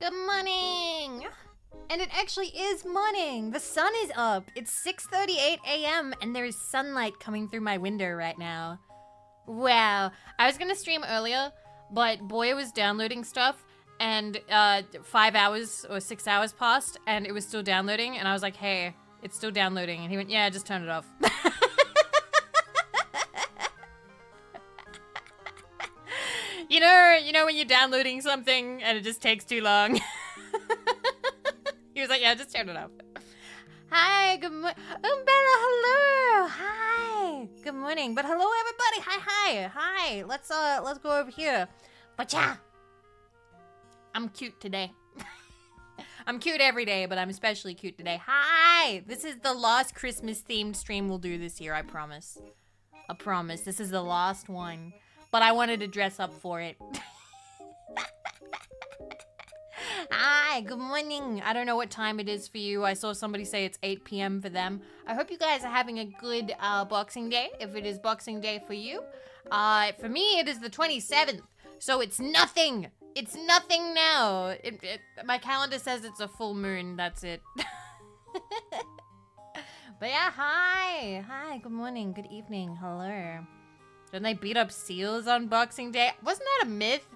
Good morning! And it actually is morning. The sun is up. It's 6:38 a.m. and there's sunlight coming through my window right now. Wow. I was gonna stream earlier, but Boya was downloading stuff and uh, five hours or six hours passed and it was still downloading and I was like, hey, it's still downloading. And he went, yeah, just turn it off. you know, you know when you're downloading something and it just takes too long. like, yeah, just turn it off. Hi, good morning. Umbella, hello. Hi. Good morning. But hello everybody. Hi, hi. Hi. Let's uh let's go over here. Bacha. I'm cute today. I'm cute every day, but I'm especially cute today. Hi! This is the last Christmas themed stream we'll do this year, I promise. I promise. This is the last one. But I wanted to dress up for it. Hi, good morning. I don't know what time it is for you. I saw somebody say it's 8 p.m. for them. I hope you guys are having a good uh, Boxing Day, if it is Boxing Day for you. Uh, for me, it is the 27th, so it's nothing. It's nothing now. It, it, my calendar says it's a full moon. That's it. but yeah, hi. Hi, good morning, good evening, hello. Didn't they beat up seals on Boxing Day? Wasn't that a myth?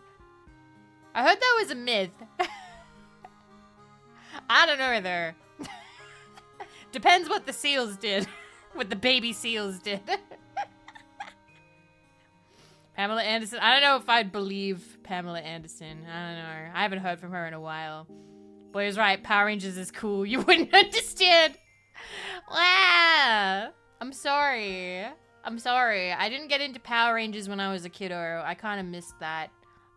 I heard that was a myth. I don't know either. Depends what the seals did. what the baby seals did. Pamela Anderson. I don't know if I'd believe Pamela Anderson. I don't know. I haven't heard from her in a while. Boy was right. Power Rangers is cool. You wouldn't understand. Wow. I'm sorry. I'm sorry. I didn't get into Power Rangers when I was a kiddo. I kind of missed that.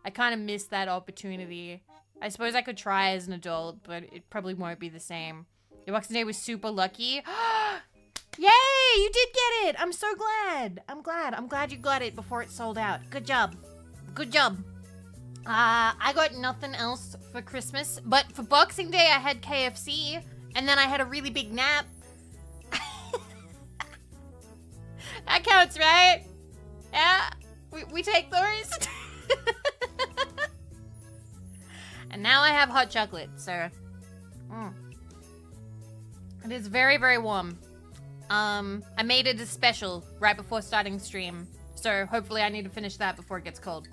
I kind of missed that opportunity. I suppose I could try as an adult, but it probably won't be the same. Boxing Day was super lucky. Yay! You did get it! I'm so glad. I'm glad. I'm glad you got it before it sold out. Good job. Good job. Uh, I got nothing else for Christmas, but for Boxing Day I had KFC, and then I had a really big nap. that counts, right? Yeah? We, we take those? and now I have hot chocolate, so... Mm. It is very, very warm. Um, I made it a special right before starting stream. So hopefully I need to finish that before it gets cold.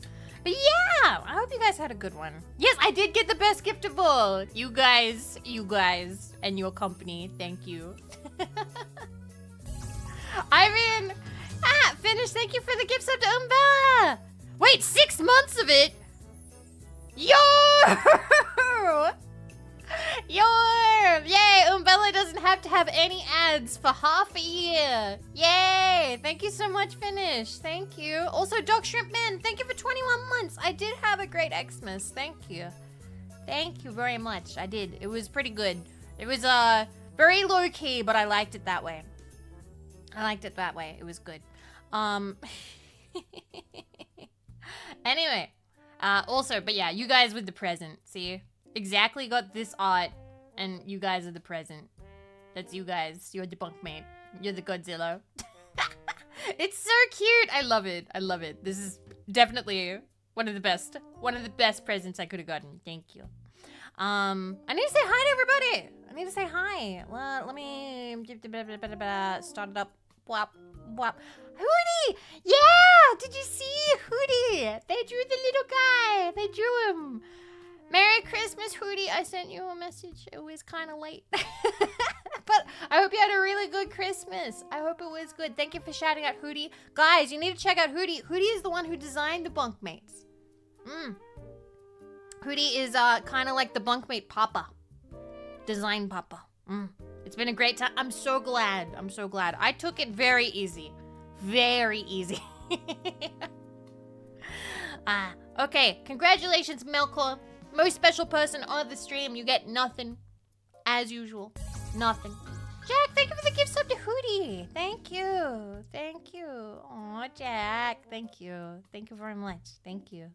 But yeah, I hope you guys had a good one. Yes, I did get the best gift of all. You guys, you guys, and your company. Thank you. I mean, ah, finish. Thank you for the gift sub to Umbella. Wait, six months of it? Yo! Yo! Yay! Umbella doesn't have to have any ads for half a year. Yay! Thank you so much, Finish. Thank you. Also, Doc Shrimpman, thank you for 21 months. I did have a great Xmas. Thank you. Thank you very much. I did. It was pretty good. It was uh very low key, but I liked it that way. I liked it that way. It was good. Um. anyway, uh, also, but yeah, you guys with the present. See, exactly got this art, and you guys are the present. That's you guys. You're the bunkmate. You're the Godzilla. it's so cute. I love it. I love it. This is definitely one of the best. One of the best presents I could have gotten. Thank you. Um, I need to say hi to everybody. I need to say hi. Well, let me start it up. Wap, wap. Hootie! Yeah! Did you see Hootie? They drew the little guy. They drew him. Merry Christmas, Hootie. I sent you a message. It was kind of late. but I hope you had a really good Christmas. I hope it was good. Thank you for shouting out Hootie. Guys, you need to check out Hootie. Hootie is the one who designed the bunkmates. Mm. Hootie is uh, kind of like the bunkmate papa. Design papa. Mm. It's been a great time. I'm so glad. I'm so glad. I took it very easy. Very easy. Ah, uh, okay. Congratulations, Melkor. Most special person on the stream. You get nothing. As usual. Nothing. Jack, thank you for the gift sub to Hootie. Thank you. Thank you. Aw, Jack. Thank you. Thank you very much. Thank you.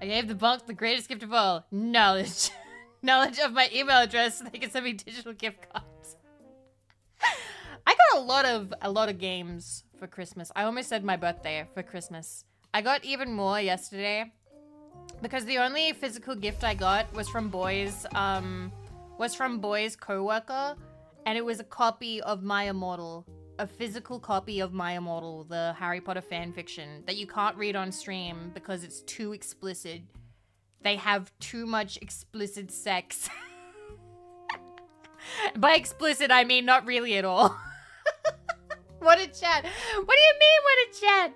I gave the bunk the greatest gift of all. Knowledge. Knowledge of my email address so they can send me digital gift cards. I got a lot of a lot of games for Christmas. I almost said my birthday for Christmas. I got even more yesterday because the only physical gift I got was from Boys um was from Boy's coworker, and it was a copy of My Immortal, a physical copy of My Immortal, the Harry Potter fan fiction that you can't read on stream because it's too explicit. They have too much explicit sex. By explicit, I mean not really at all. what a chat. What do you mean, what a chat?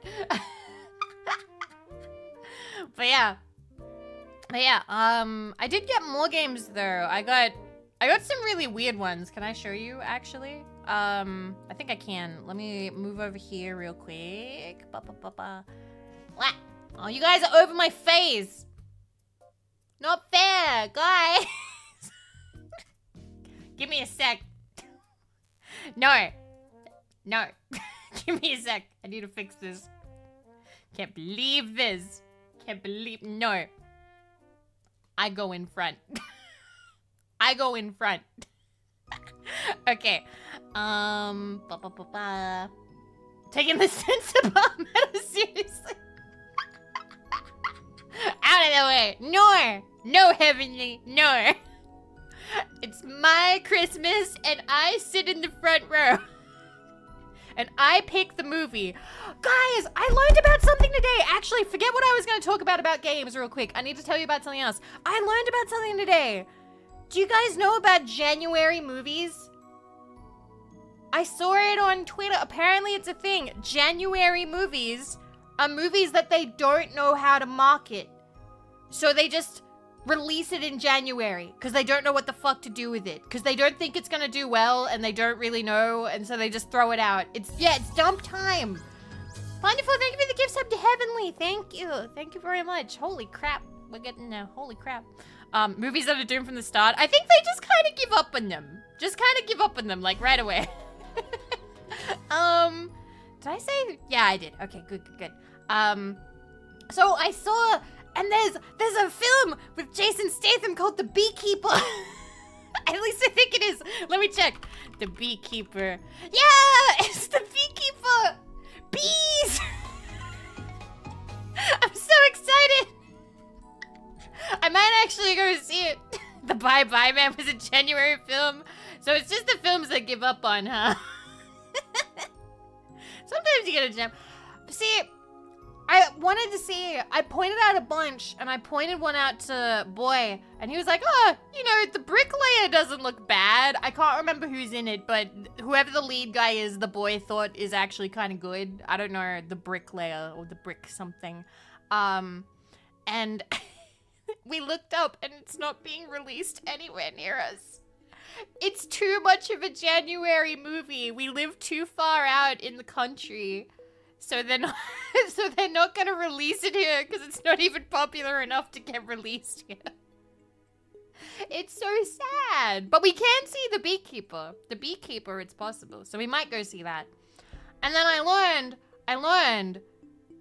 but yeah. But yeah, um, I did get more games though. I got I got some really weird ones. Can I show you, actually? Um, I think I can. Let me move over here real quick. Ba, ba, ba, ba. What? Oh, you guys are over my face. Not fair, guys. Give me a sec. no. No. Give me a sec. I need to fix this. Can't believe this. Can't believe... No. I go in front. I go in front. okay. Um, ba, ba, ba, taking the sensible meta seriously. Out of the way. No. No, Heavenly. No. It's my Christmas and I sit in the front row. And I pick the movie. Guys, I learned about something today. Actually, forget what I was going to talk about about games real quick. I need to tell you about something else. I learned about something today. Do you guys know about January movies? I saw it on Twitter. Apparently it's a thing. January movies are movies that they don't know how to market. So they just release it in January because they don't know what the fuck to do with it because they don't think it's gonna do well and they don't really know and so they just throw it out. It's yeah, it's dump time. Wonderful, thank you for the gift sub to Heavenly. Thank you, thank you very much. Holy crap, we're getting there. Holy crap um, movies that are doomed from the start, I think they just kind of give up on them. Just kind of give up on them, like, right away. um, did I say? Yeah, I did. Okay, good, good, good. Um, so I saw, and there's there's a film with Jason Statham called The Beekeeper. At least I think it is. Let me check. The Beekeeper. Yeah, it's The Beekeeper. Bees. I'm so excited. I might actually go see it. the Bye Bye Man was a January film. So it's just the films that give up on, huh? Sometimes you get a gem. See, I wanted to see, I pointed out a bunch, and I pointed one out to Boy, and he was like, oh, you know, the bricklayer doesn't look bad. I can't remember who's in it, but whoever the lead guy is, the boy thought is actually kind of good. I don't know, the bricklayer or the brick something. Um, and we looked up and it's not being released anywhere near us. It's too much of a January movie. We live too far out in the country. So they're not so they're not gonna release it here because it's not even popular enough to get released here. It's so sad. But we can see the beekeeper. The beekeeper, it's possible. So we might go see that. And then I learned, I learned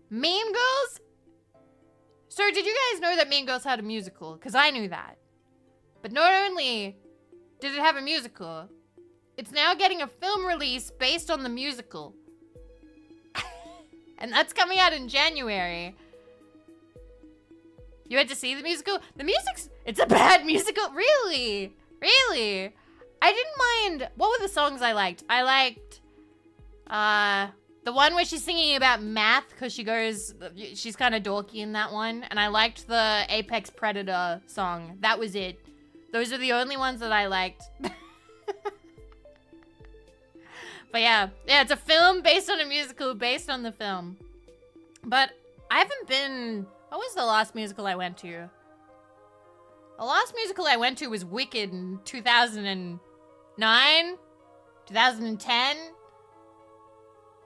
Mean Girls so did you guys know that Mean Girls had a musical? Because I knew that. But not only did it have a musical, it's now getting a film release based on the musical. And that's coming out in January. You had to see the musical? The music's... It's a bad musical? Really? Really? I didn't mind... What were the songs I liked? I liked... Uh... The one where she's singing about math because she goes, she's kind of dorky in that one. And I liked the Apex Predator song. That was it. Those are the only ones that I liked. but yeah, yeah, it's a film based on a musical based on the film. But I haven't been, what was the last musical I went to? The last musical I went to was Wicked in 2009, 2010.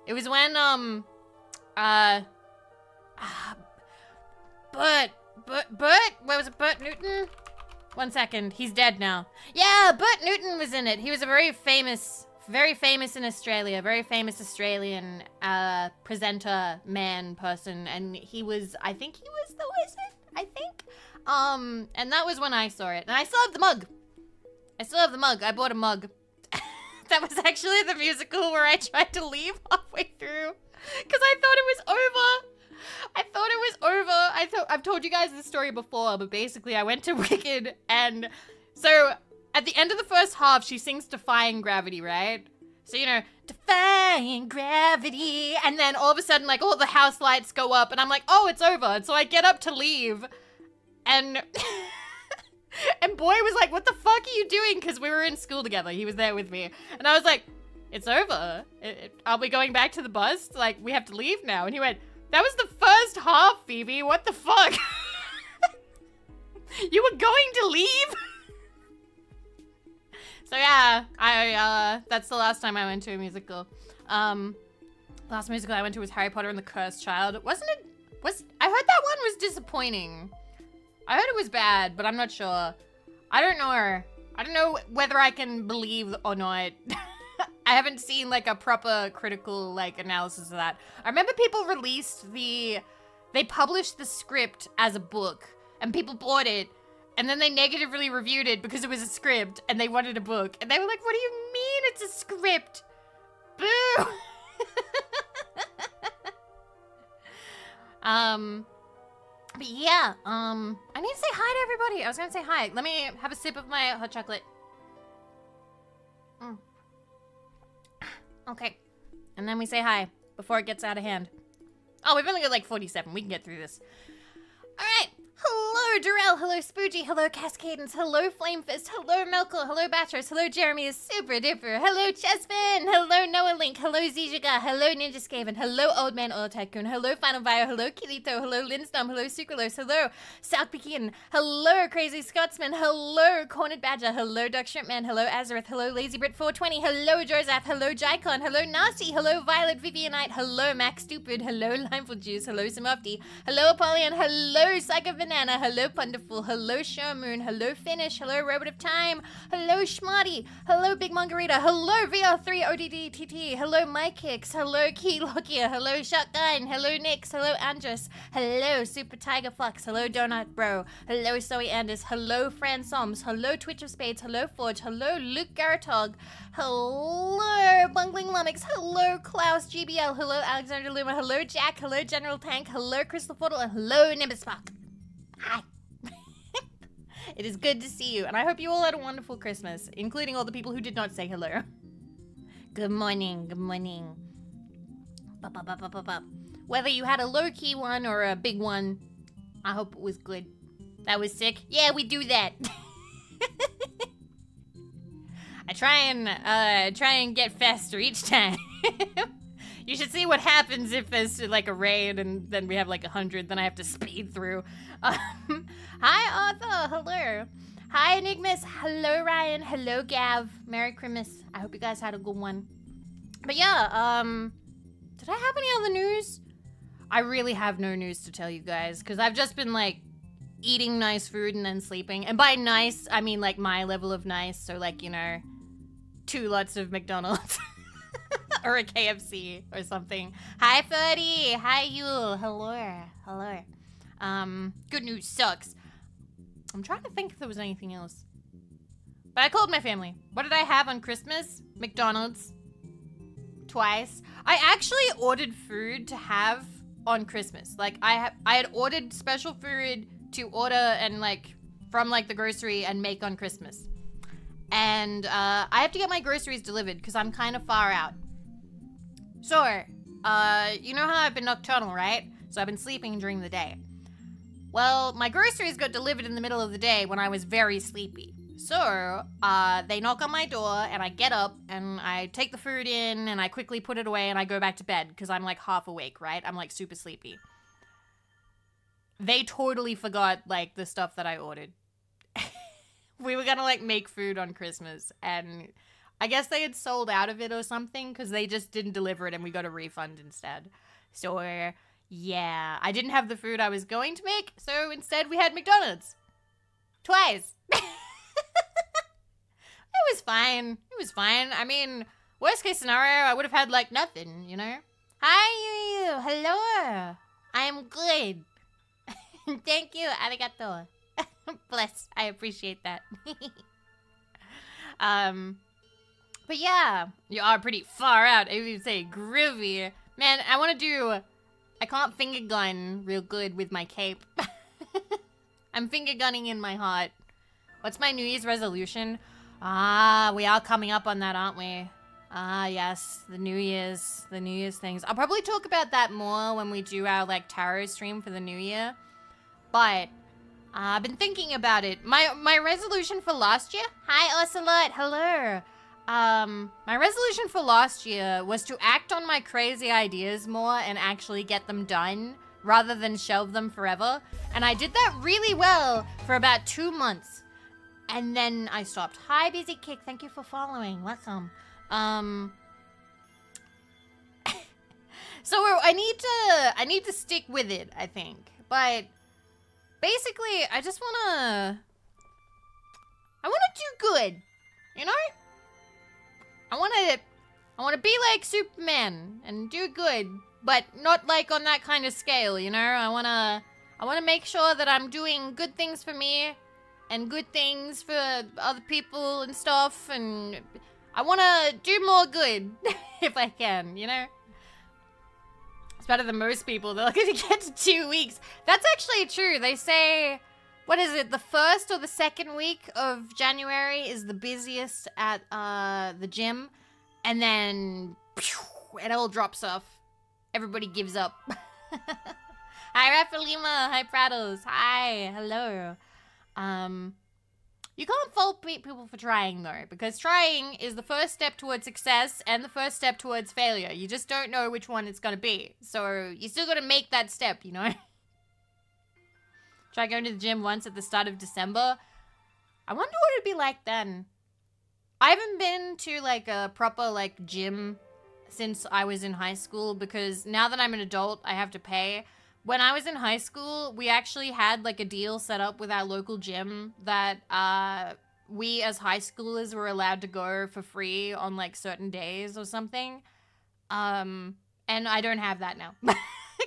It was when, um, uh, uh Bert, Bert, Bert, where was it, Bert Newton? One second, he's dead now. Yeah, Bert Newton was in it. He was a very famous, very famous in Australia, very famous Australian uh, presenter, man, person, and he was, I think he was the wizard, I think. Um, and that was when I saw it, and I still have the mug. I still have the mug. I bought a mug. that was actually the musical where I tried to leave halfway through because I thought it was over. I thought it was over. I thought I've told you guys this story before, but basically I went to Wicked and so at the end of the first half, she sings Defying Gravity, right? So, you know, Defying Gravity. And then all of a sudden, like, all the house lights go up, and I'm like, oh, it's over. And so I get up to leave, and. and boy was like, what the fuck are you doing? Because we were in school together. He was there with me. And I was like, it's over. It, it, are we going back to the bus? Like, we have to leave now. And he went, that was the first half, Phoebe. What the fuck? you were going to leave? So yeah, I uh, that's the last time I went to a musical. Um, last musical I went to was Harry Potter and the Cursed Child. Wasn't it? Was I heard that one was disappointing. I heard it was bad, but I'm not sure. I don't know. I don't know whether I can believe or not. I haven't seen like a proper critical like analysis of that. I remember people released the, they published the script as a book, and people bought it and then they negatively reviewed it because it was a script and they wanted a book. And they were like, what do you mean it's a script? Boo! um, but yeah, um, I need to say hi to everybody. I was gonna say hi. Let me have a sip of my hot chocolate. Mm. Okay. And then we say hi before it gets out of hand. Oh, we've only got like 47. We can get through this. Hello, Darrell. Hello, Spoogie. Hello, Cascadence. Hello, Flamefist. Hello, Melkor. Hello, Batros. Hello, Jeremy is super dipper. Hello, Chespin. Hello, Noah Link. Hello, Zijaga. Hello, Ninja Skaven. Hello, Old Man Oil Tycoon. Hello, Final Bio. Hello, Kilito. Hello, Linstom. Hello, Sucralose. Hello, South Pekin. Hello, Crazy Scotsman. Hello, Cornered Badger. Hello, Duck Shrimp Man. Hello, Azareth. Hello, Lazy Brit 420. Hello, Jozath. Hello, Jicon. Hello, Nasty. Hello, Violet Vivianite. Hello, Max Stupid. Hello, Limeful Juice. Hello, Samufti. Hello, Apollyon. Hello, Psycho Banana. Hello, Punderful. Hello, Showmoon. Hello, Finish. Hello, Robot of Time. Hello, Schmarty. Hello, Big Margarita. Hello, VR3 ODDTT. Hello, Mike Hicks. Hello, Key Lokia. Hello, Shotgun. Hello, Nix. Hello, Andres. Hello, Super Tiger Flux. Hello, Donut Bro. Hello, Zoe Anders. Hello, Fran Soms. Hello, Twitch of Spades. Hello, Forge. Hello, Luke Garatog. Hello, Bungling Lummox. Hello, Klaus GBL. Hello, Alexander Luma. Hello, Jack. Hello, General Tank. Hello, Crystal Portal. And hello, Nimbus Fuck. It is good to see you, and I hope you all had a wonderful Christmas, including all the people who did not say hello. Good morning, good morning. Ba, ba, ba. Whether you had a low-key one or a big one, I hope it was good. That was sick? Yeah, we do that. I try and uh, try and get faster each time. you should see what happens if there's like a raid and then we have like a hundred. Then I have to speed through. Um, hi, Arthur. Hello. Hi, Enigmas. Hello, Ryan. Hello, Gav. Merry Christmas. I hope you guys had a good one. But yeah, um, did I have any other news? I really have no news to tell you guys because I've just been like eating nice food and then sleeping. And by nice, I mean like my level of nice. So like, you know, two lots of McDonald's. or a KFC or something. Hi, Ferdy. Hi, Yule. Hello. Hello. Um, good news sucks. I'm trying to think if there was anything else. But I called my family. What did I have on Christmas? McDonald's. Twice. I actually ordered food to have on Christmas. Like I have I had ordered special food to order and like from like the grocery and make on Christmas. And uh, I have to get my groceries delivered because I'm kind of far out. So, uh, you know how I've been nocturnal, right? So I've been sleeping during the day. Well, my groceries got delivered in the middle of the day when I was very sleepy. So, uh, they knock on my door and I get up and I take the food in and I quickly put it away and I go back to bed because I'm like half awake, right? I'm like super sleepy. They totally forgot like the stuff that I ordered. we were gonna like make food on Christmas and I guess they had sold out of it or something because they just didn't deliver it and we got a refund instead. So, yeah, I didn't have the food I was going to make, so instead we had McDonald's. Twice. it was fine. It was fine. I mean, Worst case scenario, I would have had like nothing, you know? Hi, you. Hello. I am good. Thank you. Arigato. Bless. I appreciate that. um, but yeah, you are pretty far out. I would say groovy. Man, I want to do... I can't finger gun real good with my cape. I'm finger gunning in my heart. What's my New Year's resolution? Ah, we are coming up on that, aren't we? Ah, yes, the New Year's, the New Year's things. I'll probably talk about that more when we do our, like, tarot stream for the New Year. But, uh, I've been thinking about it. My, my resolution for last year? Hi, Ocelot, hello. Um, my resolution for last year was to act on my crazy ideas more and actually get them done rather than shelve them forever. And I did that really well for about two months. And then I stopped. Hi, Busy Kick. Thank you for following. Welcome. Um... so I need to I need to stick with it, I think. But basically, I just want to I want to do good. You know? I want to I want to be like Superman and do good, but not like on that kind of scale, you know? I want to I want to make sure that I'm doing good things for me and good things for other people and stuff and I want to do more good if I can, you know? It's better than most people. They're going to get to two weeks. That's actually true. They say, what is it? The first or the second week of January is the busiest at uh, the gym. And then it all drops off. Everybody gives up. Hi, Raphalima. Hi, Prados. Hi. Hello. Um, you can't fault people for trying though, because trying is the first step towards success and the first step towards failure. You just don't know which one it's gonna be. So you still gotta make that step, you know? Try going to the gym once at the start of December. I wonder what it'd be like then. I haven't been to like a proper like gym since I was in high school because now that I'm an adult, I have to pay when I was in high school, we actually had like a deal set up with our local gym that uh, we as high schoolers were allowed to go for free on like certain days or something. Um, and I don't have that now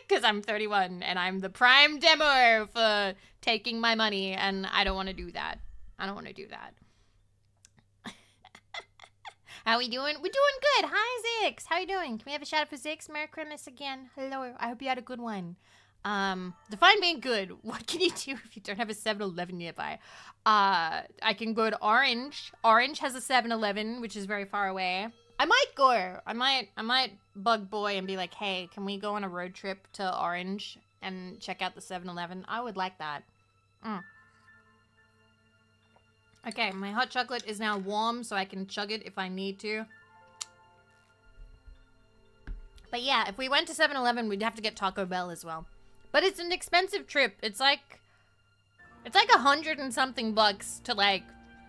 because I'm 31 and I'm the prime demo for taking my money, and I don't want to do that. I don't want to do that. How are we doing? We're doing good. Hi, Zix. How are you doing? Can we have a shout out for Zix? Merry Christmas again. Hello. I hope you had a good one. Um, define being good. What can you do if you don't have a 7-Eleven nearby? Uh, I can go to Orange. Orange has a 7-Eleven, which is very far away. I might go. I might I might bug boy and be like, "Hey, can we go on a road trip to Orange and check out the 7-Eleven?" I would like that. Mm. Okay, my hot chocolate is now warm, so I can chug it if I need to. But yeah, if we went to 7-Eleven, we'd have to get Taco Bell as well. But it's an expensive trip. It's like... It's like a hundred and something bucks to like...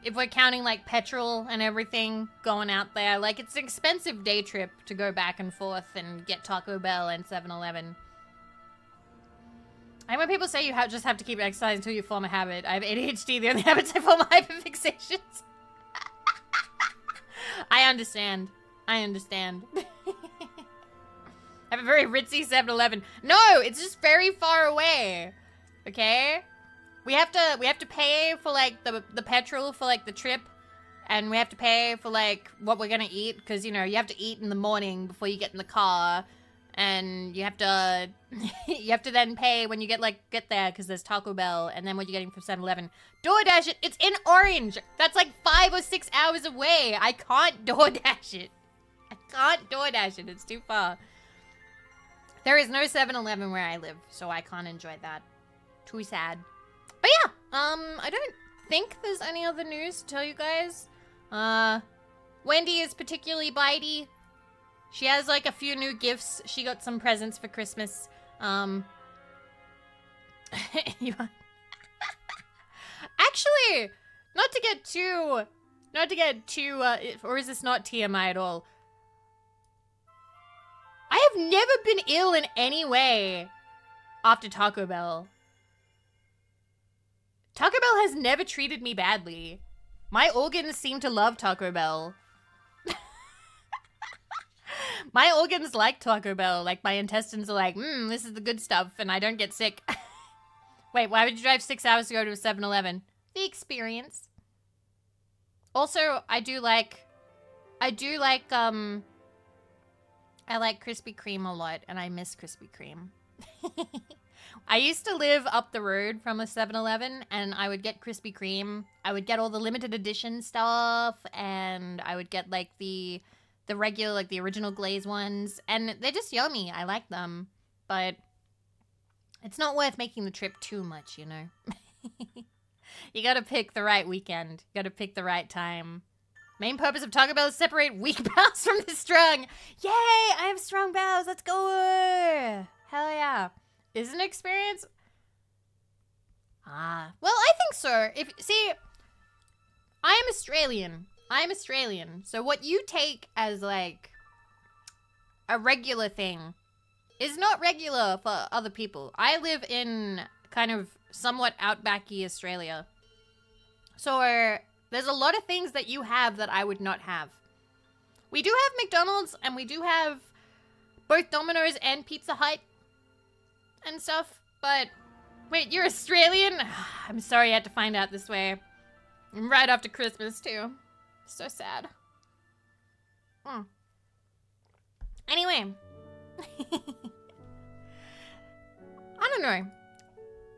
If we're counting like petrol and everything going out there. Like, it's an expensive day trip to go back and forth and get Taco Bell and 7-Eleven. And when people say you have, just have to keep exercising until you form a habit, I have ADHD. The only habits I form are hyperfixations. I understand. I understand. I have a very ritzy 7-Eleven. No, it's just very far away. Okay? We have to we have to pay for like the the petrol for like the trip and we have to pay for like what we're going to eat cuz you know, you have to eat in the morning before you get in the car and you have to you have to then pay when you get like get there cuz there's Taco Bell and then what you're getting from 7-Eleven. DoorDash it. It's in Orange. That's like 5 or 6 hours away. I can't DoorDash it. I can't DoorDash it. It's too far. There is no 7-Eleven where I live, so I can't enjoy that. Too sad. But yeah, um, I don't think there's any other news to tell you guys. Uh, Wendy is particularly bitey. She has like a few new gifts. She got some presents for Christmas. Um, actually, not to get too, not to get too, uh, or is this not TMI at all? I have never been ill in any way after Taco Bell. Taco Bell has never treated me badly. My organs seem to love Taco Bell. my organs like Taco Bell. Like my intestines are like, mmm, this is the good stuff, and I don't get sick. Wait, why would you drive six hours to go to a 7-Eleven? The experience. Also, I do like, I do like, um, I like Krispy Kreme a lot, and I miss Krispy Kreme. I used to live up the road from a 7-Eleven, and I would get Krispy Kreme. I would get all the limited edition stuff, and I would get, like, the the regular, like, the original glaze ones. And they're just yummy. I like them. But it's not worth making the trip too much, you know? you gotta pick the right weekend. You gotta pick the right time. Main purpose of Taco Bell is separate weak bowels from the strong. Yay! I have strong bowels. Let's go! Hell yeah. Is an experience? Ah. Well, I think so. If see, I am Australian. I'm Australian. So what you take as like a regular thing is not regular for other people. I live in kind of somewhat outbacky Australia. So uh, there's a lot of things that you have that I would not have. We do have McDonald's and we do have both Domino's and Pizza Hut and stuff, but wait, you're Australian? I'm sorry I had to find out this way. Right after Christmas, too. So sad. Hmm. Anyway. I don't know.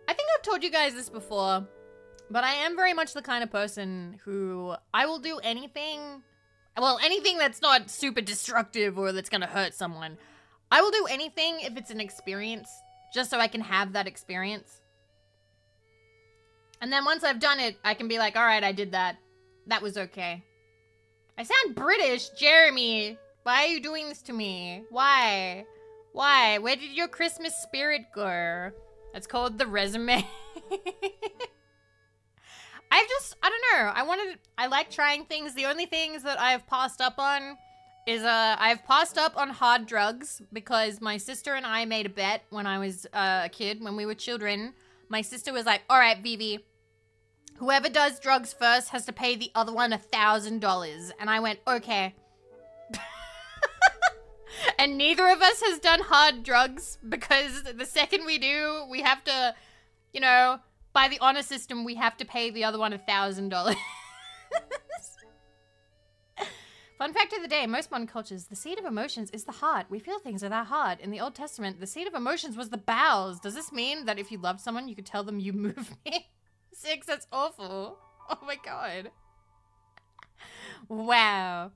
I think I've told you guys this before, but I am very much the kind of person who I will do anything, well, anything that's not super destructive or that's gonna hurt someone. I will do anything if it's an experience, just so I can have that experience. And then once I've done it, I can be like, all right, I did that. That was okay. I sound British, Jeremy. Why are you doing this to me? Why? Why? Where did your Christmas spirit go? That's called the resume. I just, I don't know. I wanted, I like trying things. The only things that I have passed up on is, uh, I've passed up on hard drugs because my sister and I made a bet when I was uh, a kid, when we were children. My sister was like, all right, Vivi, whoever does drugs first has to pay the other one a thousand dollars. And I went, okay. and neither of us has done hard drugs because the second we do, we have to, you know, by the honor system, we have to pay the other one a thousand dollars. Fun fact of the day, most modern cultures, the seat of emotions is the heart. We feel things with our heart. In the Old Testament, the seat of emotions was the bowels. Does this mean that if you love someone, you could tell them you move me? Six, that's awful. Oh my god. Wow.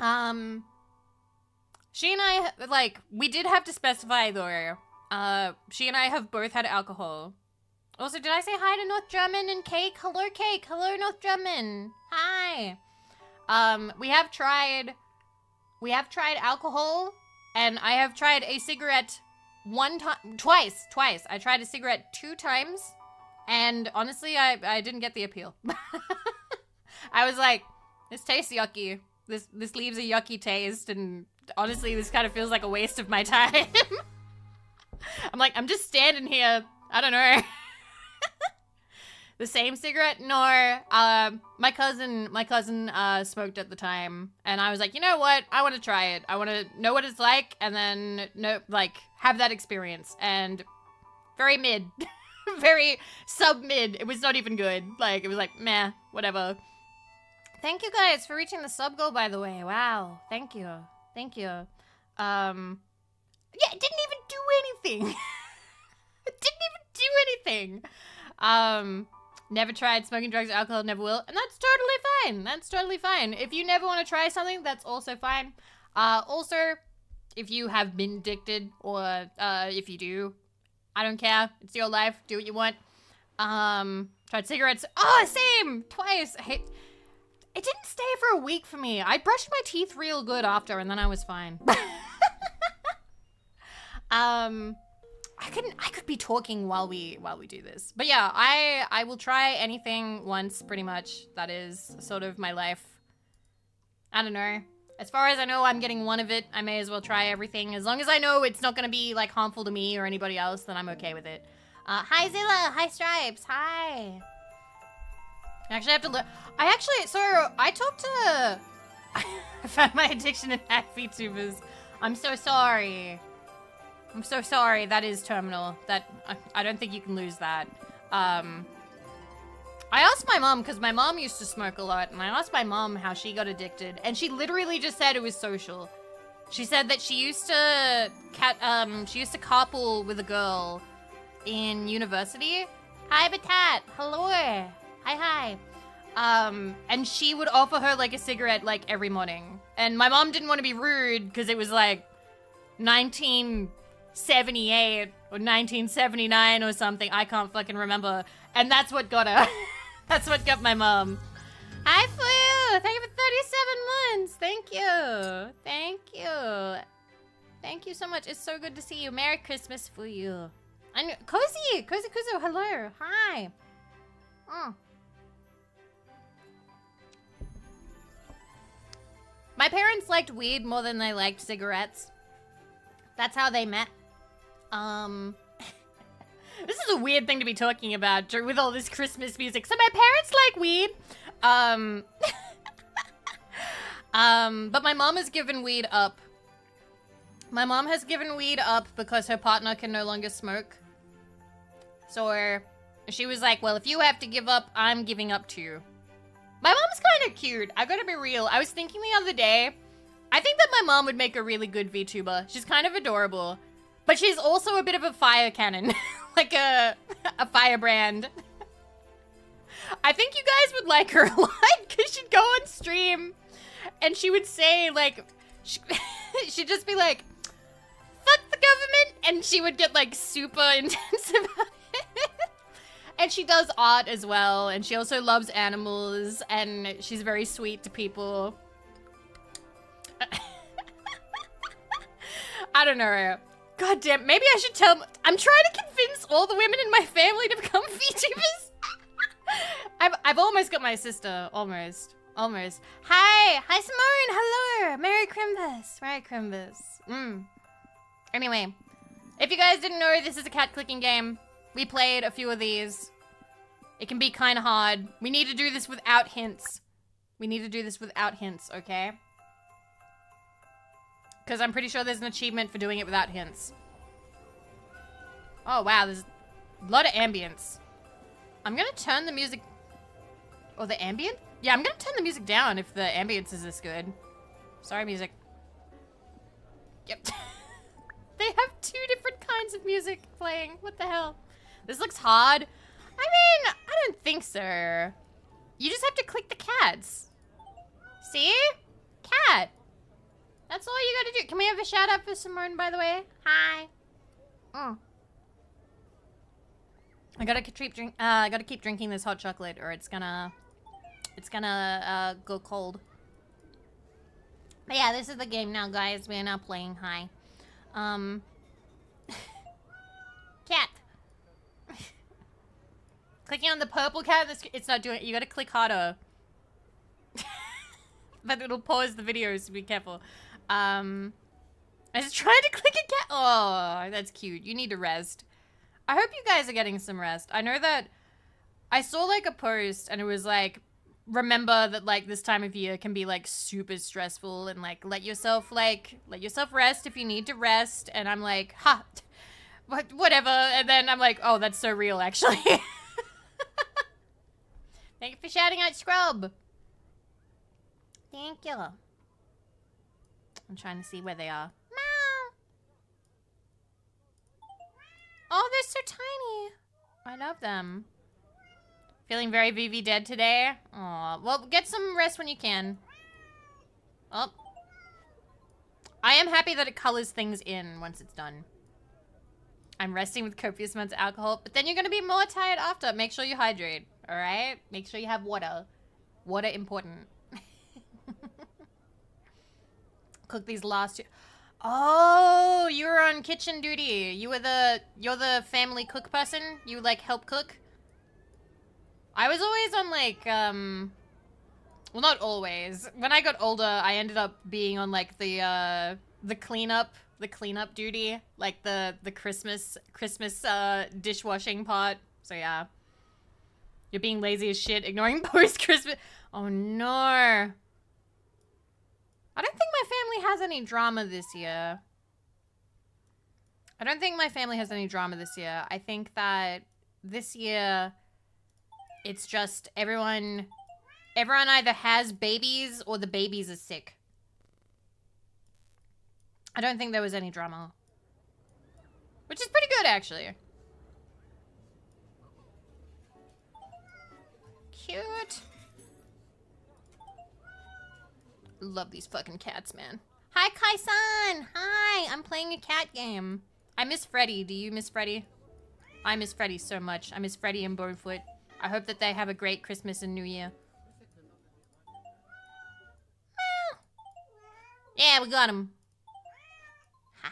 Um, she and I, like, we did have to specify though. Uh, she and I have both had alcohol. Also, did I say hi to North Drummond and Cake? Hello, Cake. Hello, North Drummond. Hi. Um, we have tried, we have tried alcohol, and I have tried a cigarette one time, twice, twice. I tried a cigarette two times, and honestly, I, I didn't get the appeal. I was like, this tastes yucky. This, this leaves a yucky taste, and honestly, this kind of feels like a waste of my time. I'm like, I'm just standing here. I don't know. the same cigarette? No. Uh, my cousin, my cousin uh, smoked at the time, and I was like, you know what? I want to try it. I want to know what it's like, and then no, like have that experience. And very mid, very sub mid. It was not even good. Like it was like meh, whatever. Thank you guys for reaching the sub goal, by the way. Wow, thank you. Thank you. Um, yeah, it didn't even do anything. it didn't even do anything. Um, never tried smoking drugs or alcohol, never will. And that's totally fine. That's totally fine. If you never want to try something, that's also fine. Uh, also, if you have been addicted or uh, if you do, I don't care. It's your life. Do what you want. Um, tried cigarettes. Oh, same! Twice. I hate it didn't stay for a week for me. I brushed my teeth real good after, and then I was fine. um, I couldn't. I could be talking while we while we do this, but yeah, I I will try anything once, pretty much. That is sort of my life. I don't know. As far as I know, I'm getting one of it. I may as well try everything. As long as I know it's not going to be, like, harmful to me or anybody else, then I'm okay with it. Uh, hi, Zilla. Hi, Stripes. Hi. I actually have to look. I actually, so I talked to, I found my addiction in hack VTubers. I'm so sorry. I'm so sorry. That is terminal. That I, I don't think you can lose that. Um, I asked my mom because my mom used to smoke a lot, and I asked my mom how she got addicted, and she literally just said it was social. She said that she used to cat um she used to carpool with a girl in university. Hi, Batat. Hello. Hi, hi. Um, and she would offer her like a cigarette like every morning. And my mom didn't want to be rude because it was like 1978 or 1979 or something. I can't fucking remember. And that's what got her. that's what got my mom. Hi, Flu! Thank you for 37 months! Thank you! Thank you! Thank you so much. It's so good to see you. Merry Christmas for you. And Cozy! Cozy Kuzu, hello! Hi! Oh. My parents liked weed more than they liked cigarettes. That's how they met. Um... this is a weird thing to be talking about with all this Christmas music. So my parents like weed. Um, um, but my mom has given weed up. My mom has given weed up because her partner can no longer smoke. So she was like, well, if you have to give up, I'm giving up too. My mom's kind of cute. I gotta be real. I was thinking the other day, I think that my mom would make a really good VTuber. She's kind of adorable. But she's also a bit of a fire cannon. like a, a firebrand. I think you guys would like her a lot because she'd go on stream and she would say like, she, she'd just be like, fuck the government. And she would get like super intense about it. and she does art as well. And she also loves animals and she's very sweet to people. I don't know. God damn, maybe I should tell- I'm trying to convince all the women in my family to become VTubers. I've, I've almost got my sister. Almost. Almost. Hi! Hi, Simone! Hello! Merry Crimbus! Merry Crimbus. Mm. Anyway, if you guys didn't know, this is a cat clicking game. We played a few of these. It can be kind of hard. We need to do this without hints. We need to do this without hints, okay? Because I'm pretty sure there's an achievement for doing it without hints. Oh, wow. There's a lot of ambience. I'm gonna turn the music... Or the ambient? Yeah, I'm gonna turn the music down if the ambience is this good. Sorry, music. Yep. they have two different kinds of music playing. What the hell? This looks hard. I mean, I don't think so. You just have to click the cats. See? Cat. That's all you gotta do. Can we have a shout out for Simone, by the way? Hi. Oh. I gotta keep drink. Uh, I gotta keep drinking this hot chocolate, or it's gonna, it's gonna uh, go cold. But yeah, this is the game now, guys. We are now playing. Hi, um, cat. Clicking on the purple cat, it's not doing it. You gotta click harder. but it'll pause the video, so be careful. Um, I was trying to click a cat. Oh, that's cute. You need to rest. I hope you guys are getting some rest. I know that I saw like a post and it was like, remember that like this time of year can be like super stressful and like let yourself like let yourself rest if you need to rest and i'm like ha what whatever and then i'm like oh that's so real actually thank you for shouting out scrub thank you i'm trying to see where they are Oh, they're so tiny. I love them. Feeling very VV dead today? Aw, well, get some rest when you can. Oh. I am happy that it colors things in once it's done. I'm resting with copious amounts of alcohol, but then you're going to be more tired after. Make sure you hydrate, all right? Make sure you have water. Water important. Cook these last two. Oh, you were on kitchen duty. You were the you're the family cook person. You like help cook. I was always on like um well not always. When I got older, I ended up being on like the uh the cleanup, the cleanup duty, like the the Christmas Christmas uh dishwashing pot. So yeah. You're being lazy as shit, ignoring post Christmas. Oh no. I don't think my family has any drama this year. I don't think my family has any drama this year. I think that this year it's just everyone everyone either has babies or the babies are sick. I don't think there was any drama. Which is pretty good actually. Cute. Love these fucking cats, man. Hi, Kai-san! Hi! I'm playing a cat game. I miss Freddy. Do you miss Freddy? I miss Freddy so much. I miss Freddy and Bonefoot. I hope that they have a great Christmas and New Year. Yeah, we got him.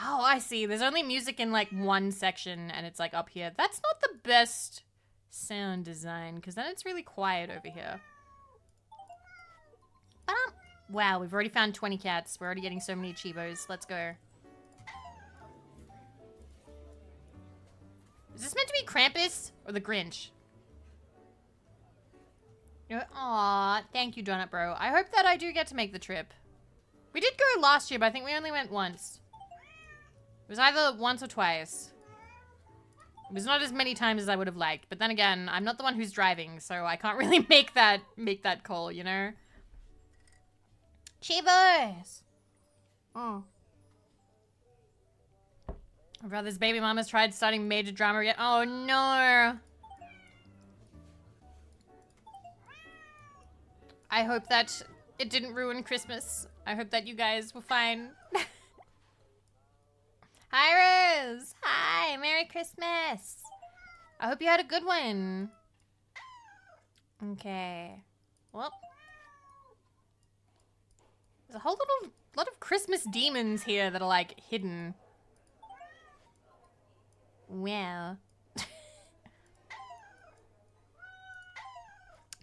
oh, I see. There's only music in like one section and it's like up here. That's not the best sound design because then it's really quiet over here. Wow, we've already found 20 cats. We're already getting so many Chibos. Let's go. Is this meant to be Krampus or the Grinch? Aw, thank you, Donut Bro. I hope that I do get to make the trip. We did go last year, but I think we only went once. It was either once or twice. It was not as many times as I would have liked, but then again, I'm not the one who's driving, so I can't really make that make that call, you know? Chivas! Oh. My brother's baby mama's tried starting major drama yet. Oh no! I hope that it didn't ruin Christmas. I hope that you guys were fine. Hi, Rose! Hi! Merry Christmas! I hope you had a good one. Okay. Well, there's a whole little lot of Christmas demons here that are like hidden. Well.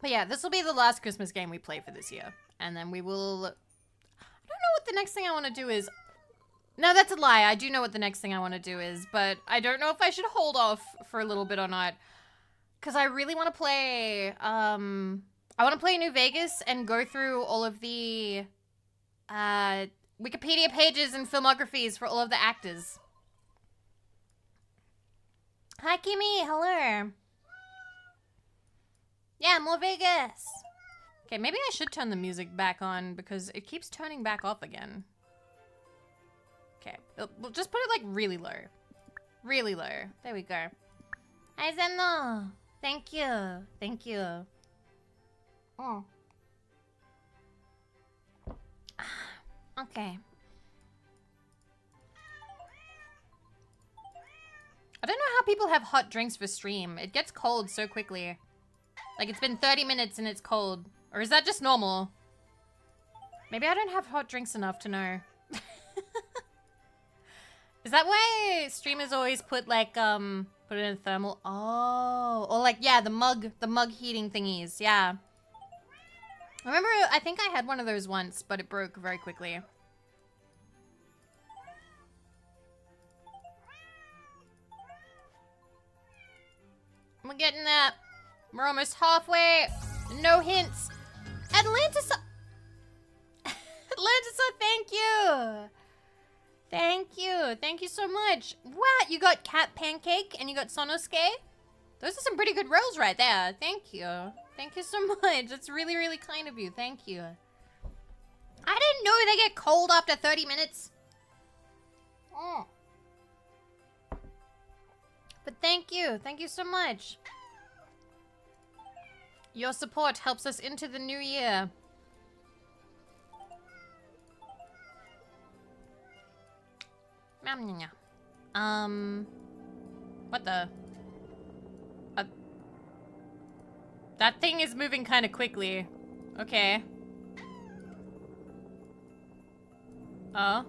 but yeah, this will be the last Christmas game we play for this year. And then we will... I don't know what the next thing I want to do is. No, that's a lie. I do know what the next thing I want to do is, but I don't know if I should hold off for a little bit or not. Because I really want to play, um... I want to play New Vegas and go through all of the uh, Wikipedia pages and filmographies for all of the actors. Hi, Kimmy. Hello. Yeah, more Vegas. Okay, maybe I should turn the music back on because it keeps turning back off again. Okay, we'll just put it like really low. Really low. There we go. Hi, Zeno. Thank you. Thank you. Oh. Okay. I don't know how people have hot drinks for stream. It gets cold so quickly. Like, it's been 30 minutes and it's cold. Or is that just normal? Maybe I don't have hot drinks enough to know. is that why streamers always put, like, um, put it in thermal? Oh. Or, like, yeah, the mug, the mug heating thingies. Yeah. I remember, I think I had one of those once, but it broke very quickly. We're getting that. We're almost halfway. No hints. Atlantis. Uh, Atlantis, uh, thank you. Thank you. Thank you so much. What? You got Cat Pancake and you got Sonosuke? Those are some pretty good rolls right there. Thank you. Thank you so much. That's really, really kind of you. Thank you. I didn't know they get cold after 30 minutes. Oh. But thank you. Thank you so much. Your support helps us into the new year. Um, what the? That thing is moving kind of quickly. Okay. Oh.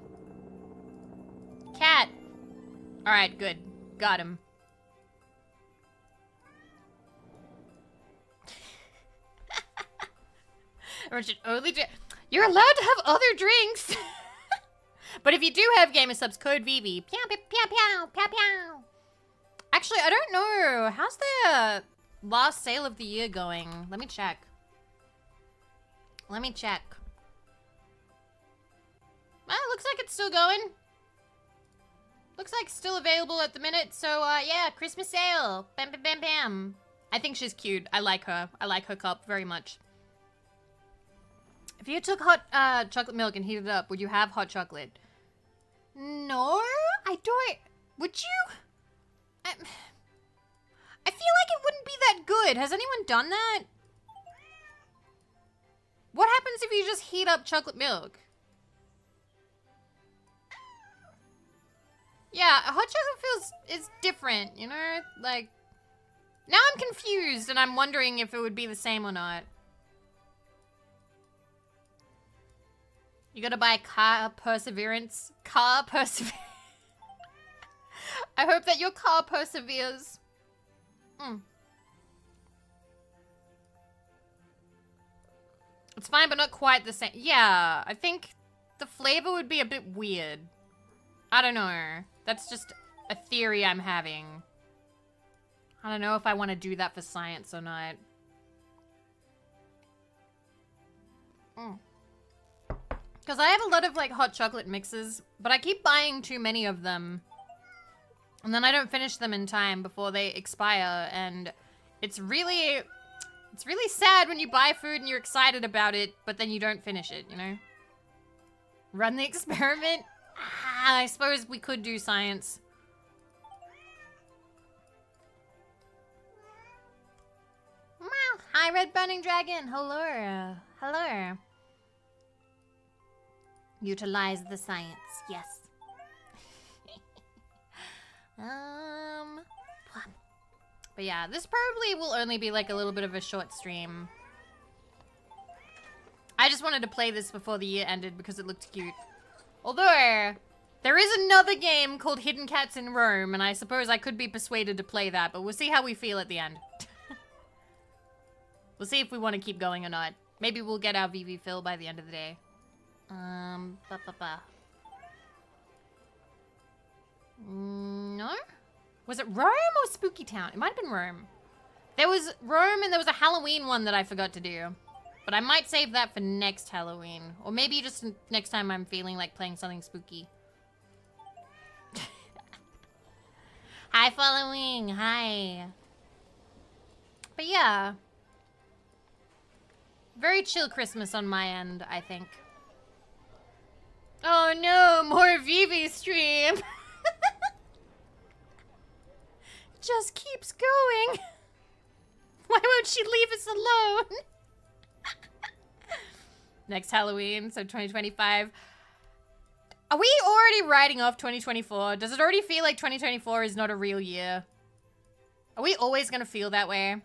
Cat. Alright, good. Got him. Richard only You're allowed to have other drinks. but if you do have gamer subs, code VV. Pew, pew, pew, pew, pew, pew. Actually, I don't know. How's the last sale of the year going? Let me check. Let me check. Well, looks like it's still going. Looks like still available at the minute. So, uh, yeah, Christmas sale. Bam, bam, bam, bam. I think she's cute. I like her. I like her cup very much. If you took hot uh, chocolate milk and heated it up, would you have hot chocolate? No, I don't. Would you? I, I feel like it wouldn't be that good. Has anyone done that? What happens if you just heat up chocolate milk? Yeah, hot chocolate feels is different, you know? Like now I'm confused and I'm wondering if it would be the same or not. You gotta buy car perseverance. Car perseverance. I hope that your car perseveres. Mm. It's fine, but not quite the same. Yeah, I think the flavor would be a bit weird. I don't know. That's just a theory I'm having. I don't know if I want to do that for science or not. Because mm. I have a lot of like hot chocolate mixes, but I keep buying too many of them. And then I don't finish them in time before they expire. And it's really, it's really sad when you buy food and you're excited about it, but then you don't finish it, you know? Run the experiment? Ah, I suppose we could do science. Hi, Red Burning Dragon. Hello. Hello. Utilize the science. Yes. Um. But yeah, this probably will only be like a little bit of a short stream. I just wanted to play this before the year ended because it looked cute. Although, there is another game called Hidden Cats in Rome, and I suppose I could be persuaded to play that, but we'll see how we feel at the end. we'll see if we want to keep going or not. Maybe we'll get our VV fill by the end of the day. Um, ba ba ba. No? Was it Rome or Spooky Town? It might have been Rome. There was Rome and there was a Halloween one that I forgot to do. But I might save that for next Halloween. Or maybe just next time I'm feeling like playing something spooky. Hi, following. Hi. But yeah. Very chill Christmas on my end, I think. Oh no, more Vivi stream. Just keeps going. Why won't she leave us alone? Next Halloween, so 2025. Are we already writing off 2024? Does it already feel like 2024 is not a real year? Are we always going to feel that way?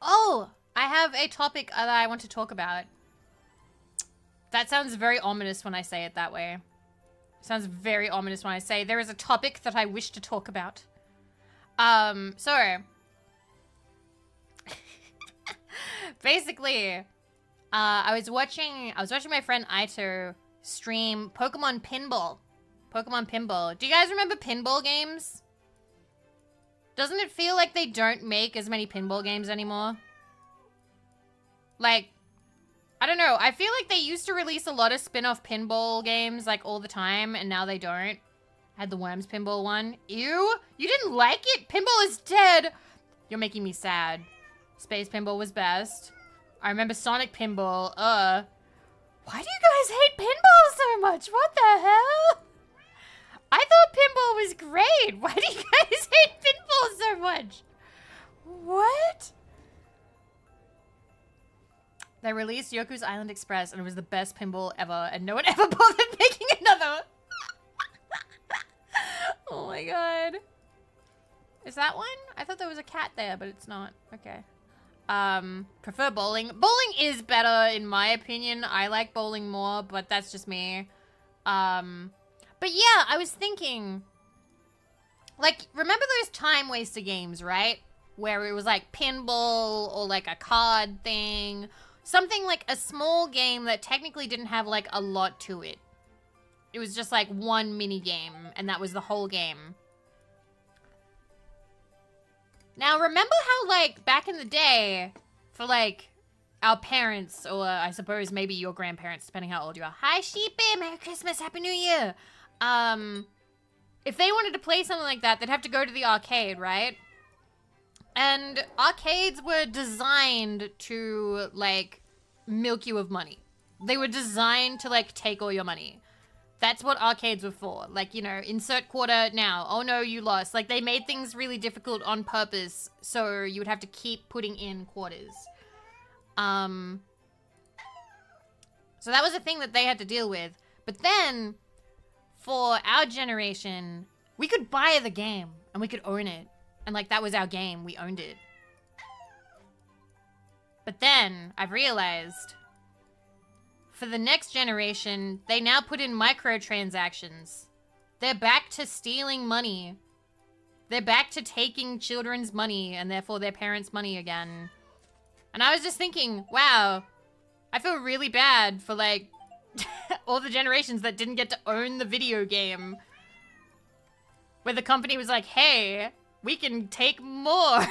Oh, I have a topic that I want to talk about. That sounds very ominous when I say it that way. Sounds very ominous when I say there is a topic that I wish to talk about. Um, so. Basically, uh, I was watching, I was watching my friend Aito stream Pokemon Pinball. Pokemon Pinball. Do you guys remember pinball games? Doesn't it feel like they don't make as many pinball games anymore? Like, I don't know. I feel like they used to release a lot of spin-off pinball games like all the time and now they don't. I Had the Worms pinball one. Ew, you didn't like it? Pinball is dead. You're making me sad. Space pinball was best. I remember Sonic pinball. Uh. Why do you guys hate pinball so much? What the hell? I thought pinball was great. Why do you guys hate pinball so much? What? They released Yoku's Island Express and it was the best pinball ever and no one ever bothered making another. oh my god. Is that one? I thought there was a cat there, but it's not. Okay. Um, prefer bowling. Bowling is better in my opinion. I like bowling more, but that's just me. Um, but yeah, I was thinking, like, remember those time waster games, right? Where it was like pinball or like a card thing something like a small game that technically didn't have like a lot to it. It was just like one mini game and that was the whole game. Now remember how like back in the day for like our parents, or I suppose maybe your grandparents, depending how old you are. Hi, Sheepy! Merry Christmas! Happy New Year! Um, if they wanted to play something like that, they'd have to go to the arcade, right? And arcades were designed to, like, milk you of money. They were designed to, like, take all your money. That's what arcades were for. Like, you know, insert quarter now. Oh no, you lost. Like, they made things really difficult on purpose, so you would have to keep putting in quarters. Um, so that was a thing that they had to deal with. But then, for our generation, we could buy the game and we could own it. And like, that was our game. We owned it. But then, I've realized for the next generation, they now put in microtransactions. They're back to stealing money. They're back to taking children's money and therefore their parents' money again. And I was just thinking, wow, I feel really bad for like all the generations that didn't get to own the video game. Where the company was like, hey, we can take more.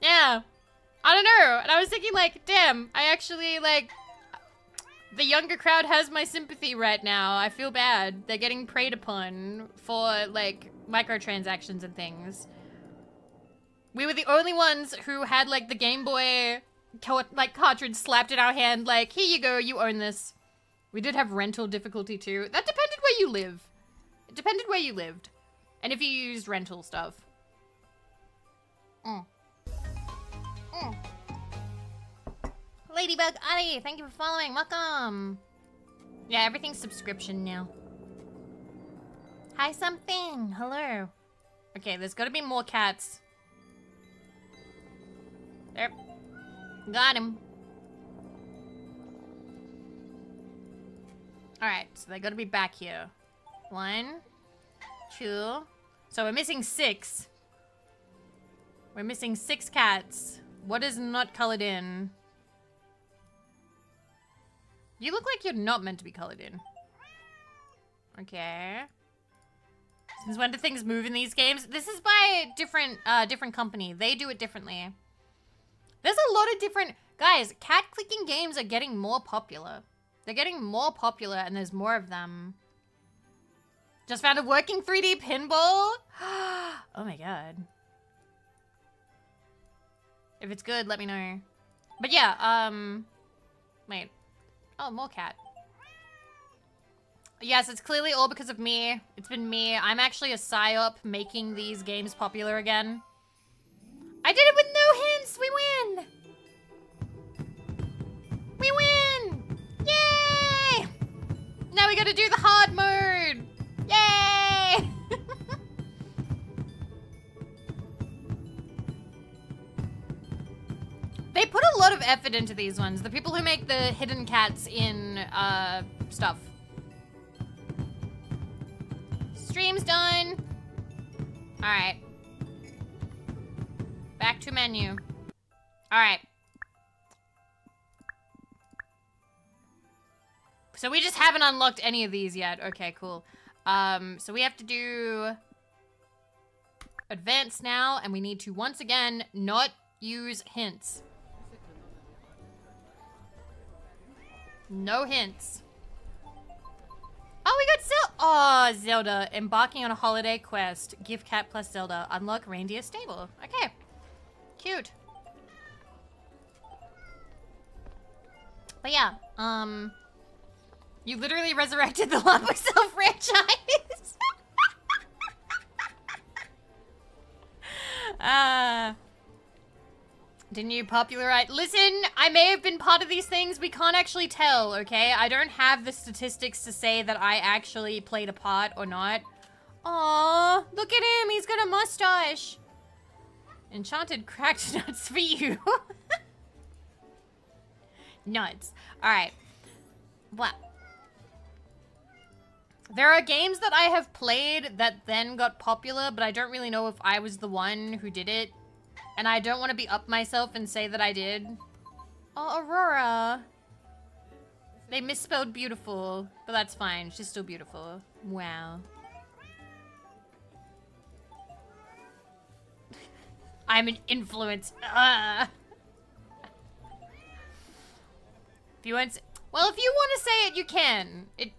yeah. I don't know. And I was thinking like, damn, I actually like the younger crowd has my sympathy right now. I feel bad. They're getting preyed upon for like microtransactions and things. We were the only ones who had like the Game Boy like cartridge slapped in our hand like, here you go, you own this. We did have rental difficulty too. That depended where you live. Depended where you lived. And if you used rental stuff. Mm. Mm. Ladybug Adi, thank you for following. Welcome. Yeah, everything's subscription now. Hi, something. Hello. Okay, there's got to be more cats. There. Got him. Alright, so they got to be back here. One, two. So we're missing six. We're missing six cats. What is not colored in? You look like you're not meant to be colored in. Okay. Since when do things move in these games? This is by a different, uh, different company. They do it differently. There's a lot of different... Guys, cat clicking games are getting more popular. They're getting more popular and there's more of them. Just found a working 3D pinball? oh my god. If it's good, let me know. But yeah, um... Wait. Oh, more cat. Yes, it's clearly all because of me. It's been me. I'm actually a psyop making these games popular again. I did it with no hints! We win! We win! Yay! Now we gotta do the hard mode! Yay! They put a lot of effort into these ones. The people who make the hidden cats in uh, stuff. Stream's done. All right. Back to menu. All right. So we just haven't unlocked any of these yet. Okay, cool. Um, so we have to do advance now, and we need to once again not use hints. No hints. Oh, we got Zelda. Oh, Zelda. Embarking on a holiday quest. Give cat plus Zelda. Unlock reindeer stable. Okay. Cute. But yeah, um... You literally resurrected the La Pucelle franchise. Uh, didn't you popularize? Listen, I may have been part of these things. We can't actually tell, okay? I don't have the statistics to say that I actually played a part or not. Aw, look at him. He's got a mustache. Enchanted cracked nuts for you. nuts. All right. Well, there are games that I have played that then got popular, but I don't really know if I was the one who did it. And I don't want to be up myself and say that I did. Oh, Aurora. They misspelled beautiful, but that's fine. She's still beautiful. Wow. I'm an influence. Uh. If you want, well, if you want to say it, you can. It,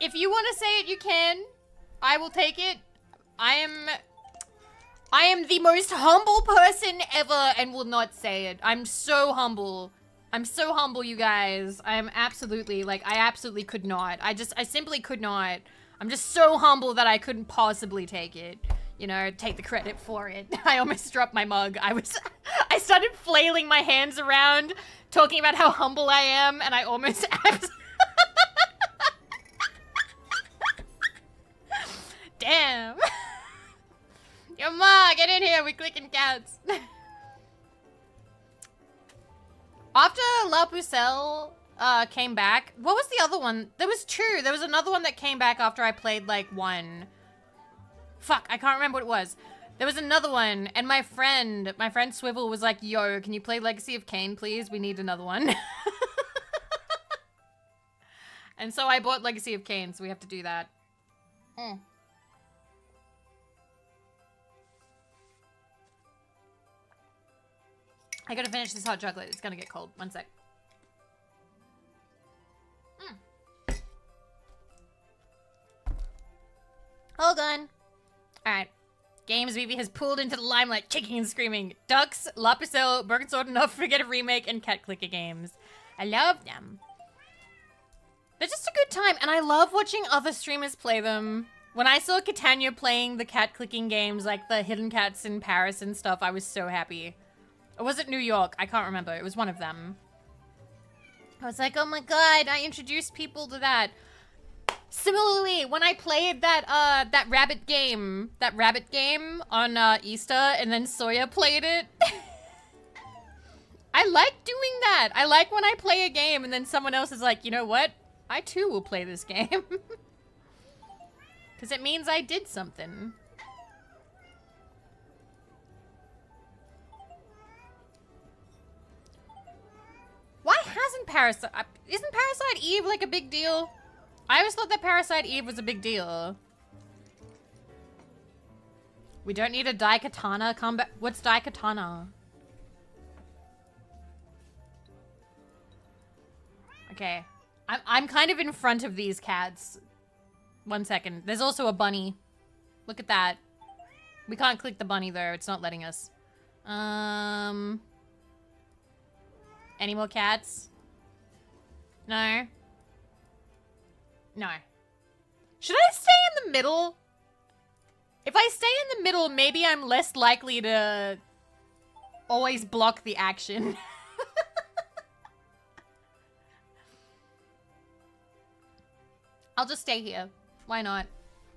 if you want to say it, you can. I will take it. I am I am the most humble person ever and will not say it. I'm so humble. I'm so humble, you guys. I am absolutely, like, I absolutely could not. I just, I simply could not. I'm just so humble that I couldn't possibly take it. You know, take the credit for it. I almost dropped my mug. I was, I started flailing my hands around, talking about how humble I am, and I almost Damn. Your ma, get in here. We clicking cats. After La Pucelle uh, came back, what was the other one? There was two. There was another one that came back after I played like one. Fuck, I can't remember what it was. There was another one, and my friend, my friend Swivel was like, yo, can you play Legacy of Kain, please? We need another one. and so I bought Legacy of Kain, so we have to do that. Mm. I gotta finish this hot chocolate. It's gonna get cold. One sec. Mm. Hold on. Alright. Games Vivi has pulled into the limelight, kicking and screaming. Ducks, La Pucelle, Broken Sword Enough, Forget a Remake, and Cat Clicker games. I love them. They're just a good time, and I love watching other streamers play them. When I saw Catania playing the cat clicking games, like the Hidden Cats in Paris and stuff, I was so happy. Or was it New York? I can't remember. It was one of them. I was like, oh my god, I introduced people to that. Similarly, when I played that uh that rabbit game, that rabbit game on uh, Easter, and then Sawyer played it. I like doing that. I like when I play a game and then someone else is like, you know what? I too will play this game. Because it means I did something. Why hasn't Parasite... Uh, isn't Parasite Eve like a big deal? I always thought that Parasite Eve was a big deal. We don't need a Daikatana combat. What's Daikatana? Okay. I'm, I'm kind of in front of these cats. One second. There's also a bunny. Look at that. We can't click the bunny though. It's not letting us. Um... Any more cats? No? No. Should I stay in the middle? If I stay in the middle, maybe I'm less likely to always block the action. I'll just stay here. Why not?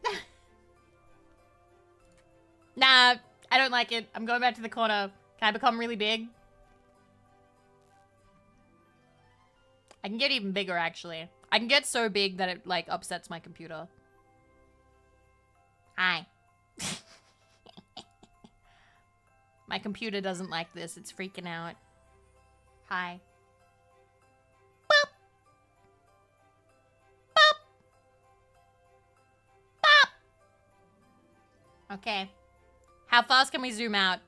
nah, I don't like it. I'm going back to the corner. Can I become really big? I can get even bigger, actually. I can get so big that it, like, upsets my computer. Hi. my computer doesn't like this. It's freaking out. Hi. Bop. Bop. Bop. Okay. How fast can we zoom out?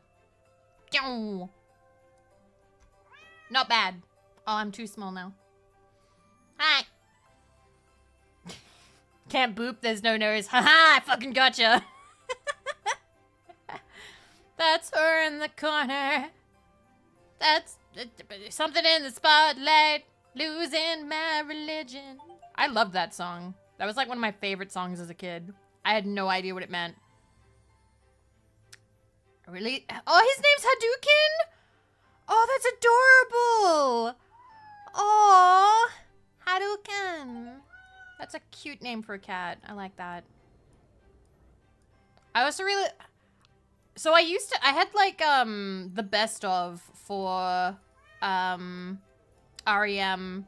Not bad. Oh, I'm too small now. Hi. Can't boop, there's no nose. Haha, I fucking gotcha. That's her in the corner. That's uh, something in the spotlight. Losing my religion. I love that song. That was like one of my favorite songs as a kid. I had no idea what it meant. Really? Oh, his name's Hadouken? Oh, that's adorable. Oh. Hadouken! That's a cute name for a cat. I like that. I also really... So I used to... I had, like, um, the best of for, um, REM.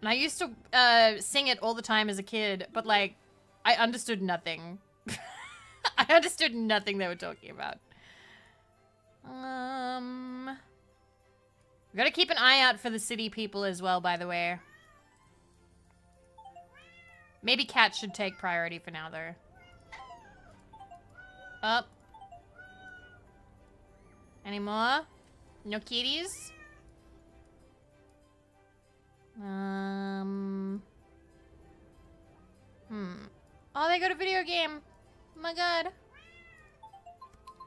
And I used to, uh, sing it all the time as a kid, but, like, I understood nothing. I understood nothing they were talking about. Um... We gotta keep an eye out for the city people as well, by the way. Maybe cats should take priority for now, though. Up. Any more? No kitties? Um. Hmm. Oh, they got a video game. Oh my god.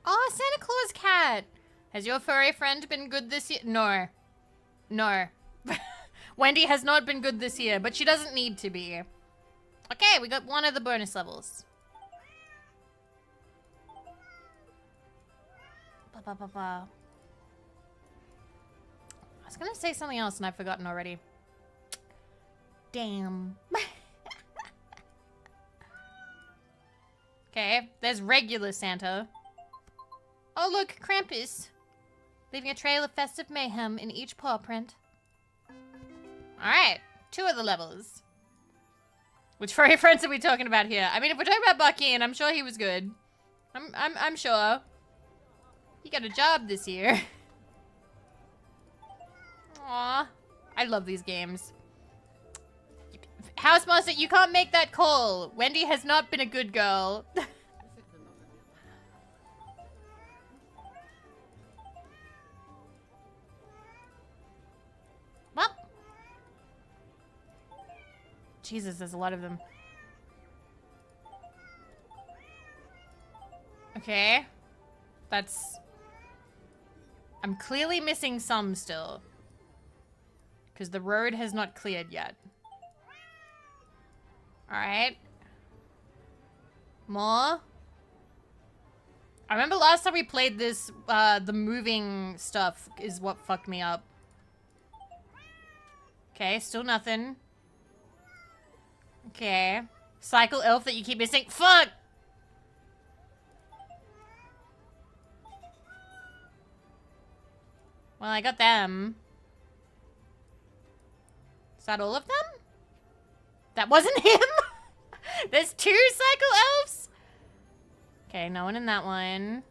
Oh, Santa Claus cat. Has your furry friend been good this year? No. No. Wendy has not been good this year, but she doesn't need to be. Okay, we got one of the bonus levels. Ba, ba, ba, ba. I was gonna say something else and I've forgotten already. Damn. okay, there's regular Santa. Oh look, Krampus. Leaving a trail of festive mayhem in each paw print. Alright, two of the levels. Which furry friends are we talking about here? I mean, if we're talking about Bucky, and I'm sure he was good. I'm, I'm, I'm sure. He got a job this year. Aw. I love these games. Housemaster, you can't make that call. Wendy has not been a good girl. Jesus, there's a lot of them. Okay. That's... I'm clearly missing some still. Because the road has not cleared yet. Alright. More. I remember last time we played this, uh, the moving stuff is what fucked me up. Okay, still nothing. Okay. Cycle elf that you keep missing. Fuck! Well, I got them. Is that all of them? That wasn't him? There's two cycle elves? Okay, no one in that one.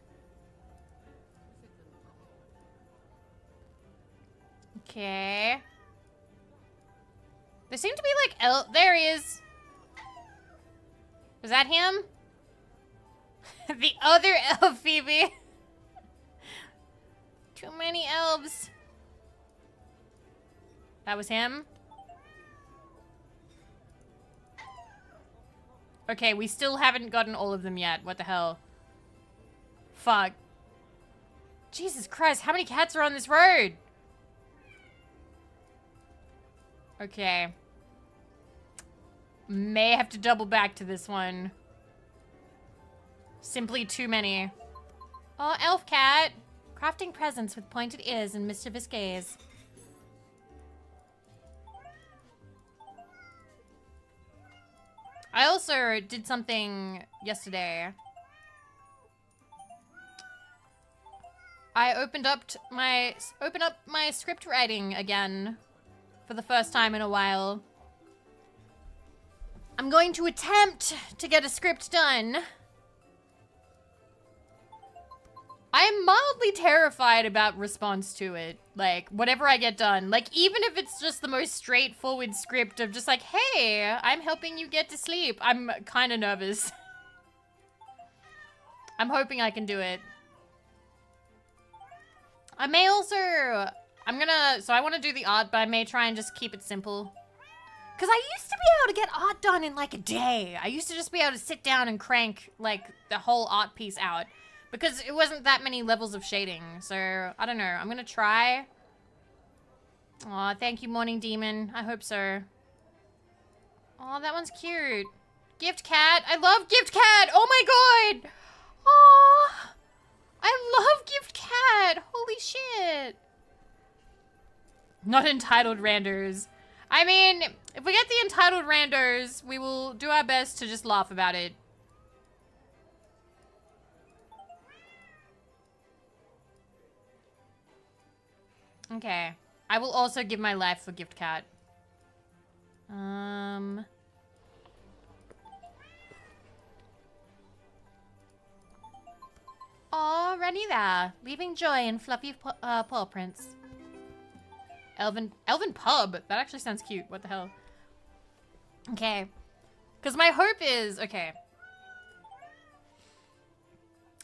Okay. There seem to be like el- there he is. Was that him? the other elf, Phoebe. Too many elves. That was him? Okay, we still haven't gotten all of them yet. What the hell? Fuck. Jesus Christ, how many cats are on this road? Okay. May have to double back to this one. Simply too many. Oh, elf cat. Crafting presents with pointed ears and mischievous gaze. I also did something yesterday. I opened up my opened up my script writing again for the first time in a while. I'm going to attempt to get a script done. I am mildly terrified about response to it. Like, whatever I get done. Like, even if it's just the most straightforward script of just like, hey, I'm helping you get to sleep. I'm kind of nervous. I'm hoping I can do it. I may also... I'm gonna... So I want to do the art, but I may try and just keep it simple. Because I used to be able to get art done in like a day. I used to just be able to sit down and crank like the whole art piece out. Because it wasn't that many levels of shading. So, I don't know. I'm gonna try. Aw, thank you, Morning Demon. I hope so. Aw, that one's cute. Gift Cat. I love Gift Cat. Oh my god. Aw. I love Gift Cat. Holy shit. Not entitled Randers. I mean, if we get the entitled randos, we will do our best to just laugh about it. Okay. I will also give my life for Gift Cat. Um... Aw, Renny there. Leaving joy in fluffy uh, paw prints. Elven, Elven Pub. That actually sounds cute. What the hell? Okay. Because my hope is, okay.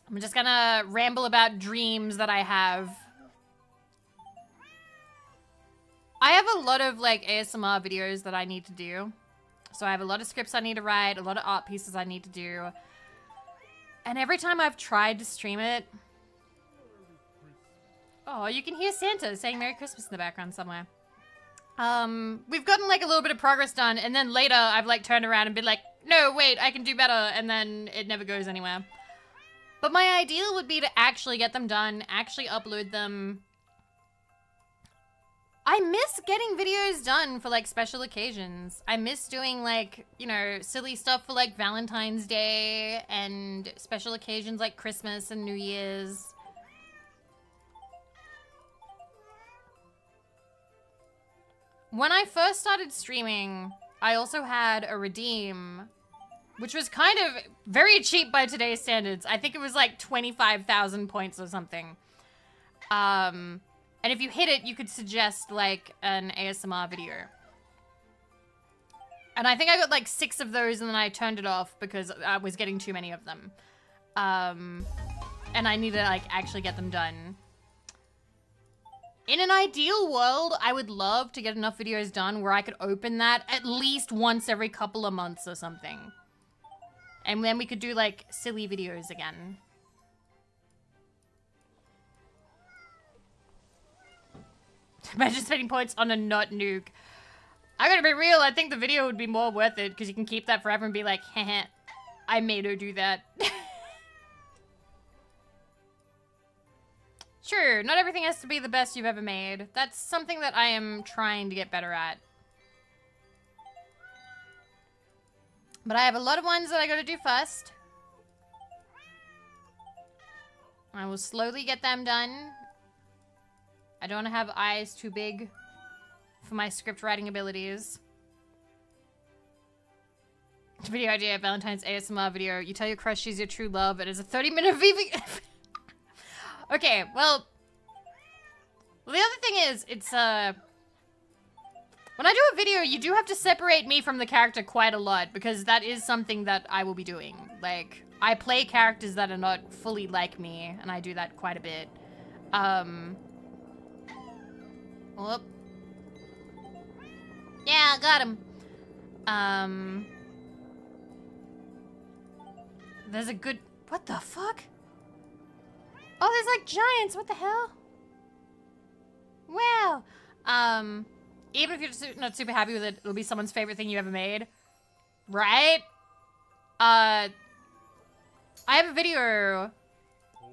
I'm just gonna ramble about dreams that I have. I have a lot of like ASMR videos that I need to do. So I have a lot of scripts I need to write, a lot of art pieces I need to do. And every time I've tried to stream it... Oh, you can hear Santa saying Merry Christmas in the background somewhere. Um, we've gotten like a little bit of progress done, and then later I've like turned around and been like, no, wait, I can do better, and then it never goes anywhere. But my ideal would be to actually get them done, actually upload them. I miss getting videos done for like special occasions. I miss doing like, you know, silly stuff for like Valentine's Day and special occasions like Christmas and New Year's. When I first started streaming, I also had a redeem, which was kind of very cheap by today's standards. I think it was like 25,000 points or something. Um, and if you hit it, you could suggest like an ASMR video. And I think I got like six of those and then I turned it off because I was getting too many of them. Um, and I need to like actually get them done. In an ideal world, I would love to get enough videos done where I could open that at least once every couple of months or something. And then we could do like silly videos again. Imagine spending points on a nut nuke. I gotta be real, I think the video would be more worth it because you can keep that forever and be like, heh I made her do that. Sure, not everything has to be the best you've ever made. That's something that I am trying to get better at. But I have a lot of ones that I gotta do first. I will slowly get them done. I don't have eyes too big for my script writing abilities. Video idea, Valentine's ASMR video. You tell your crush she's your true love. It is a 30 minute VV. Okay, well... The other thing is, it's, uh... When I do a video, you do have to separate me from the character quite a lot, because that is something that I will be doing. Like, I play characters that are not fully like me, and I do that quite a bit. Um... Whoop. Yeah, I got him. Um... There's a good... What the fuck? Oh, there's like giants. What the hell? Wow. Um, even if you're not super happy with it, it'll be someone's favorite thing you ever made. Right? Uh, I have a video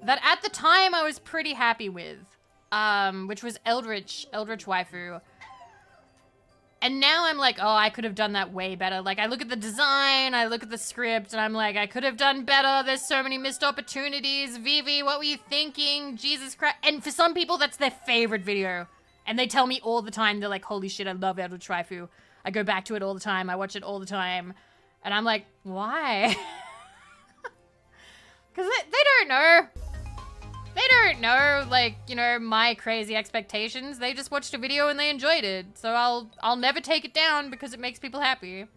that at the time I was pretty happy with. Um, which was Eldritch, Eldritch Waifu. And now I'm like, oh, I could have done that way better. Like, I look at the design, I look at the script, and I'm like, I could have done better. There's so many missed opportunities. Vivi, what were you thinking? Jesus Christ. And for some people, that's their favorite video. And they tell me all the time, they're like, holy shit, I love Eldritch Waifu. I go back to it all the time. I watch it all the time. And I'm like, why? Because they, they don't know. They don't know, like, you know, my crazy expectations. They just watched a video and they enjoyed it. So I'll I'll never take it down because it makes people happy.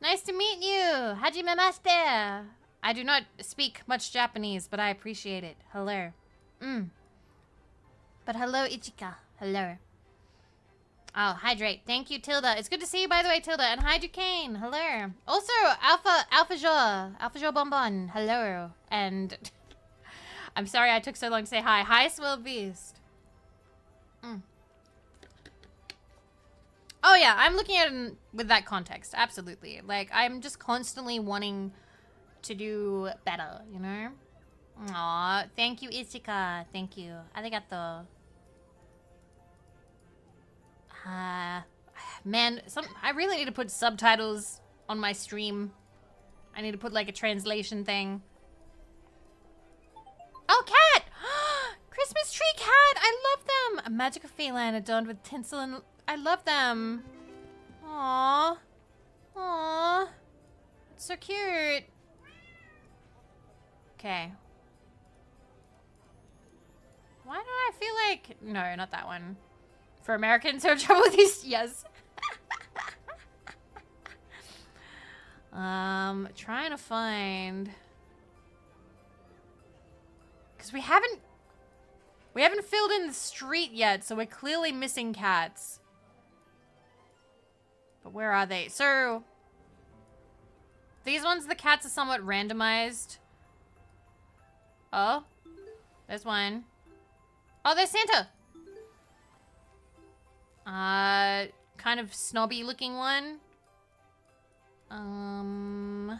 Nice to meet you. Hajimemashite. I do not speak much Japanese, but I appreciate it. Hello. Mm. But hello, Ichika. Hello. Oh, hydrate. Thank you, Tilda. It's good to see you, by the way, Tilda. And hi, Duquesne. Hello. Also, Alpha, Alpha Joe. Alpha Joe Bonbon. Hello. And... I'm sorry I took so long to say hi. Hi, Swill Beast. Mm. Oh yeah, I'm looking at it with that context. Absolutely. Like, I'm just constantly wanting to do better, you know? Aw, thank you, Ichika. Thank you. Arigato. Uh, man, some I really need to put subtitles on my stream. I need to put like a translation thing. Oh, cat! Christmas tree cat! I love them! A magical feline adorned with tinsel and... I love them. Aww. Aww. It's so cute. Okay. Why do I feel like... No, not that one. For Americans who have trouble with these... Yes. um, trying to find... Because we haven't... We haven't filled in the street yet, so we're clearly missing cats. But where are they? So... These ones, the cats are somewhat randomized. Oh. There's one. Oh, there's Santa! Uh, kind of snobby looking one. Um...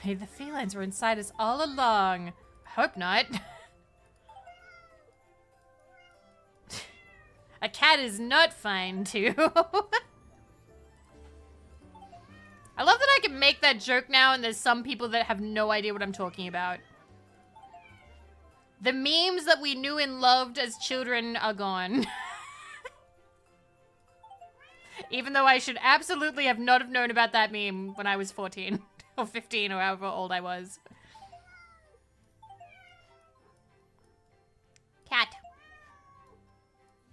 Hey, the felines were inside us all along. Hope not. A cat is not fine, too. I love that I can make that joke now and there's some people that have no idea what I'm talking about. The memes that we knew and loved as children are gone. Even though I should absolutely have not have known about that meme when I was 14 or 15 or however old I was. Cat.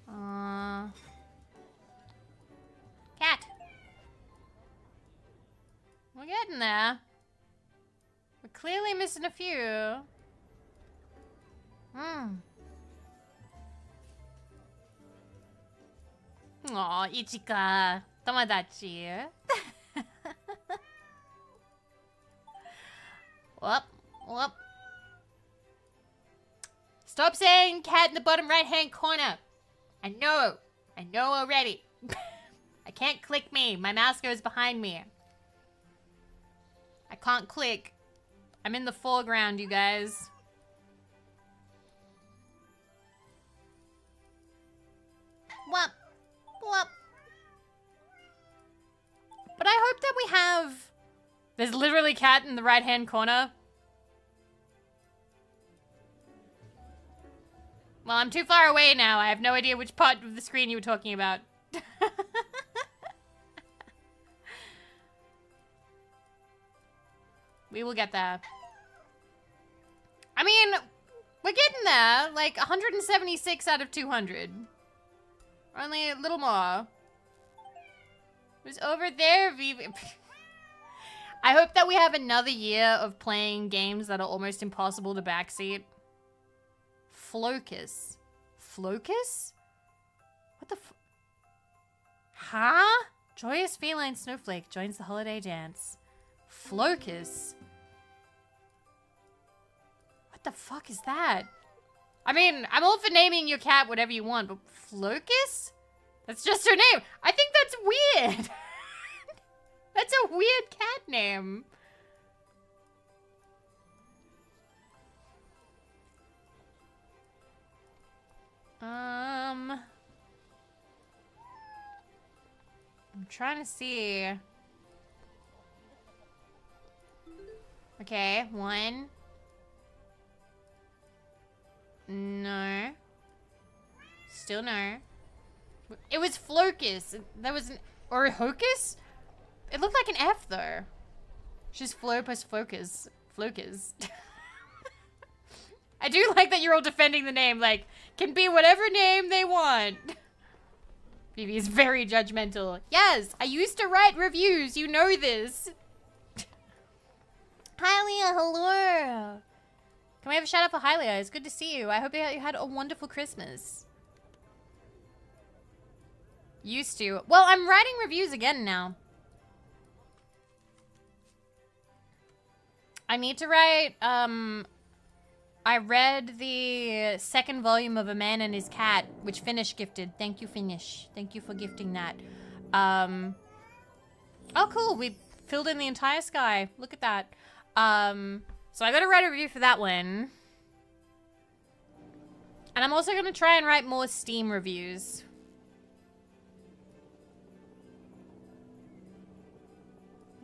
Uh, cat. We're getting there. We're clearly missing a few. Hmm. Aw, Ichika. Tomodachi. whoop, whoop. Stop saying cat in the bottom right hand corner. I know. I know already. I can't click me. My mouse goes behind me. I can't click. I'm in the foreground, you guys. What? What? But I hope that we have... There's literally cat in the right-hand corner. Well, I'm too far away now. I have no idea which part of the screen you were talking about. we will get there. I mean, we're getting there. Like, 176 out of 200. Only a little more. It was over there, Vivi. I hope that we have another year of playing games that are almost impossible to backseat. Flocus. Flocus? What the f- Huh? Joyous feline snowflake joins the holiday dance. Flocus? What the fuck is that? I mean, I'm all for naming your cat whatever you want, but Flocus? That's just her name. I think that's weird. that's a weird cat name. Um... I'm trying to see. Okay, one. No. Still no. It was Flocus. That was an... Or Hocus? It looked like an F, though. She's Flopus Focus. Flocus. I do like that you're all defending the name. Like, can be whatever name they want. Phoebe is very judgmental. Yes, I used to write reviews. You know this. Hylia, hello. Can we have a shout out for Hylia? It's good to see you. I hope you had a wonderful Christmas. Used to. Well, I'm writing reviews again now. I need to write, um... I read the second volume of A Man and His Cat, which Finish gifted. Thank you, Finish. Thank you for gifting that. Um... Oh, cool. We filled in the entire sky. Look at that. Um... So I gotta write a review for that one. And I'm also gonna try and write more Steam reviews.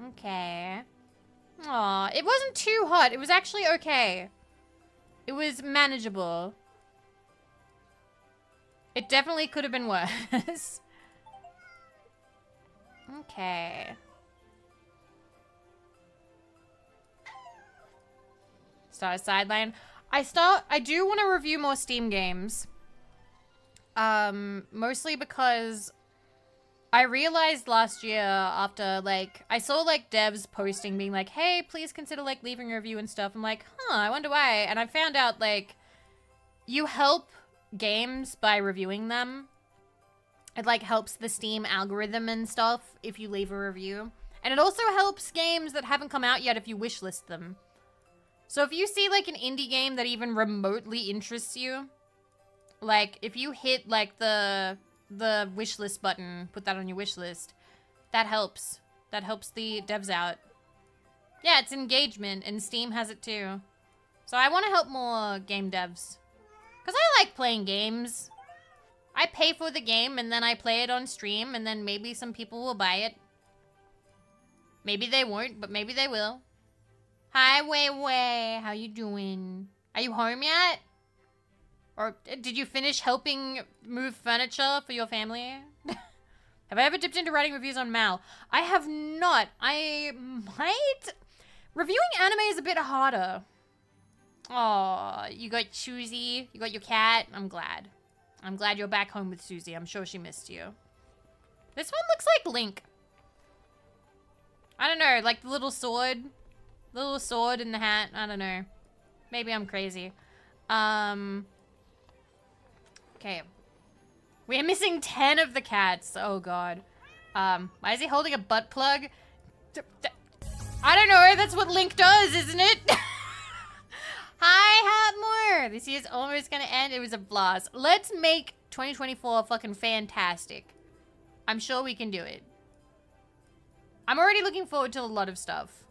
Okay. Aw, it wasn't too hot. It was actually okay. It was manageable. It definitely could have been worse. okay. Start a sideline. I start. I do want to review more Steam games. Um, mostly because I realized last year after like I saw like devs posting being like, "Hey, please consider like leaving a review and stuff." I'm like, "Huh, I wonder why." And I found out like you help games by reviewing them. It like helps the Steam algorithm and stuff if you leave a review. And it also helps games that haven't come out yet if you wishlist them. So if you see like an indie game that even remotely interests you, like if you hit like the the wishlist button, put that on your wish list, that helps. That helps the devs out. Yeah, it's engagement and Steam has it too. So I want to help more game devs. Because I like playing games. I pay for the game and then I play it on stream and then maybe some people will buy it. Maybe they won't, but maybe they will. Hi, Wei Wei. How you doing? Are you home yet? Or did you finish helping move furniture for your family? have I ever dipped into writing reviews on MAL? I have not. I might. Reviewing anime is a bit harder. Oh, you got Susie. You got your cat. I'm glad. I'm glad you're back home with Susie. I'm sure she missed you. This one looks like Link. I don't know, like the little sword. Little sword in the hat. I don't know. Maybe I'm crazy. Um. Okay. We are missing 10 of the cats. Oh, God. Um, why is he holding a butt plug? I don't know. That's what Link does, isn't it? Hi, Hatmore. This year's almost gonna end. It was a blast. Let's make 2024 fucking fantastic. I'm sure we can do it. I'm already looking forward to a lot of stuff.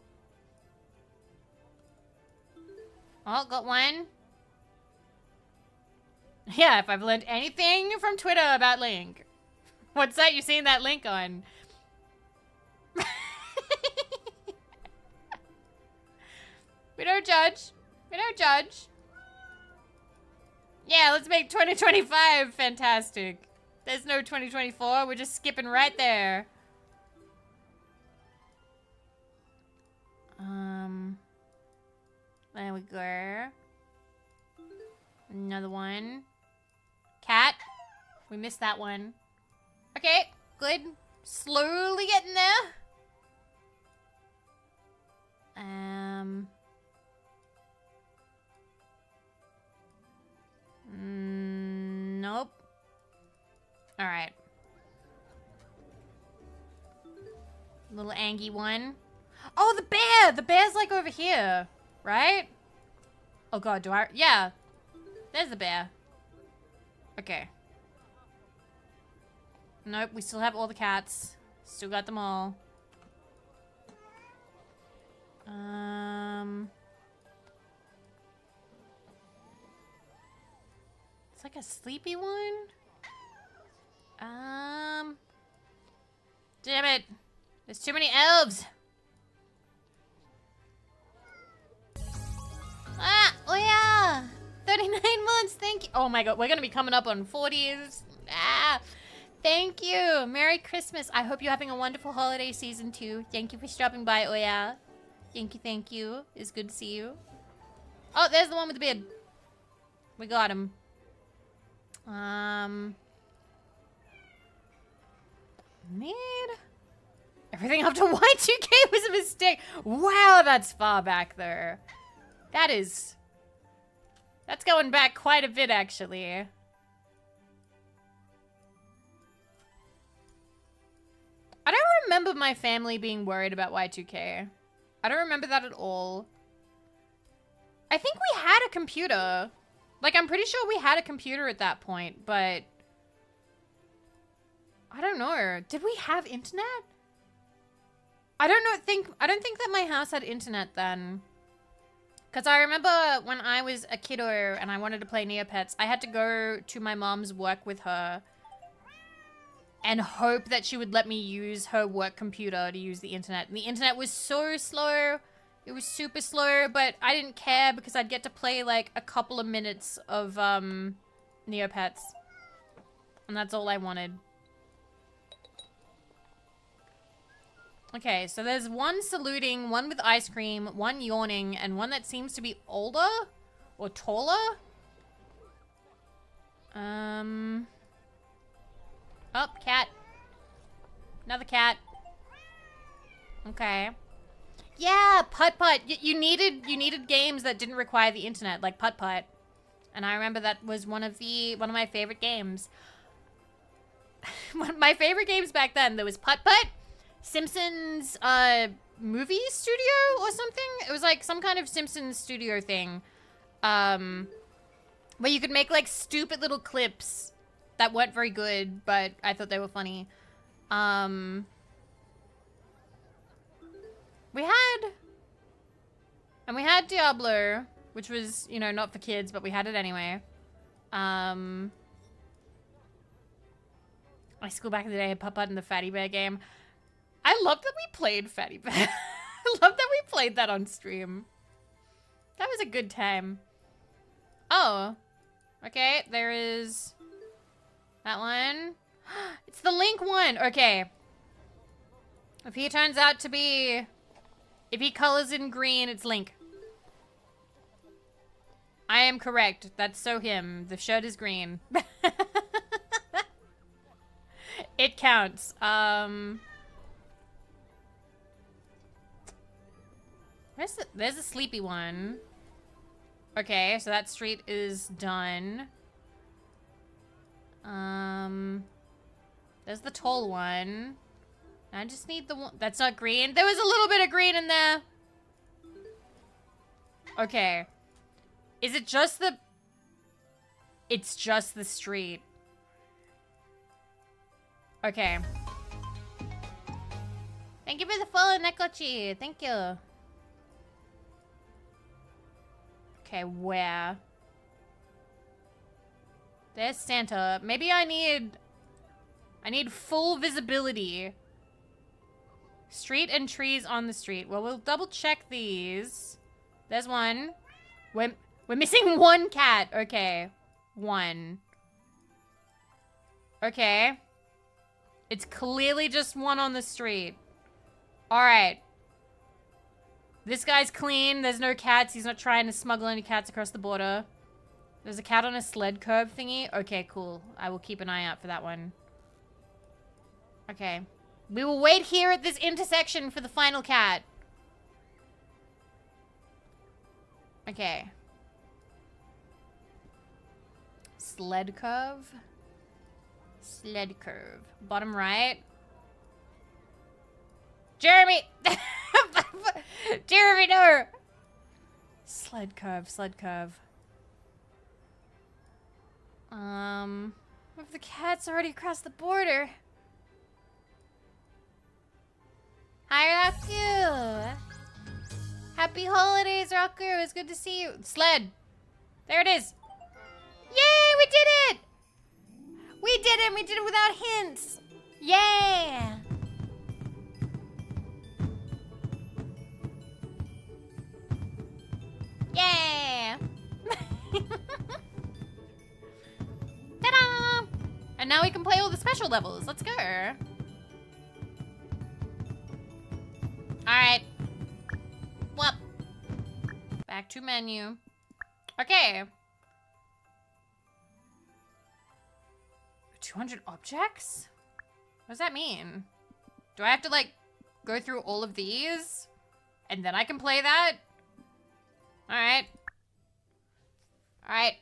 Oh, got one. Yeah, if I've learned anything from Twitter about Link. What's that? You seen that link on? we don't judge. We don't judge. Yeah, let's make 2025 fantastic. There's no 2024. We're just skipping right there. Um, there we go. Another one. We missed that one. Okay, good. Slowly getting there. Um. Mm, nope. Alright. Little Angie one. Oh, the bear! The bear's like over here, right? Oh god, do I? Yeah. There's the bear. Okay. Nope, we still have all the cats. Still got them all. Um... It's like a sleepy one? Um... Damn it! There's too many elves! Ah! Oh yeah! 39 months, thank you. Oh my god, we're gonna be coming up on 40s. Ah! Thank you. Merry Christmas. I hope you're having a wonderful holiday season too. Thank you for stopping by, Oya. Thank you, thank you. It's good to see you. Oh, there's the one with the beard. We got him. Um... Need... Everything after Y2K was a mistake. Wow, that's far back there. That is... That's going back quite a bit, actually. I don't remember my family being worried about Y2K. I don't remember that at all. I think we had a computer. Like, I'm pretty sure we had a computer at that point, but... I don't know. Did we have internet? I don't know, think, I don't think that my house had internet then. Because I remember when I was a kiddo and I wanted to play Neopets, I had to go to my mom's work with her and hope that she would let me use her work computer to use the internet. And the internet was so slow. It was super slow, but I didn't care because I'd get to play like a couple of minutes of um, Neopets. And that's all I wanted. Okay, so there's one saluting, one with ice cream, one yawning, and one that seems to be older or taller. Um. Up, oh, cat. Another cat. Okay. Yeah, Putt Putt. Y you needed you needed games that didn't require the internet, like Putt Putt. And I remember that was one of the one of my favorite games. one of my favorite games back then. There was Putt Putt, Simpsons uh movie studio or something. It was like some kind of Simpsons studio thing. Um where you could make like stupid little clips that weren't very good, but I thought they were funny. Um we had... And we had Diablo, which was, you know, not for kids, but we had it anyway. Um... My school back in the day had Putt Putt and the Fatty Bear game. I love that we played Fatty Bear. I love that we played that on stream. That was a good time. Oh. Okay, there is... That one. It's the Link one. Okay. If he turns out to be if he colors in green, it's Link. I am correct. That's so him. The shirt is green. it counts. Um... The, there's a sleepy one. Okay, so that street is done. Um... There's the tall one. I just need the one. That's not green. There was a little bit of green in there. Okay. Is it just the... It's just the street. Okay. Thank you for the follow, Nekochi. Thank you. Okay, where? There's Santa. Maybe I need... I need full visibility Street and trees on the street. Well, we'll double check these. There's one. We're, we're missing one cat. Okay. One. Okay. It's clearly just one on the street. Alright. This guy's clean. There's no cats. He's not trying to smuggle any cats across the border. There's a cat on a sled curb thingy. Okay, cool. I will keep an eye out for that one. Okay. We will wait here at this intersection for the final cat. Okay. Sled curve. Sled curve. Bottom right. Jeremy! Jeremy, no! Sled curve, sled curve. Um, what if the cat's already across the border? Hi, Raku. Happy holidays, Raku. It's good to see you. Sled. There it is. Yay, we did it! We did it! We did it without hints! Yeah! Yeah! And now we can play all the special levels. Let's go. Alright. Whoop. Back to menu. Okay. 200 objects? What does that mean? Do I have to, like, go through all of these? And then I can play that? Alright. Alright.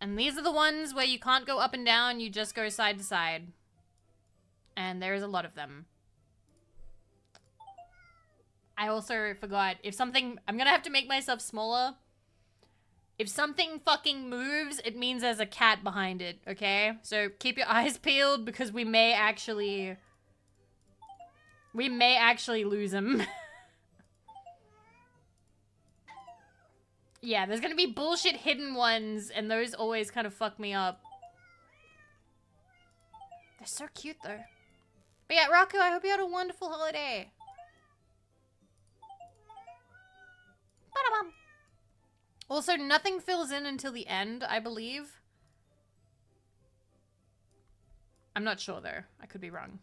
And these are the ones where you can't go up and down, you just go side to side. And there's a lot of them. I also forgot, if something... I'm gonna have to make myself smaller. If something fucking moves, it means there's a cat behind it, okay? So keep your eyes peeled because we may actually... We may actually lose him. yeah, there's gonna be bullshit hidden ones, and those always kind of fuck me up. They're so cute, though. But yeah, Raku, I hope you had a wonderful holiday. Also, nothing fills in until the end, I believe. I'm not sure, though. I could be wrong.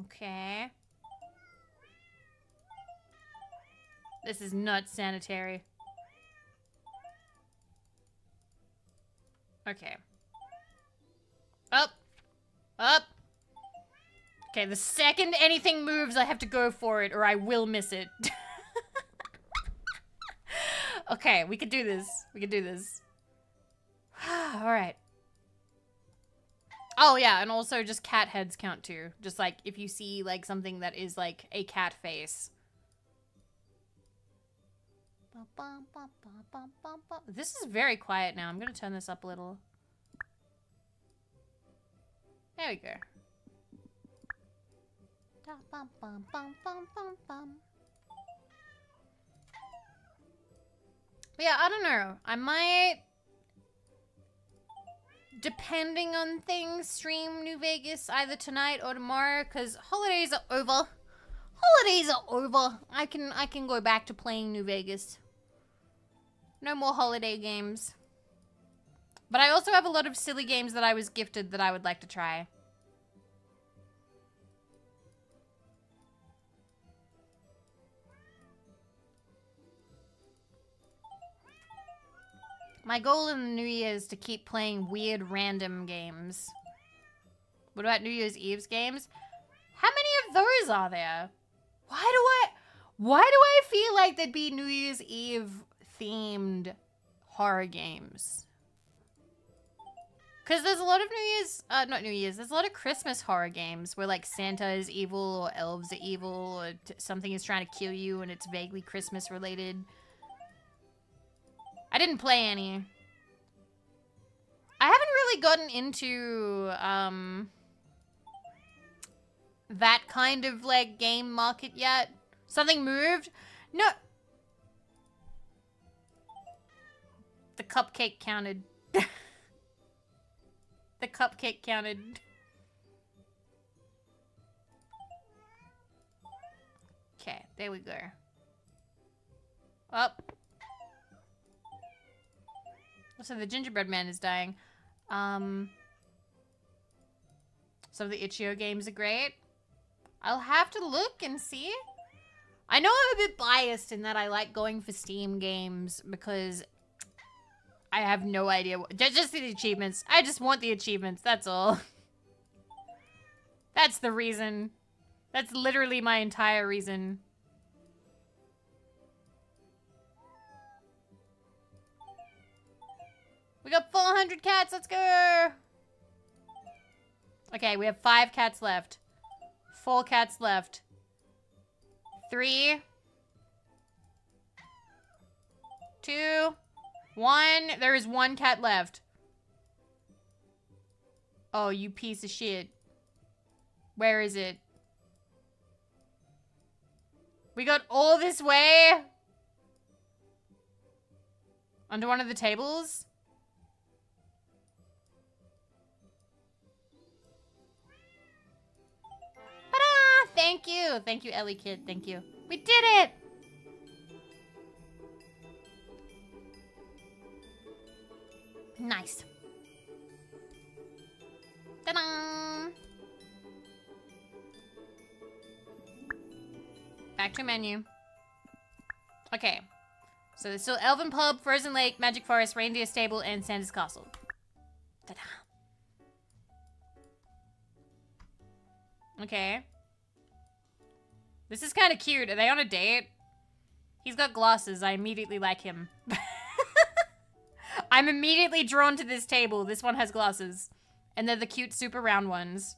Okay. This is not sanitary. Okay. Up. Up. Okay, the second anything moves, I have to go for it or I will miss it. okay, we can do this. We can do this. Alright. Oh yeah, and also just cat heads count too. Just like if you see like something that is like a cat face. This is very quiet now. I'm gonna turn this up a little. There we go. But yeah, I don't know. I might depending on things, stream New Vegas either tonight or tomorrow because holidays are over. Holidays are over. I can I can go back to playing New Vegas. No more holiday games. But I also have a lot of silly games that I was gifted that I would like to try. My goal in the new year is to keep playing weird random games. What about New Year's Eve's games? How many of those are there? Why do I why do I feel like there'd be New Year's Eve themed horror games? Cause there's a lot of New Year's, uh, not New Year's. There's a lot of Christmas horror games where like Santa is evil or elves are evil or something is trying to kill you and it's vaguely Christmas related. I didn't play any. I haven't really gotten into um, that kind of like game market yet. Something moved? No. The cupcake counted. the cupcake counted. Okay, there we go. Up. So the gingerbread man is dying. Um, some of the itch.io games are great. I'll have to look and see. I know I'm a bit biased in that I like going for Steam games because I have no idea. What, just the achievements. I just want the achievements. That's all. That's the reason. That's literally my entire reason. We got 400 cats. Let's go. Okay, we have five cats left. Four cats left. Three. Two. One. There is one cat left. Oh, you piece of shit. Where is it? We got all this way? Under one of the tables? Thank you. Thank you, Ellie Kid. Thank you. We did it! Nice. Ta-da! Back to menu. Okay. So there's still Elven Pub, Frozen Lake, Magic Forest, Reindeer Stable, and Santa's Castle. Ta-da! Okay. This is kind of cute. Are they on a date? He's got glasses. I immediately like him. I'm immediately drawn to this table. This one has glasses. And they're the cute super round ones.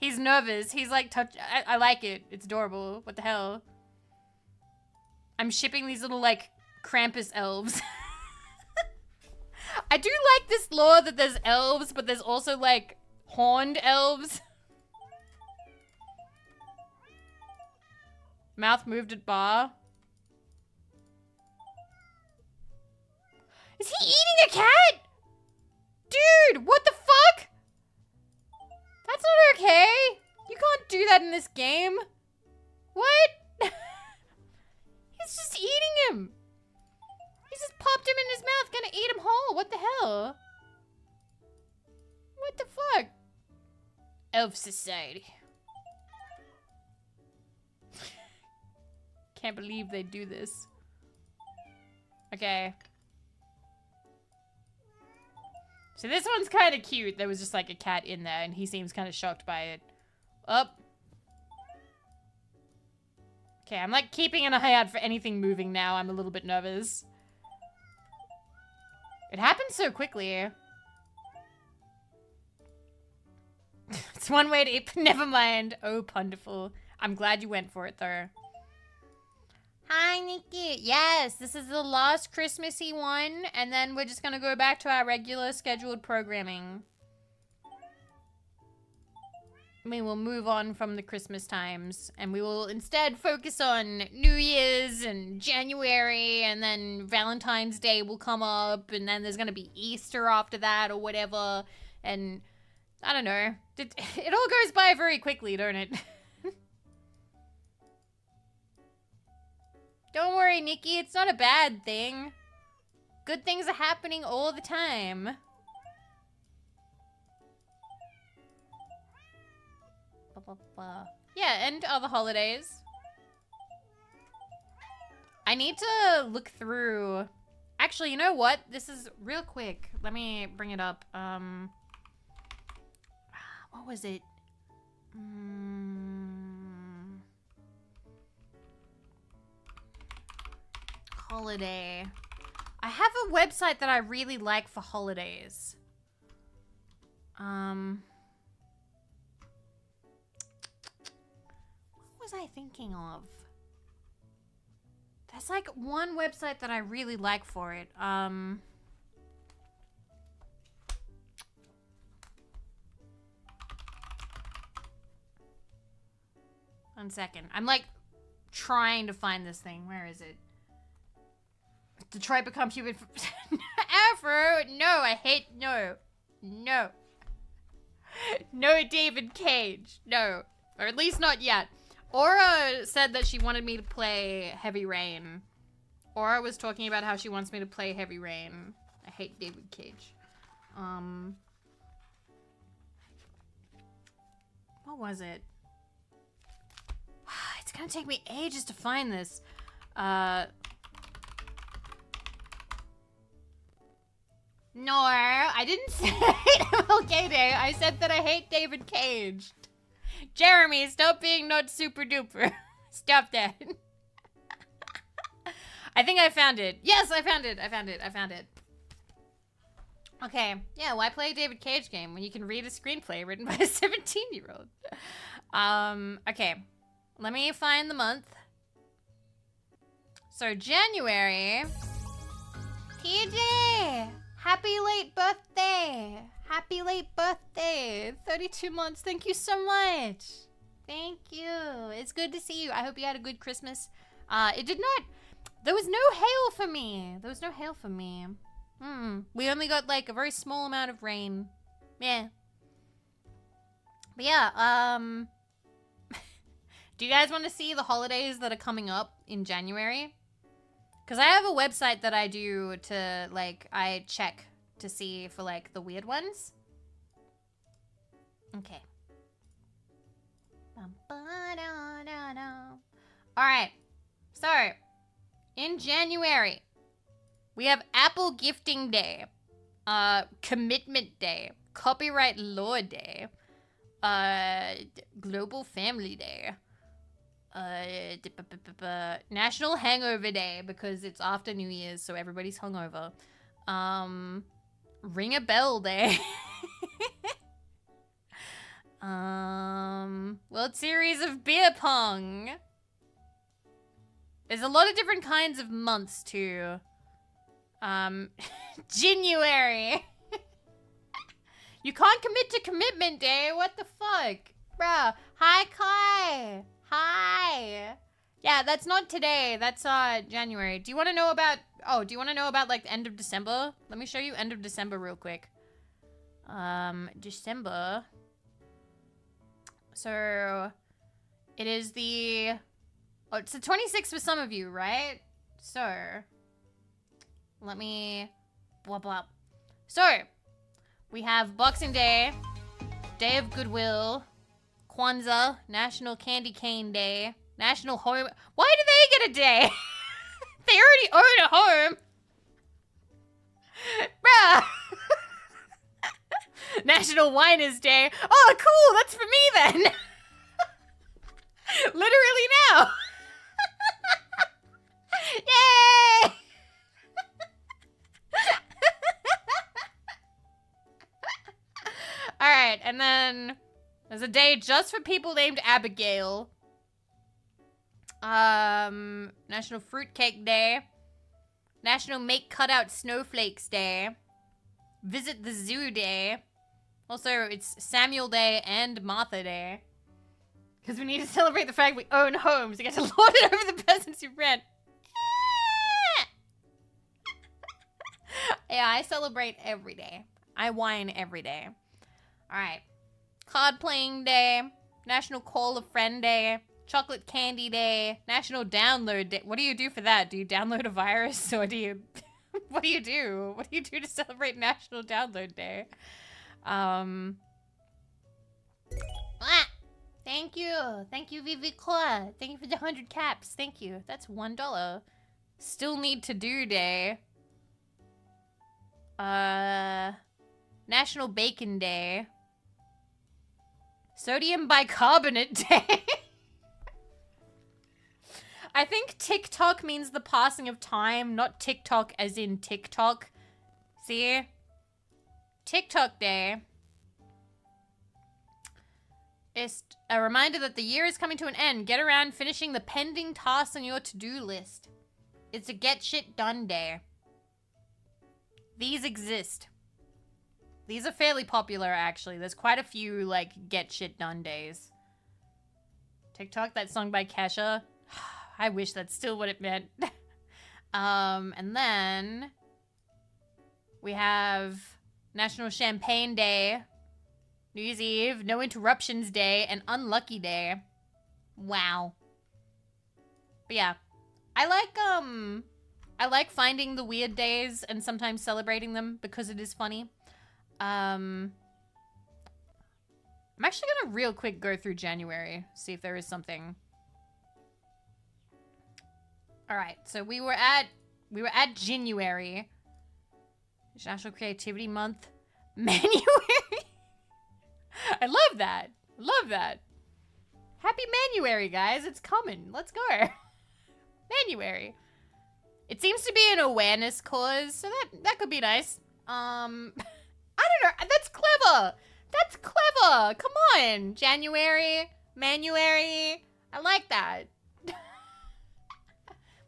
He's nervous. He's like, touch. I, I like it. It's adorable. What the hell? I'm shipping these little like Krampus elves. I do like this lore that there's elves, but there's also like horned elves. Mouth moved at bar. Is he eating a cat? Dude, what the fuck? That's not okay. You can't do that in this game. What? He's just eating him. He just popped him in his mouth, gonna eat him whole. What the hell? What the fuck? Elf Society. Can't believe they do this. Okay. So this one's kind of cute. There was just like a cat in there and he seems kind of shocked by it. Up. Okay, I'm like keeping an eye out for anything moving now. I'm a little bit nervous. It happened so quickly. it's one way to. Never mind. Oh, wonderful. I'm glad you went for it, though. Hi, Nikki. Yes, this is the last Christmassy one, and then we're just gonna go back to our regular scheduled programming. We will move on from the Christmas times, and we will instead focus on New Year's and January, and then Valentine's Day will come up, and then there's gonna be Easter after that, or whatever, and I don't know. It, it all goes by very quickly, don't it? don't worry, Nikki. It's not a bad thing. Good things are happening all the time. Yeah, and other holidays. I need to look through... Actually, you know what? This is real quick. Let me bring it up. Um what was it? Mm, holiday. I have a website that I really like for holidays. Um, what was I thinking of? There's like one website that I really like for it. Um, One second. I'm like trying to find this thing. Where is it? Detroit become human. Afro. No, I hate. No. No. No, David Cage. No. Or at least not yet. Aura said that she wanted me to play Heavy Rain. Aura was talking about how she wants me to play Heavy Rain. I hate David Cage. Um. What was it? It's gonna take me ages to find this. Uh... No, I didn't say MLK Day. I said that I hate David Cage. Jeremy, stop being not super duper. stop that. I think I found it. Yes, I found it. I found it. I found it. Okay. Yeah, why play a David Cage game when you can read a screenplay written by a 17-year-old? Um, okay. Let me find the month. So January. PJ! Happy late birthday! Happy late birthday! 32 months. Thank you so much. Thank you. It's good to see you. I hope you had a good Christmas. Uh, it did not... There was no hail for me. There was no hail for me. Hmm. We only got, like, a very small amount of rain. Yeah. But yeah, um... Do you guys want to see the holidays that are coming up in January? Because I have a website that I do to, like, I check to see for, like, the weird ones. Okay. Alright. So, in January, we have Apple Gifting Day, uh, Commitment Day, Copyright Law Day, uh, Global Family Day, uh, National Hangover Day because it's after New Year's, so everybody's hungover. Um, Ring a Bell Day. um, World Series of Beer Pong. There's a lot of different kinds of months too. Um, January. you can't commit to commitment day. What the fuck? Bruh. Hi, Kai. Hi. Yeah, that's not today. That's uh January. Do you want to know about Oh, do you want to know about like the end of December? Let me show you end of December real quick. Um December. So it is the Oh, it's the 26th for some of you, right? So let me blah blah. So we have Boxing Day, Day of Goodwill, Kwanzaa, National Candy Cane Day, National Home... Why do they get a day? they already own a home. Bruh. National Whiners Day. Oh, cool. That's for me then. Literally now. Yay! All right, and then there's a day just for people named Abigail. Um, National Fruitcake Day. National Make Cutout Snowflakes Day. Visit the Zoo Day. Also, it's Samuel Day and Martha Day. Because we need to celebrate the fact we own homes. We get to lord it over the peasants who rent. yeah, I celebrate every day. I whine every day. Alright. Card playing day. National Call a Friend Day. Chocolate Candy Day. National Download Day. What do you do for that? Do you download a virus or do you... what do you do? What do you do to celebrate National Download Day? Um... Ah! Thank you. Thank you, Vivi. Thank you for the 100 caps. Thank you. That's $1. Still need to do day. Uh... National Bacon Day. Sodium bicarbonate day. I think TikTok means the passing of time, not TikTok as in TikTok. See? TikTok day is a reminder that the year is coming to an end. Get around finishing the pending tasks on your to-do list. It's a get shit done day. These exist. These are fairly popular, actually. There's quite a few, like, get shit done days. TikTok, that song by Kesha. I wish that's still what it meant. um, and then we have National Champagne Day, New Year's Eve, No Interruptions Day, and Unlucky Day. Wow. But yeah, I like, um, I like finding the weird days and sometimes celebrating them because it is funny. Um, I'm actually gonna real quick go through January, see if there is something. All right, so we were at we were at January, National Creativity Month, Manuary. I love that. Love that. Happy Manuary, guys. It's coming. Let's go. Manuary. It seems to be an awareness cause, so that that could be nice. Um. I don't know. That's clever. That's clever. Come on. January, Manuary. I like that.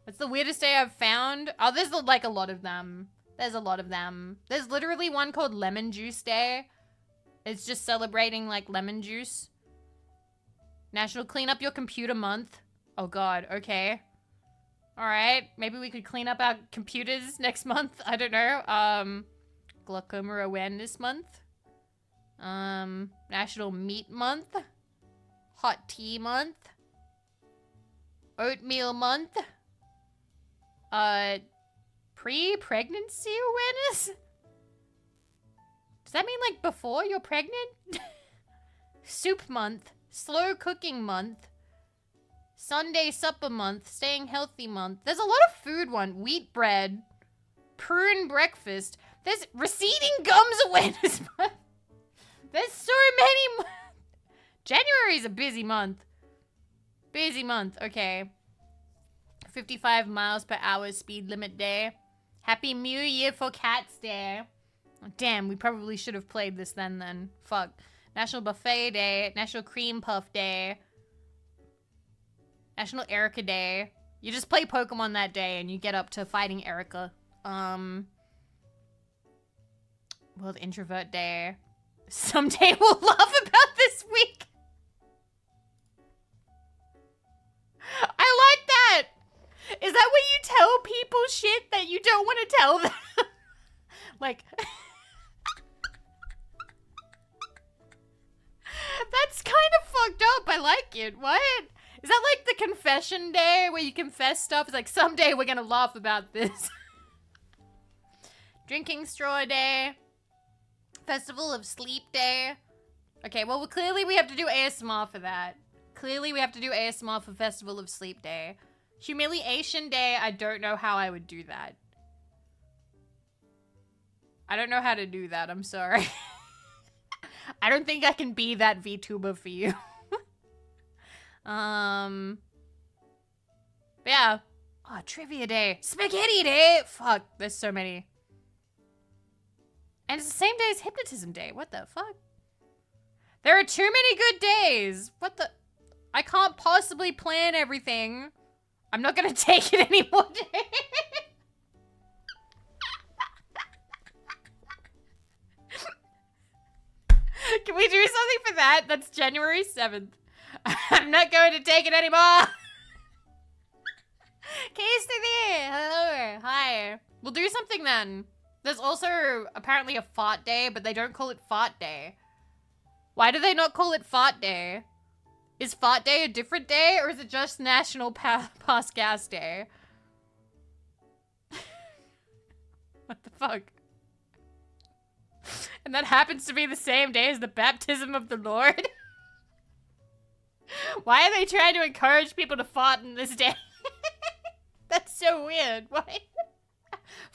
What's the weirdest day I've found? Oh, there's like a lot of them. There's a lot of them. There's literally one called Lemon Juice Day. It's just celebrating like lemon juice. National Clean Up Your Computer Month. Oh god, okay. Alright, maybe we could clean up our computers next month. I don't know. Um, Glaucoma Awareness Month. Um, National Meat Month. Hot Tea Month. Oatmeal Month. Uh, pre-pregnancy awareness? Does that mean like before you're pregnant? Soup Month. Slow Cooking Month. Sunday Supper Month. Staying Healthy Month. There's a lot of food one. Wheat Bread. Prune Breakfast. There's receding gums awareness month. There's so many. January is a busy month. Busy month. Okay. 55 miles per hour speed limit day. Happy New Year for Cats Day. Damn, we probably should have played this then then. Fuck. National Buffet Day. National Cream Puff Day. National Erica Day. You just play Pokemon that day and you get up to fighting Erica. Um... World Introvert Day. Someday we'll laugh about this week. I like that. Is that when you tell people shit that you don't want to tell them? like... That's kind of fucked up. I like it. What? Is that like the confession day where you confess stuff? It's like, someday we're gonna laugh about this. Drinking straw day. Festival of Sleep Day. Okay, well, clearly we have to do ASMR for that. Clearly we have to do ASMR for Festival of Sleep Day. Humiliation Day, I don't know how I would do that. I don't know how to do that, I'm sorry. I don't think I can be that VTuber for you. um. yeah. Oh, trivia day. Spaghetti day! Fuck, there's so many. And it's the same day as hypnotism day. What the fuck? There are too many good days. What the? I can't possibly plan everything. I'm not gonna take it anymore. Can we do something for that? That's January 7th. I'm not going to take it anymore. Case to there. Hello. Hi. We'll do something then. There's also apparently a fart day, but they don't call it fart day. Why do they not call it fart day? Is fart day a different day, or is it just National pa Pass Gas Day? what the fuck? And that happens to be the same day as the baptism of the Lord? Why are they trying to encourage people to fart in this day? That's so weird. Why?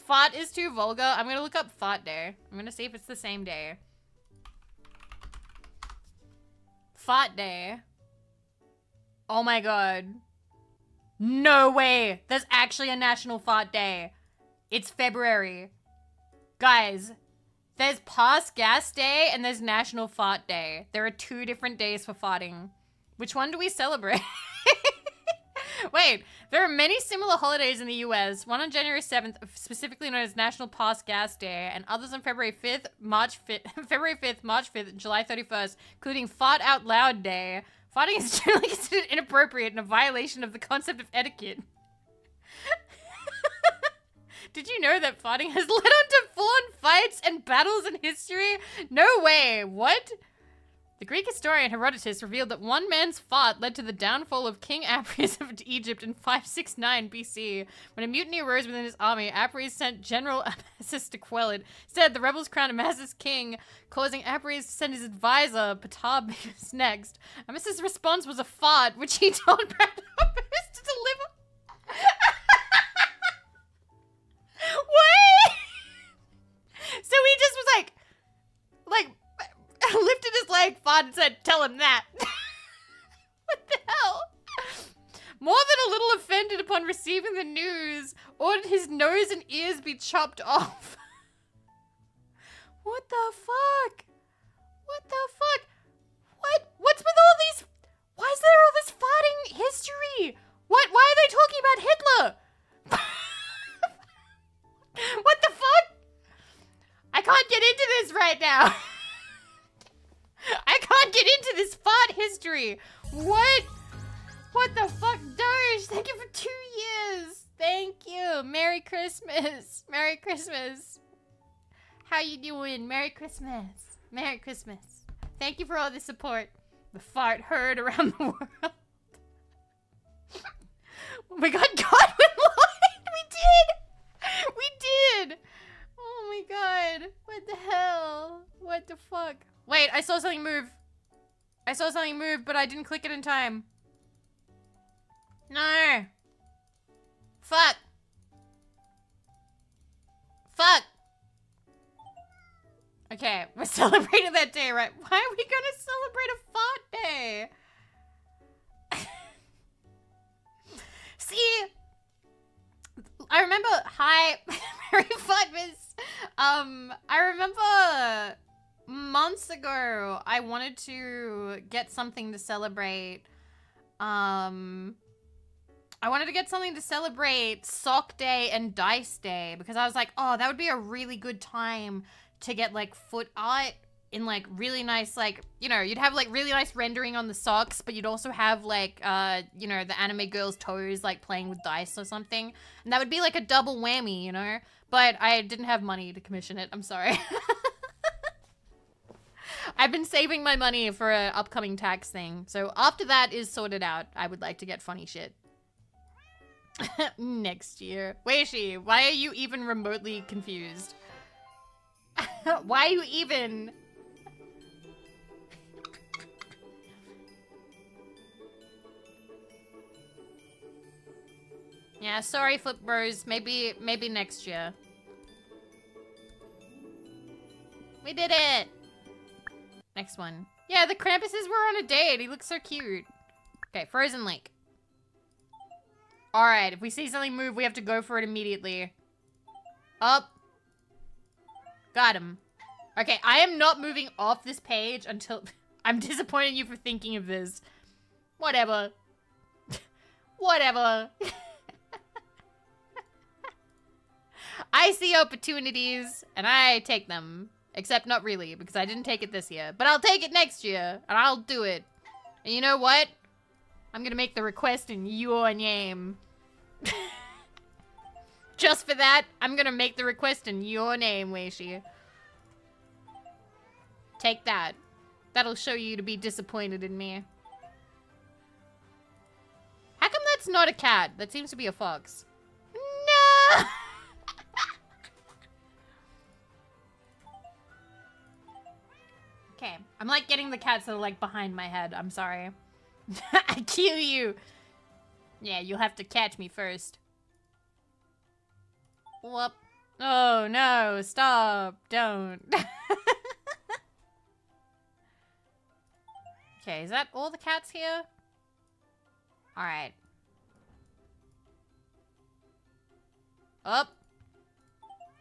Fart is too vulgar. I'm gonna look up fart day. I'm gonna see if it's the same day. Fart day. Oh my god. No way. There's actually a national fart day. It's February. Guys, there's Pass Gas Day and there's National Fart Day. There are two different days for farting. Which one do we celebrate? Wait, there are many similar holidays in the US, one on January 7th, specifically known as National Pass Gas Day, and others on February 5th, March 5th, February 5th, March 5th, and July 31st, including Fart Out Loud Day. Farting is generally considered inappropriate and a violation of the concept of etiquette. Did you know that farting has led on to full-on fights and battles in history? No way. What? The Greek historian Herodotus revealed that one man's fart led to the downfall of King Apries of Egypt in 569 BC. When a mutiny arose within his army, Apries sent General Amasis to quell it. Instead, the rebels crowned Amasis king, causing Apries to send his advisor, Ptahbus, next. Amasis' response was a fart, which he told Ptahbus to deliver. what? so he just was like, like, lifted his leg, and said, tell him that. what the hell? More than a little offended upon receiving the news, ordered his nose and ears be chopped off. what the fuck? What the fuck? What? What's with all these? Why is there all this fighting history? What? Why are they talking about Hitler? what the fuck? I can't get into this right now. I can't get into this fart history. What? What the fuck? Doge, thank you for two years. Thank you. Merry Christmas. Merry Christmas. How you doing? Merry Christmas. Merry Christmas. Thank you for all the support. The fart heard around the world. oh my god, Godwin Lloyd! We did! We did! Oh my god. What the hell? What the fuck? Wait, I saw something move. I saw something move, but I didn't click it in time. No. Fuck. Fuck. Okay, we're celebrating that day, right? Why are we gonna celebrate a fart day? See, I remember, hi, Mary Fudmas. Um, I remember months ago, I wanted to get something to celebrate. Um, I wanted to get something to celebrate Sock Day and Dice Day because I was like, oh, that would be a really good time to get like foot art in like really nice like you know you'd have like really nice rendering on the socks but you'd also have like uh you know the anime girl's toes like playing with dice or something. And that would be like a double whammy you know? But i didn't have money to commission it. I'm sorry I've been saving my money for an upcoming tax thing. So after that is sorted out, I would like to get funny shit. Next year. Weishi, why are you even remotely confused? why are you even... Yeah, sorry, Flip Bros. Maybe, maybe next year. We did it! Next one. Yeah, the Krampuses were on a date. He looks so cute. Okay, Frozen Lake. Alright, if we see something move, we have to go for it immediately. Up. Got him. Okay, I am not moving off this page until... I'm disappointing you for thinking of this. Whatever. Whatever. I see opportunities, and I take them. Except not really, because I didn't take it this year. But I'll take it next year, and I'll do it. And you know what? I'm gonna make the request in your name. Just for that, I'm gonna make the request in your name, Weishi. Take that. That'll show you to be disappointed in me. How come that's not a cat? That seems to be a fox. I'm like getting the cats that are like behind my head. I'm sorry. I kill you. Yeah, you'll have to catch me first. Whoop. Oh no, stop. Don't. okay, is that all the cats here? Alright. Up.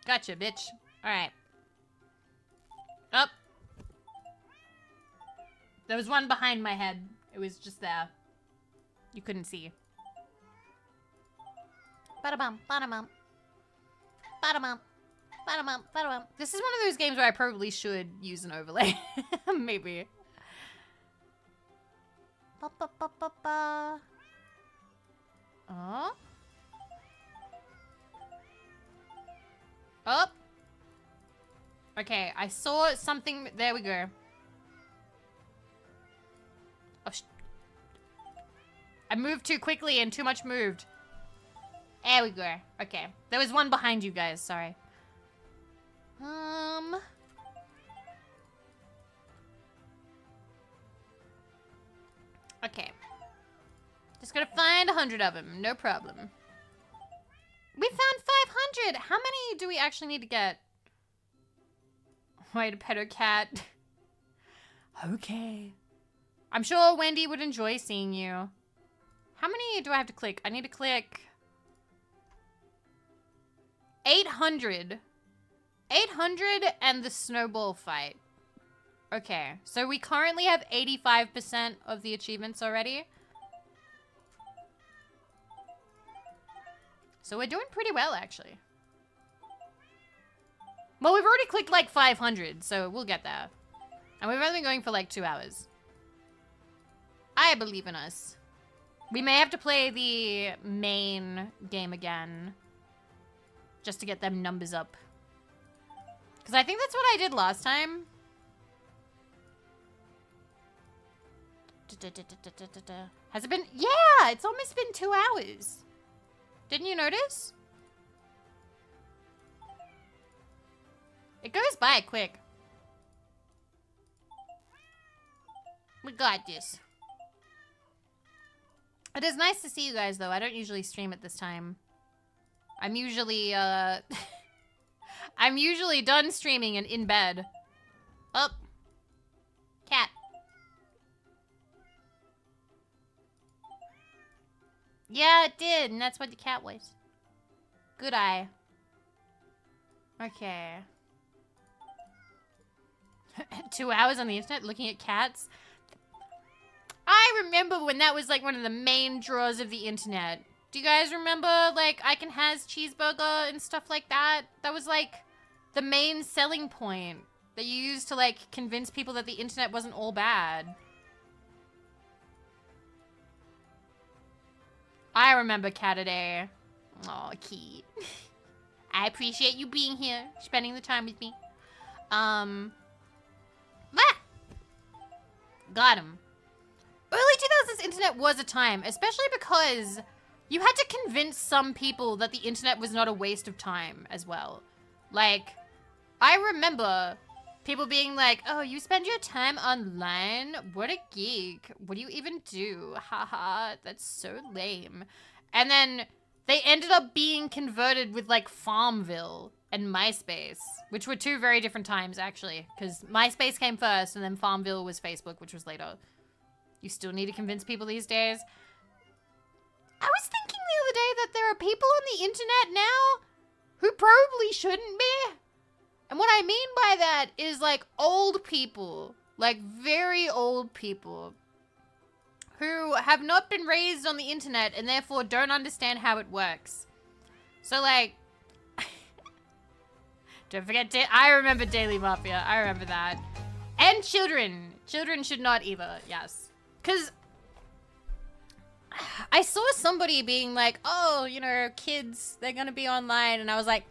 Gotcha, bitch. Alright. Up. There was one behind my head. It was just there. You couldn't see. Ba-da-bum, ba-da-bum. Ba-da-bum. Ba-da-bum, ba-da-bum. This is one of those games where I probably should use an overlay. Maybe. Ba-ba-ba-ba-ba. Oh. Up. Okay, I saw something. There we go. I moved too quickly and too much moved. There we go. Okay. There was one behind you guys. Sorry. Um... Okay. Just gonna find a hundred of them. No problem. We found 500! How many do we actually need to get? Wait, a pet or cat. okay. I'm sure Wendy would enjoy seeing you. How many do I have to click? I need to click... 800. 800 and the snowball fight. Okay, so we currently have 85% of the achievements already. So we're doing pretty well, actually. Well, we've already clicked like 500, so we'll get there. And we've only been going for like two hours. I believe in us. We may have to play the main game again. Just to get them numbers up. Because I think that's what I did last time. Has it been? Yeah, it's almost been two hours. Didn't you notice? It goes by quick. We got this. It is nice to see you guys, though. I don't usually stream at this time. I'm usually, uh... I'm usually done streaming and in bed. Up. Oh. Cat. Yeah, it did, and that's what the cat was. Good eye. Okay. Two hours on the internet looking at cats? I remember when that was like one of the main draws of the internet. Do you guys remember like I Can Has Cheezburger and stuff like that? That was like the main selling point that you used to like convince people that the internet wasn't all bad. I remember Caturday. Oh, Keat. I appreciate you being here, spending the time with me. Um, ah! Got him. Early 2000s internet was a time, especially because you had to convince some people that the internet was not a waste of time as well. Like, I remember people being like, oh, you spend your time online? What a geek. What do you even do? Haha, that's so lame. And then they ended up being converted with like Farmville. and MySpace, which were two very different times actually, because MySpace came first and then Farmville was Facebook, which was later. You still need to convince people these days. I was thinking the other day that there are people on the internet now who probably shouldn't be. And what I mean by that is like old people, like very old people who have not been raised on the internet and therefore don't understand how it works. So like, don't forget, da I remember Daily Mafia. I remember that. And children. Children should not either, yes. Because I saw somebody being like, oh, you know, kids, they're going to be online. And I was like,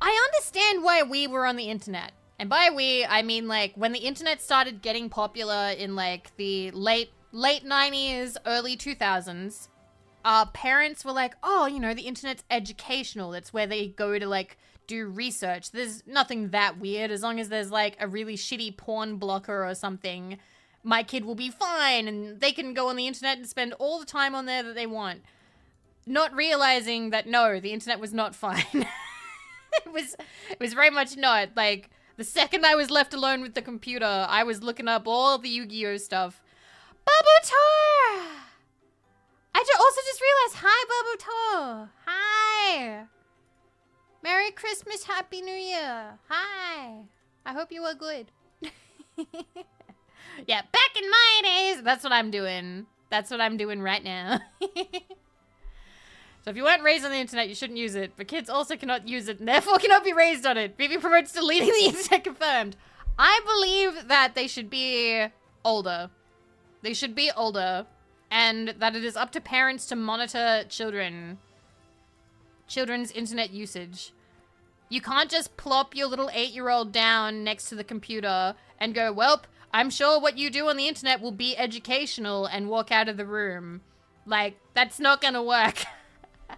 I understand why we were on the internet. And by we, I mean like when the internet started getting popular in like the late late 90s, early 2000s, our parents were like, "Oh, you know, the internet's educational. It's where they go to like do research. There's nothing that weird as long as there's like a really shitty porn blocker or something." My kid will be fine and they can go on the internet and spend all the time on there that they want. Not realizing that no, the internet was not fine. it was it was very much not. Like the second I was left alone with the computer, I was looking up all the Yu-Gi-Oh stuff. Babutor! I also just realized, hi Babutor! Hi! Merry Christmas, Happy New Year! Hi! I hope you are good. yeah, back in my days, that's what I'm doing. That's what I'm doing right now. so if you weren't raised on the internet, you shouldn't use it. But kids also cannot use it, and therefore cannot be raised on it. BB promotes deleting the internet confirmed. I believe that they should be older. They should be older. And that it is up to parents to monitor children. Children's internet usage. You can't just plop your little eight-year-old down next to the computer and go, welp, I'm sure what you do on the internet will be educational and walk out of the room. Like, that's not gonna work.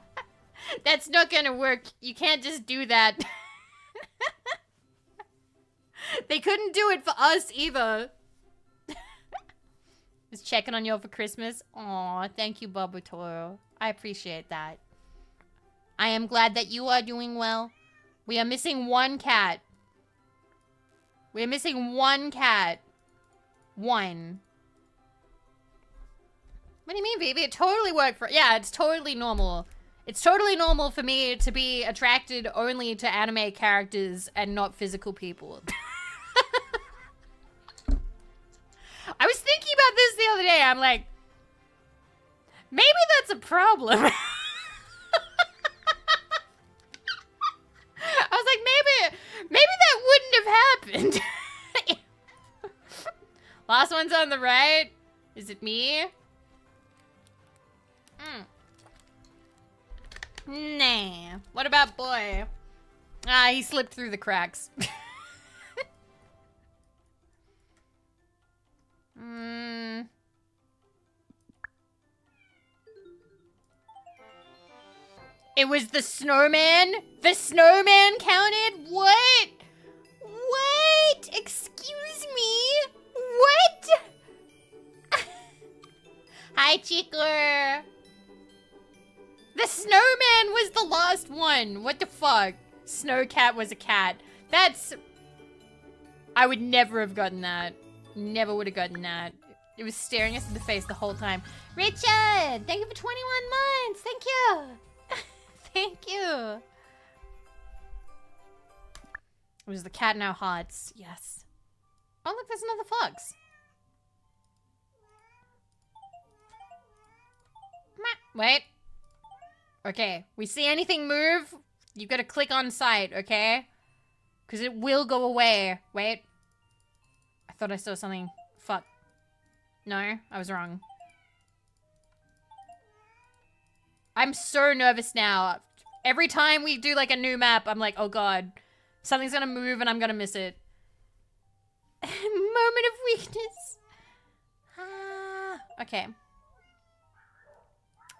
that's not gonna work. You can't just do that. they couldn't do it for us either. Was checking on you for Christmas. Aw, thank you, Toro. I appreciate that. I am glad that you are doing well. We are missing one cat. We are missing one cat. One. What do you mean, baby? It totally worked for- Yeah, it's totally normal. It's totally normal for me to be attracted only to anime characters and not physical people. I was thinking about this the other day. I'm like, maybe that's a problem. I was like, maybe, maybe that wouldn't have happened. Last one's on the right. Is it me? Mm. Nah. What about boy? Ah, he slipped through the cracks. Hmm. It was the snowman? The snowman counted? What? What? Excuse me? What? Hi, Chickler. The snowman was the last one. What the fuck? Snowcat was a cat. That's... I would never have gotten that. Never would have gotten that. It was staring us in the face the whole time. Richard! Thank you for 21 months! Thank you! Thank you! It was the cat now hearts. Yes. Oh, look, there's another fox. Wait. Okay, we see anything move, you gotta click on sight, okay? Because it will go away. Wait. I thought I saw something. Fuck. No, I was wrong. I'm so nervous now. Every time we do like a new map, I'm like, oh god. Something's gonna move and I'm gonna miss it. Moment of weakness. Ah, okay.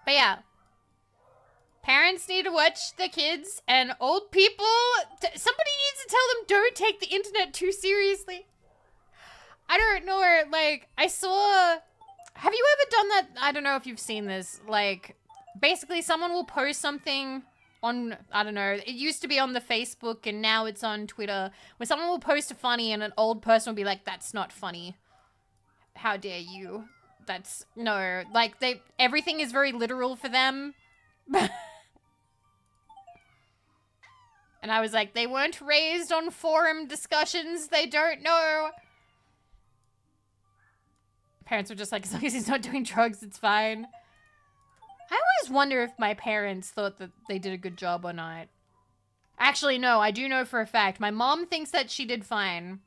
But yeah. Parents need to watch the kids and old people. somebody needs to tell them don't take the internet too seriously. I don't know. where, Like, I saw. Have you ever done that? I don't know if you've seen this. Like, basically, someone will post something on I don't know. It used to be on the Facebook and now it's on Twitter where someone will post a funny and an old person will be like, "That's not funny. How dare you?" That's no, like they everything is very literal for them. and I was like, they weren't raised on forum discussions. They don't know. Parents were just like, as long as he's not doing drugs, it's fine. I always wonder if my parents thought that they did a good job or not. Actually, no, I do know for a fact. My mom thinks that she did fine.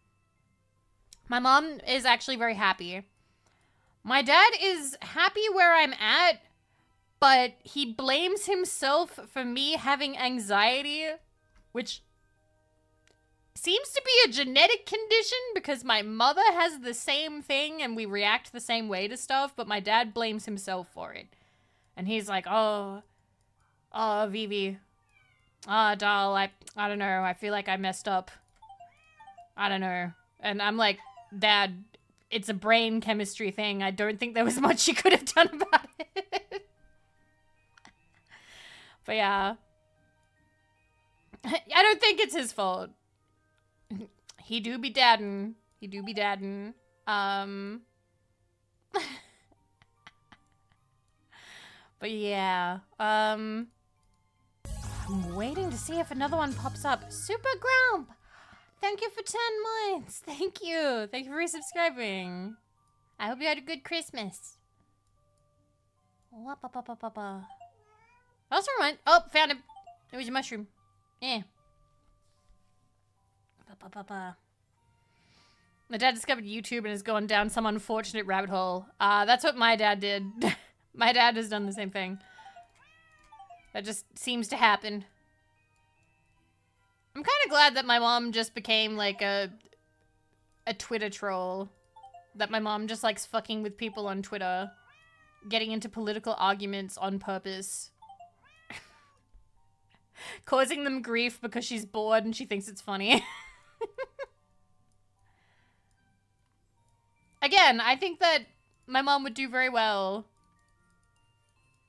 My mom is actually very happy. My dad is happy where I'm at, but he blames himself for me having anxiety, which seems to be a genetic condition because my mother has the same thing and we react the same way to stuff, but my dad blames himself for it. And he's like, oh, oh, Vivi. Ah, oh, doll, I, I don't know. I feel like I messed up. I don't know. And I'm like, Dad, it's a brain chemistry thing. I don't think there was much you could have done about it. but yeah. I don't think it's his fault. He do be daddin'. He do be daddin'. Um... But yeah, um... I'm waiting to see if another one pops up. Super Grump! Thank you for 10 months! Thank you! Thank you for resubscribing. I hope you had a good Christmas. Also remind- Oh, found him! It was a mushroom. Yeah. My dad discovered YouTube and has gone down some unfortunate rabbit hole. Uh, that's what my dad did. My dad has done the same thing. That just seems to happen. I'm kind of glad that my mom just became like a a Twitter troll. That my mom just likes fucking with people on Twitter. Getting into political arguments on purpose. Causing them grief because she's bored and she thinks it's funny. Again, I think that my mom would do very well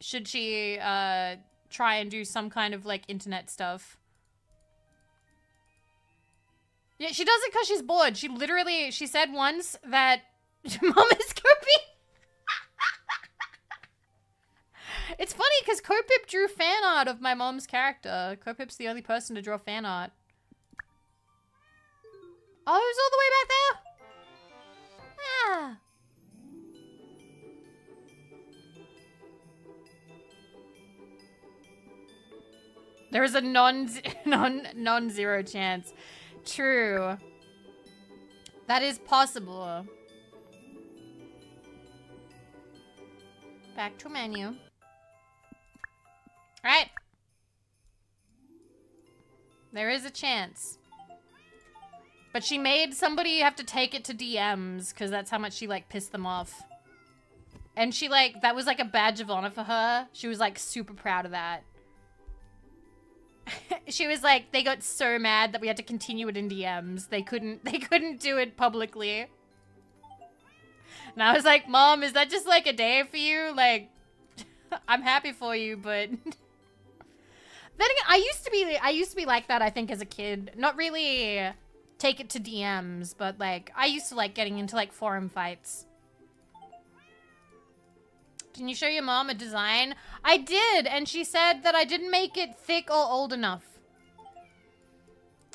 should she uh, try and do some kind of like internet stuff. Yeah, she does it because she's bored. She literally, she said once that Mom is Kopi. it's funny because Kopip drew fan art of my mom's character. Kopip's the only person to draw fan art. Oh, it was all the way back there? Ah. There is a non non non zero chance. True. That is possible. Back to menu. Right. There is a chance. But she made somebody have to take it to DMs because that's how much she like pissed them off. And she like, that was like a badge of honor for her. She was like super proud of that. she was like, they got so mad that we had to continue it in DMs. They couldn't, they couldn't do it publicly. And I was like, Mom, is that just like a day for you? Like, I'm happy for you, but... then again, I used to be, I used to be like that, I think, as a kid. Not really take it to DMs, but like, I used to like getting into like forum fights. Can you show your mom a design? I did, and she said that I didn't make it thick or old enough.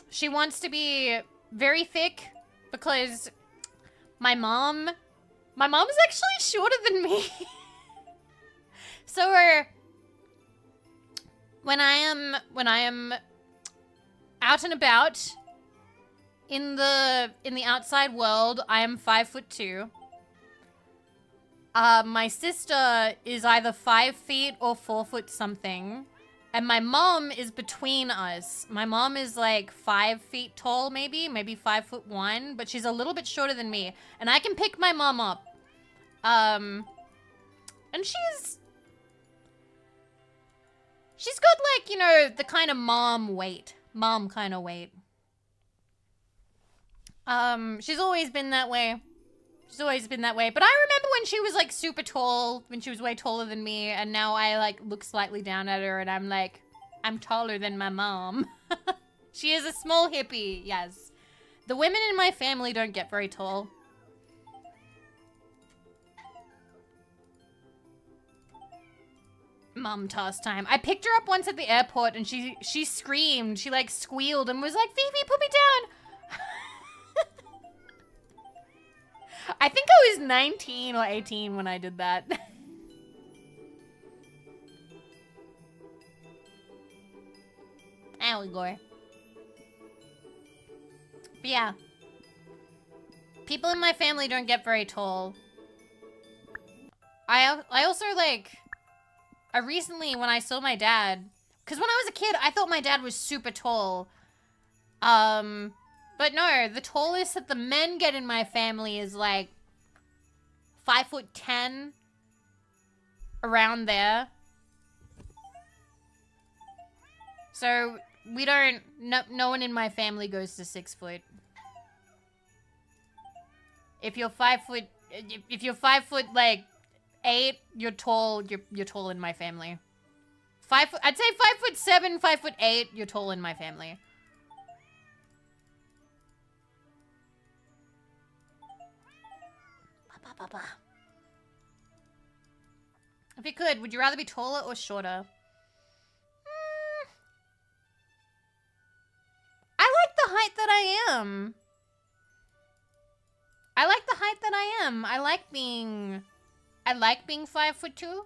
She wants to be very thick because my mom, my mom is actually shorter than me. so we're, when I am, when I am out and about in the, in the outside world, I am five foot two. Uh, my sister is either five feet or four foot something. And my mom is between us. My mom is like five feet tall, maybe, maybe five foot one, but she's a little bit shorter than me. And I can pick my mom up. Um, and she's, she's got like, you know, the kind of mom weight, mom kind of weight. Um, she's always been that way. She's always been that way. But I remember when she was like super tall, when she was way taller than me, and now I like look slightly down at her and I'm like, I'm taller than my mom. she is a small hippie, yes. The women in my family don't get very tall. Mom toss time. I picked her up once at the airport and she she screamed. She like squealed and was like, Phoebe, put me down. I think I was 19 or 18 when I did that. there we go. But yeah. People in my family don't get very tall. I, I also, like... I recently, when I saw my dad... Because when I was a kid, I thought my dad was super tall. Um... But no, the tallest that the men get in my family is like five foot ten. Around there. So we don't no no one in my family goes to six foot. If you're five foot if you're five foot like eight, you're tall, you're you're tall in my family. Five I'd say five foot seven, five foot eight, you're tall in my family. If you could, would you rather be taller or shorter? Mm. I like the height that I am. I like the height that I am. I like being... I like being five foot two.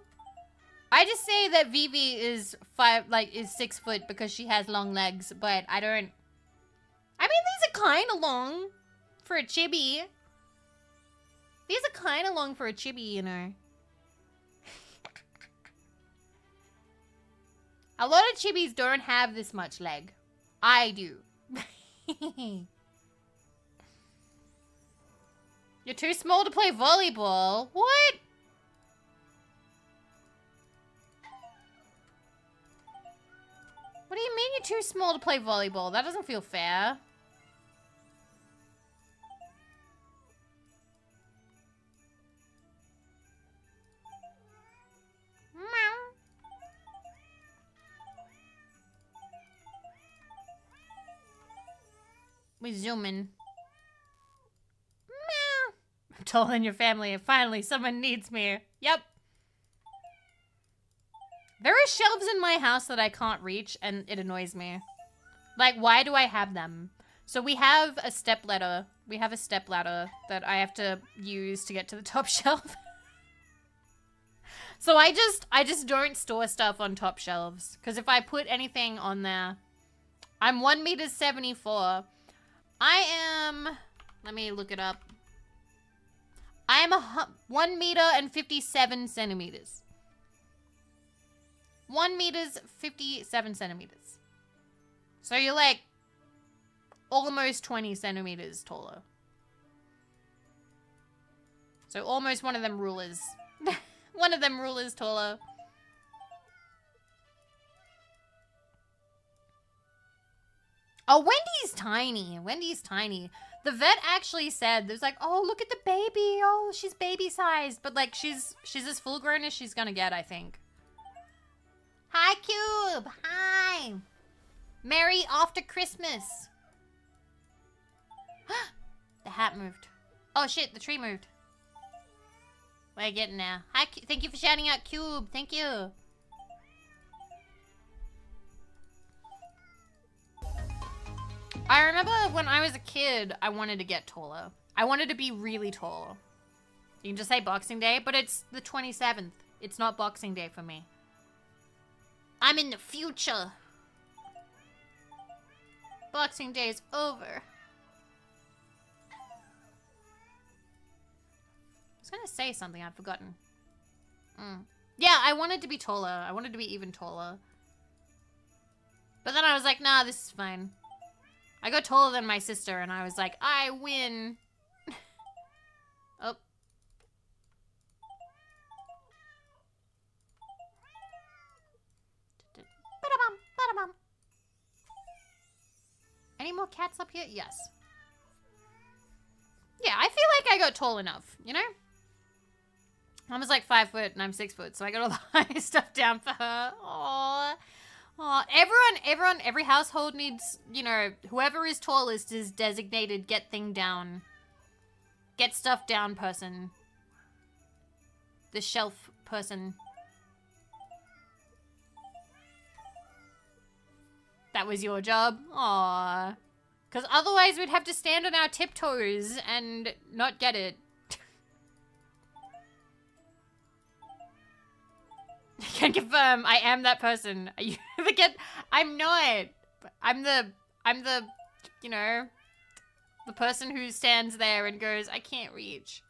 I just say that Vivi is five, like, is six foot because she has long legs, but I don't... I mean, these are kind of long for a chibi. These are kind of long for a chibi, you know. a lot of chibis don't have this much leg. I do. You're too small to play volleyball. What? What do you mean you're too small to play volleyball? That doesn't feel fair. We zoom in. Meow. I'm than your family and finally someone needs me. Yep. There are shelves in my house that I can't reach and it annoys me. Like, why do I have them? So we have a step ladder. We have a step ladder that I have to use to get to the top shelf. so I just, I just don't store stuff on top shelves. Because if I put anything on there, I'm 1 meter 74. I am... Let me look it up. I am a 1 meter and 57 centimeters. 1 meters, 57 centimeters. So you're like almost 20 centimeters taller. So almost one of them rulers. one of them rulers taller. Oh, Wendy's tiny. Wendy's tiny. The vet actually said, there's like, oh, look at the baby. Oh, she's baby sized. But like, she's she's as full grown as she's gonna get, I think. Hi, Cube. Hi. Merry after Christmas. the hat moved. Oh, shit, the tree moved. We're getting there. Hi, thank you for shouting out, Cube. Thank you. I remember when I was a kid, I wanted to get taller. I wanted to be really tall. You can just say Boxing Day, but it's the 27th. It's not Boxing Day for me. I'm in the future. Boxing Day is over. I was gonna say something I've forgotten. Mm. Yeah, I wanted to be taller. I wanted to be even taller. But then I was like, nah, this is fine. I got taller than my sister, and I was like, I win. oh. Any more cats up here? Yes. Yeah, I feel like I got tall enough, you know? I was like five foot and I'm six foot, so I got all the high stuff down for her. Aww. Oh, everyone, everyone, every household needs, you know, whoever is tallest is designated get thing down. Get stuff down person. The shelf person. That was your job? Aww. Because otherwise we'd have to stand on our tiptoes and not get it. I can confirm I am that person. You get I'm not. I'm the I'm the you know the person who stands there and goes, I can't reach.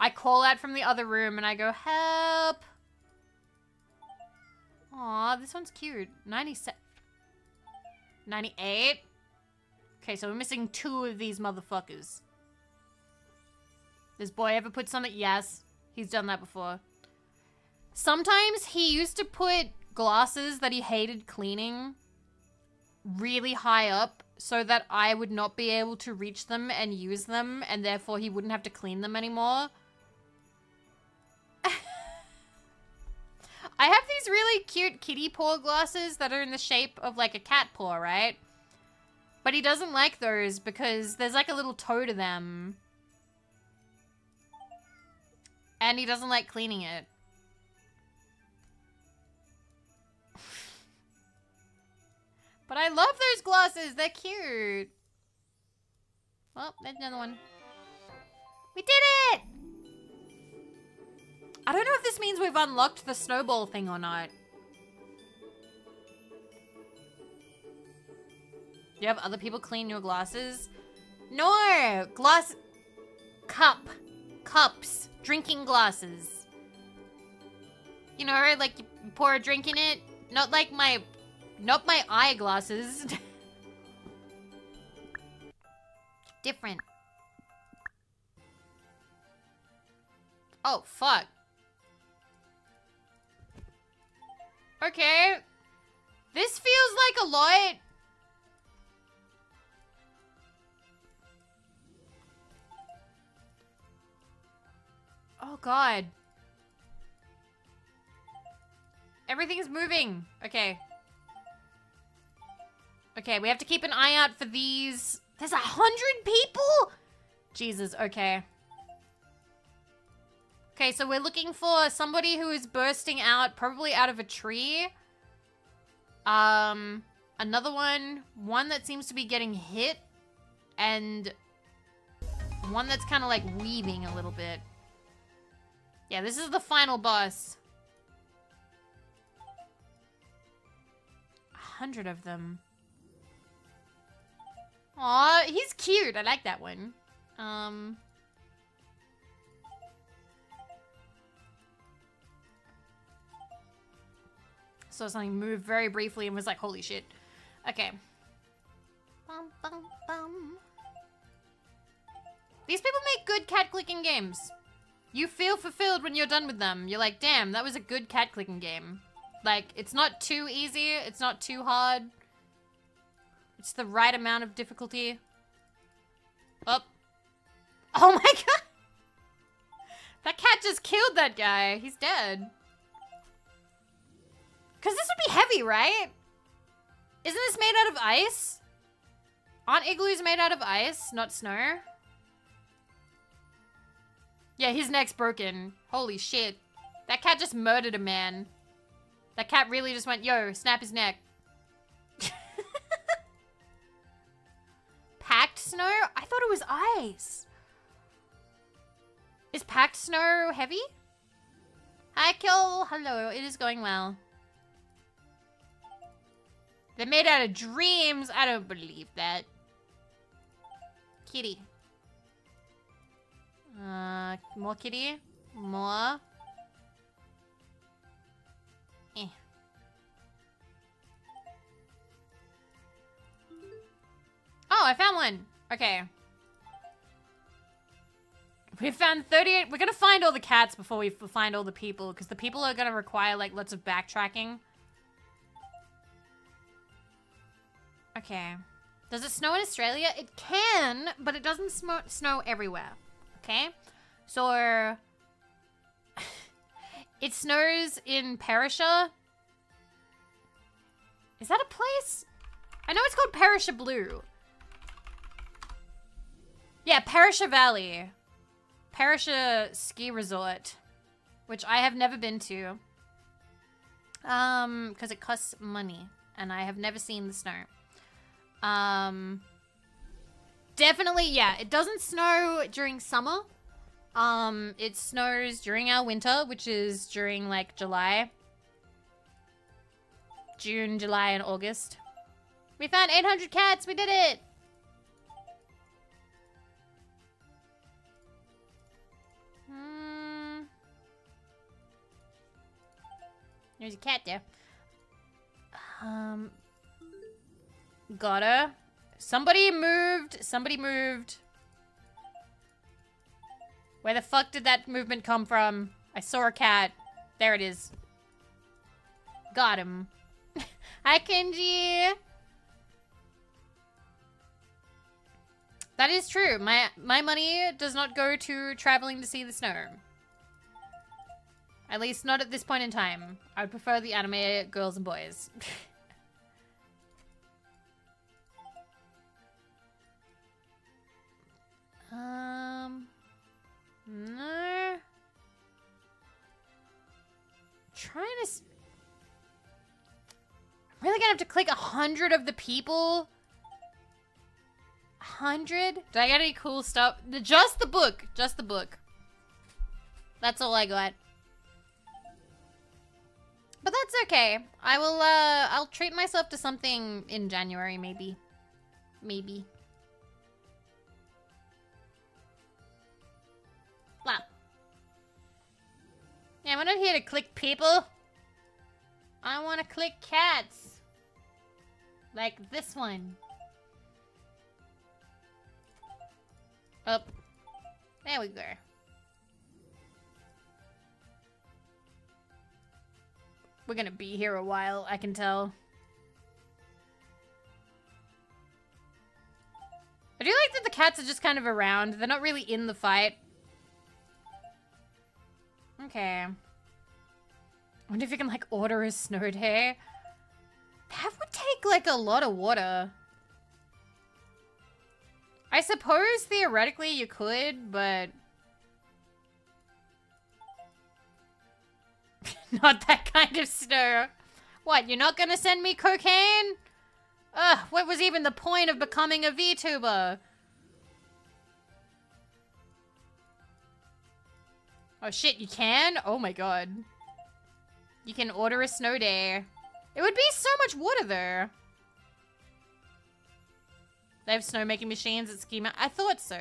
I call out from the other room and I go, help. Aw, this one's cute. 97. 98? Okay, so we're missing two of these motherfuckers. This boy ever put something? Yes, he's done that before. Sometimes he used to put glasses that he hated cleaning really high up so that I would not be able to reach them and use them and therefore he wouldn't have to clean them anymore. I have these really cute kitty paw glasses that are in the shape of like a cat paw, right? But he doesn't like those because there's like a little toe to them. And he doesn't like cleaning it. but I love those glasses. They're cute. Well, there's another one. We did it! I don't know if this means we've unlocked the snowball thing or not. Do you have other people clean your glasses? No! Glass... Cup. Cups. Drinking glasses. You know, like you pour a drink in it. Not like my... Not my eyeglasses. Different. Oh, fuck. Okay. This feels like a lot. Oh god. Everything's moving. Okay. Okay, we have to keep an eye out for these. There's a hundred people? Jesus, okay. Okay, so we're looking for somebody who is bursting out, probably out of a tree. Um, another one, one that seems to be getting hit, and one that's kind of like weaving a little bit. Yeah, this is the final boss. A hundred of them. Aw, he's cute. I like that one. Um... saw something move very briefly and was like, holy shit. Okay. Bum, bum, bum. These people make good cat clicking games. You feel fulfilled when you're done with them. You're like, damn, that was a good cat clicking game. Like, it's not too easy. It's not too hard. It's the right amount of difficulty. Oh. Oh my god! That cat just killed that guy. He's dead. Because this would be heavy, right? Isn't this made out of ice? Aren't igloos made out of ice, not snow? Yeah, his neck's broken. Holy shit. That cat just murdered a man. That cat really just went, yo, snap his neck. packed snow? I thought it was ice. Is packed snow heavy? Hi, Kill. Hello, it is going well. They're made out of dreams. I don't believe that. Kitty. More kitty. More. Eh. Oh, I found one. Okay. We found 38. We're gonna find all the cats before we find all the people, because the people are gonna require, like, lots of backtracking. Okay. Does it snow in Australia? It can, but it doesn't snow everywhere. Okay? So, It snows in Perisher. Is that a place? I know it's called Perisher Blue. Yeah, Perisher Valley. Perisher Ski Resort. Which I have never been to. Um, because it costs money. And I have never seen the snow. Um, definitely, yeah. It doesn't snow during summer. Um, it snows during our winter, which is during, like, July. June, July, and August. We found 800 cats! We did it! Hmm. There's a cat there. Um. Got her. Somebody moved. Somebody moved. Where the fuck did that movement come from? I saw a cat. There it is. Got him. Hi, Kenji. That is true. My my money does not go to traveling to see the snow. At least not at this point in time. I would prefer the anime girls and boys. um, no. Trying to. I'm really gonna have to click a hundred of the people. Hundred? Did I get any cool stuff? Just the book. Just the book. That's all I got. But that's okay. I will, uh, I'll treat myself to something in January, maybe. Maybe. Yeah, I'm not here to click people. I want to click cats. Like this one. Up. There we go. We're gonna be here a while, I can tell. I do like that the cats are just kind of around. They're not really in the fight. Okay. I wonder if you can, like, order a snow day. That would take, like, a lot of water. I suppose, theoretically, you could, but... not that kind of snow. What, you're not gonna send me cocaine? Ugh, what was even the point of becoming a VTuber? Oh shit, you can? Oh my god. You can order a snow day. It would be so much water there. They have snow making machines at Mountain. I thought so.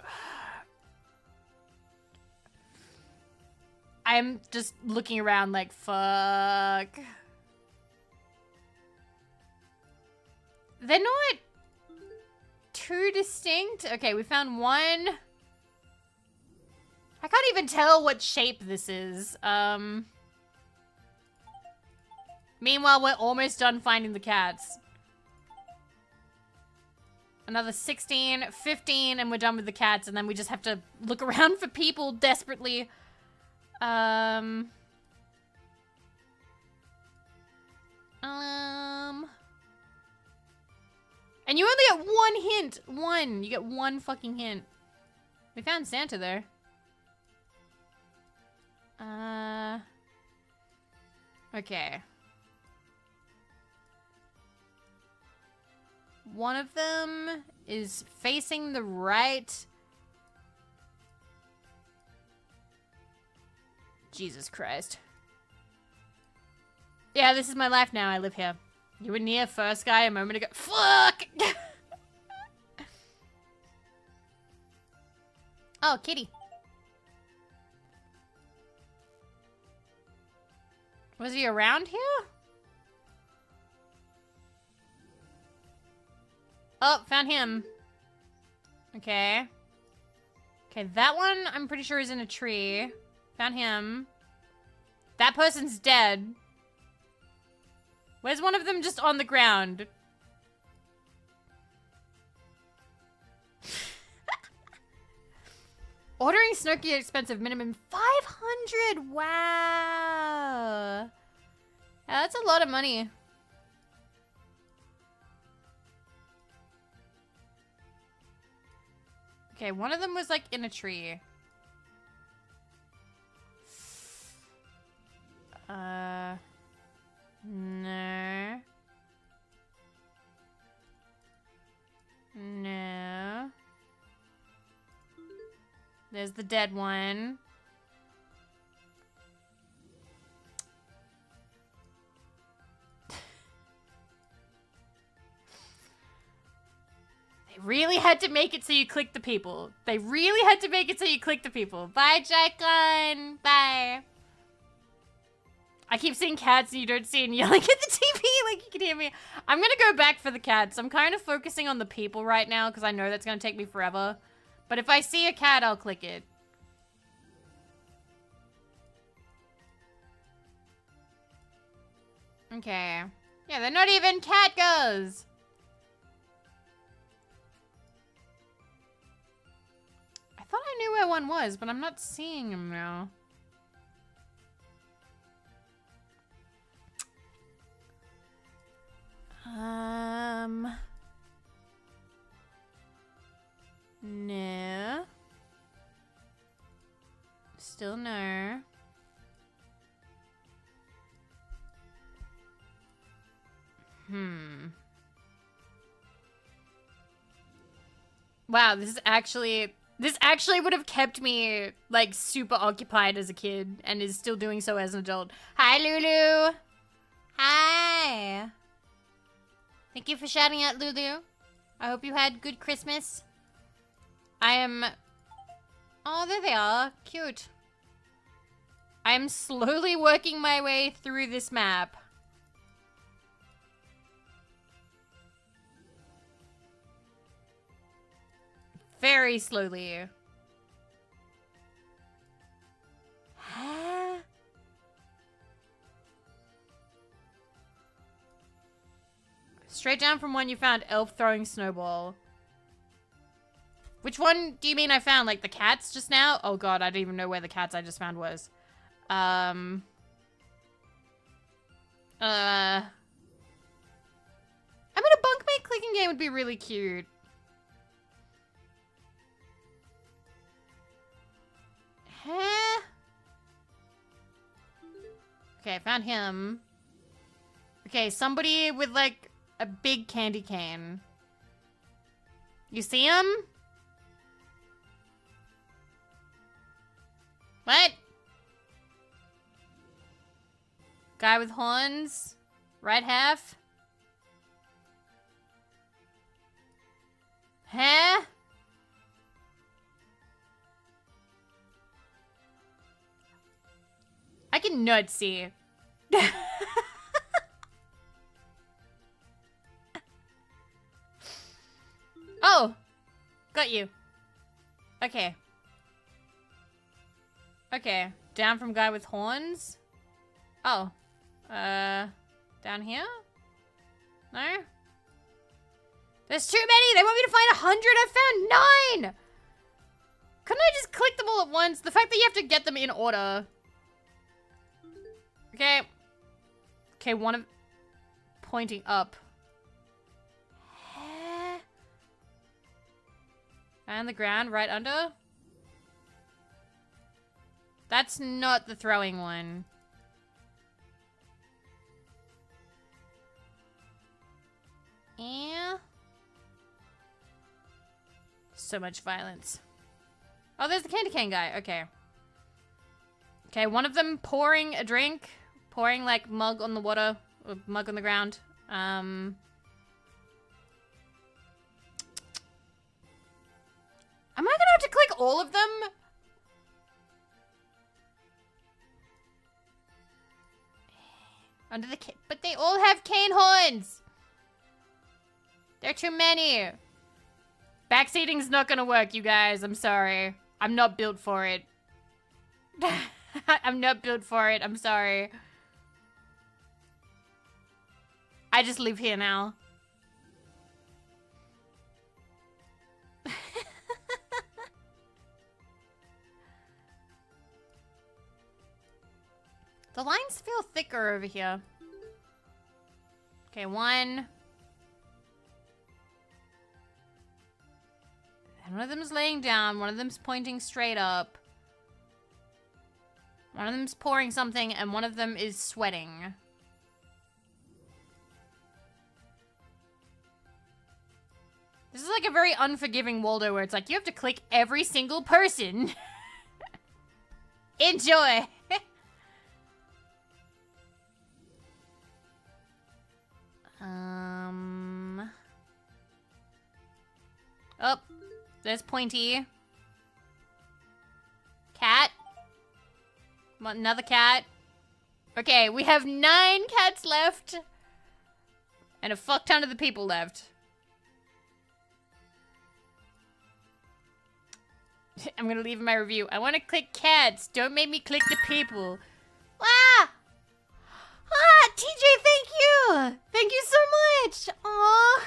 I'm just looking around like, fuck. They're not too distinct. Okay, we found one. I can't even tell what shape this is. Um. Meanwhile, we're almost done finding the cats. Another 16, 15, and we're done with the cats, and then we just have to look around for people desperately. Um... Um... And you only get one hint! One! You get one fucking hint. We found Santa there. Uh... Okay. One of them is facing the right. Jesus Christ. Yeah, this is my life now. I live here. You were near first guy a moment ago. Fuck! oh, kitty. Was he around here? Oh, found him. Okay. Okay, that one I'm pretty sure is in a tree. Found him. That person's dead. Where's one of them just on the ground? Ordering Snooky expensive minimum 500. Wow. Yeah, that's a lot of money. Okay, one of them was like in a tree. Uh no. No. There's the dead one. They really had to make it so you click the people. They really had to make it so you click the people. Bye, Jackon. Bye. I keep seeing cats and you don't see and yelling at the TV like you can hear me. I'm gonna go back for the cats. I'm kind of focusing on the people right now because I know that's gonna take me forever. But if I see a cat, I'll click it. Okay. Yeah, they're not even cat girls. I thought I knew where one was, but I'm not seeing him now. Um. No. Still no. Hmm. Wow, this is actually this actually would have kept me like super occupied as a kid and is still doing so as an adult. Hi Lulu. Hi. Thank you for shouting out Lulu. I hope you had good Christmas. I am Oh, there they are. Cute. I am slowly working my way through this map. Very slowly. Straight down from one you found elf throwing snowball. Which one do you mean I found? Like the cats just now? Oh god, I don't even know where the cats I just found was. Um. Uh. I mean, a bunkmate clicking game would be really cute. Huh? Okay, I found him. Okay, somebody with like a big candy cane. You see him? What? Guy with horns? Right half? Huh? I can nut see. oh! Got you. Okay. Okay. Down from guy with horns? Oh. Uh, down here? No? There's too many! They want me to find a hundred! I found nine! Couldn't I just click them all at once? The fact that you have to get them in order. Okay. Okay, one of... Pointing up. And the ground right under? That's not the throwing one. Yeah. So much violence. Oh, there's the candy cane guy. Okay. Okay, one of them pouring a drink. Pouring, like, mug on the water. Or mug on the ground. Um... Am I gonna have to click all of them? Under the? But they all have cane horns! There are too many. Backseating's not gonna work, you guys. I'm sorry. I'm not built for it. I'm not built for it. I'm sorry. I just live here now. The lines feel thicker over here. Okay, one. And one of them is laying down. One of them's pointing straight up. One of them's pouring something, and one of them is sweating. This is like a very unforgiving Waldo where it's like, you have to click every single person. Enjoy. Oh, there's Pointy. Cat. Another cat. Okay, we have nine cats left. And a fuck ton of the people left. I'm gonna leave my review. I wanna click cats. Don't make me click the people. Ah! Ah, TJ, thank you! Thank you so much! Aw!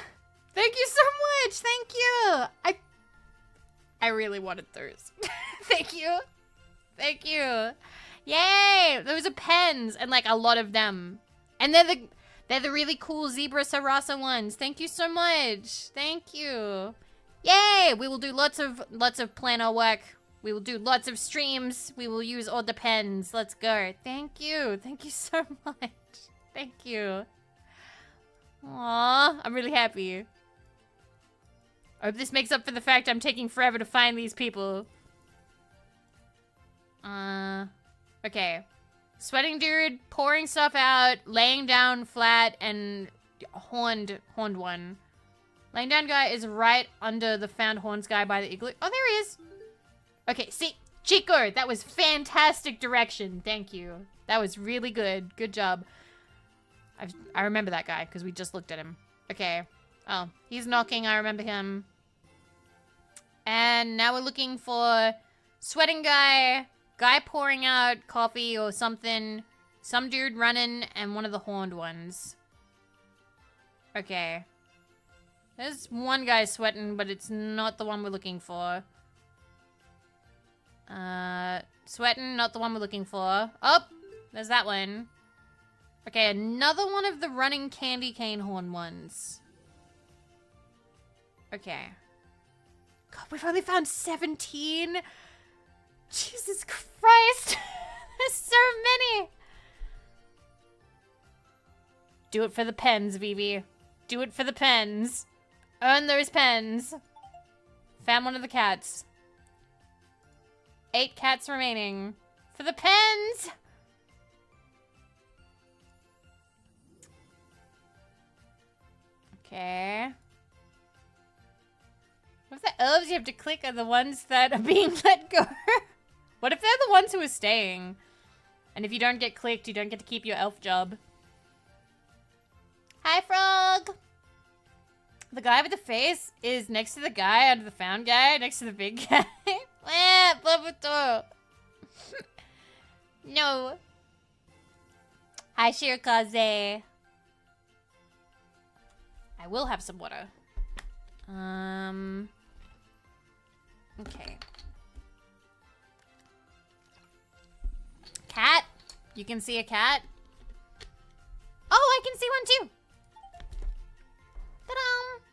Thank you so much! Thank you! I... I really wanted those. thank you! Thank you! Yay! Those are pens, and like a lot of them. And they're the... They're the really cool Zebra Sarasa ones. Thank you so much. Thank you. Yay! We will do lots of lots of planner work. We will do lots of streams. We will use all the pens. Let's go. Thank you. Thank you so much. Thank you. Aww, I'm really happy. I hope this makes up for the fact I'm taking forever to find these people. Uh, okay. Sweating dude, pouring stuff out, laying down flat, and horned, horned one. Laying down guy is right under the found horns guy by the igloo. Oh, there he is. Okay, see, Chico, that was fantastic direction. Thank you. That was really good. Good job. i I remember that guy because we just looked at him. Okay. Oh, he's knocking. I remember him. And now we're looking for sweating guy, guy pouring out coffee or something, some dude running, and one of the horned ones. Okay. There's one guy sweating, but it's not the one we're looking for. Uh, sweating, not the one we're looking for. Oh, there's that one. Okay, another one of the running candy cane horn ones. Okay. God, we've only found 17? Jesus Christ! There's so many! Do it for the pens, Vivi. Do it for the pens. Earn those pens. Found one of the cats. Eight cats remaining. For the pens! Okay. The elves you have to click are the ones that are being let go? what if they're the ones who are staying? And if you don't get clicked, you don't get to keep your elf job. Hi, Frog! The guy with the face is next to the guy under the found guy, next to the big guy. no. Hi, Shirakaze. I will have some water. Um. Okay. Cat? You can see a cat? Oh, I can see one too. Ta-da!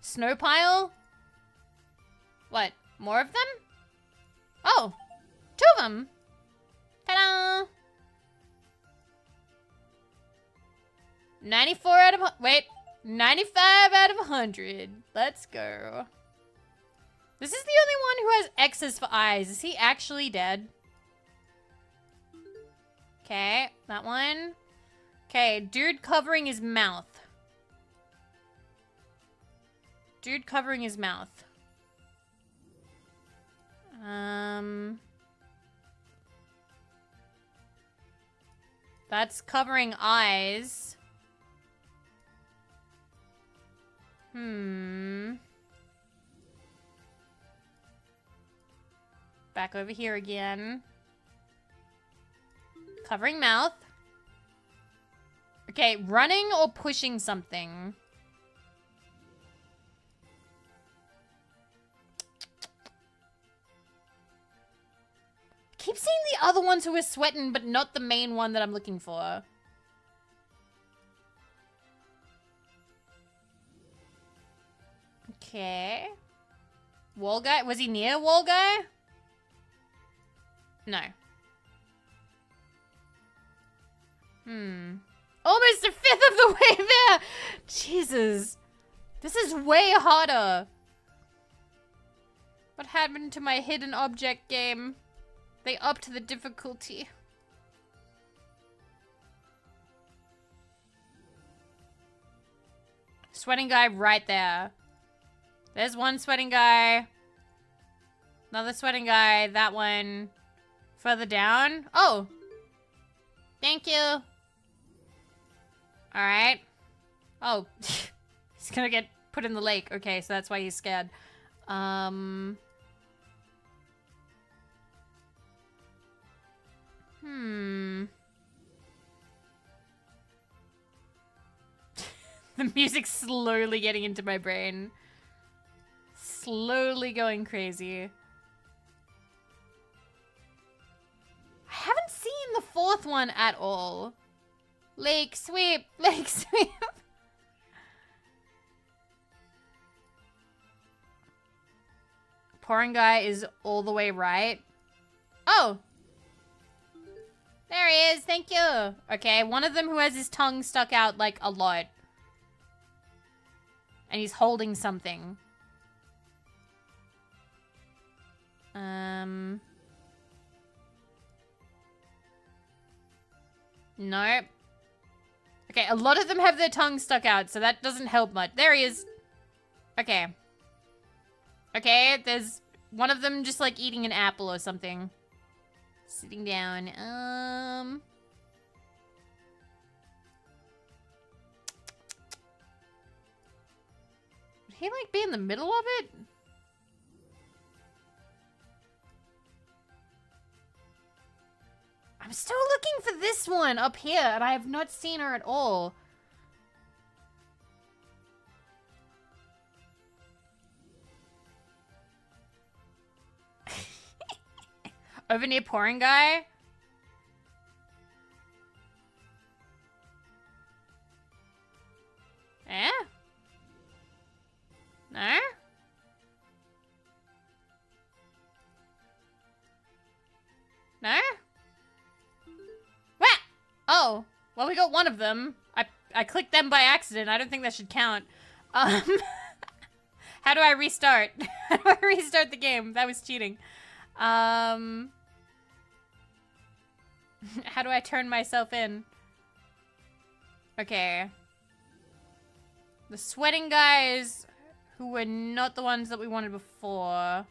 Snow pile? What? More of them? Oh! Two of them! Ta-da! 94 out of... Wait. 95 out of 100. Let's go. This is the only one who has X's for eyes. Is he actually dead? Okay, that one. Okay, dude covering his mouth. Dude covering his mouth. Um... That's covering eyes. Hmm. Back over here again. Covering mouth. Okay, running or pushing something? keep seeing the other ones who are sweating, but not the main one that I'm looking for. Okay. Wall guy? Was he near wall guy? No. Hmm. Almost a fifth of the way there! Jesus. This is way harder. What happened to my hidden object game? They upped the difficulty. Sweating guy right there. There's one sweating guy. Another sweating guy. That one. Further down. Oh. Thank you. Alright. Oh. he's gonna get put in the lake. Okay, so that's why he's scared. Um... Hmm... the music's slowly getting into my brain. Slowly going crazy. Haven't seen the fourth one at all. Lake sweep, lake sweep. Pouring guy is all the way right. Oh. There he is, thank you. Okay, one of them who has his tongue stuck out like a lot. And he's holding something. Um... Nope. Okay, a lot of them have their tongue stuck out, so that doesn't help much. There he is. Okay. Okay, there's one of them just like eating an apple or something. Sitting down. Um... Would he like be in the middle of it? I'm still looking for this one up here, and I have not seen her at all. Over near pouring guy? Eh? No? No? Oh, well, we got one of them. I, I clicked them by accident. I don't think that should count. Um, how do I restart? how do I restart the game? That was cheating. Um, how do I turn myself in? Okay. The sweating guys who were not the ones that we wanted before.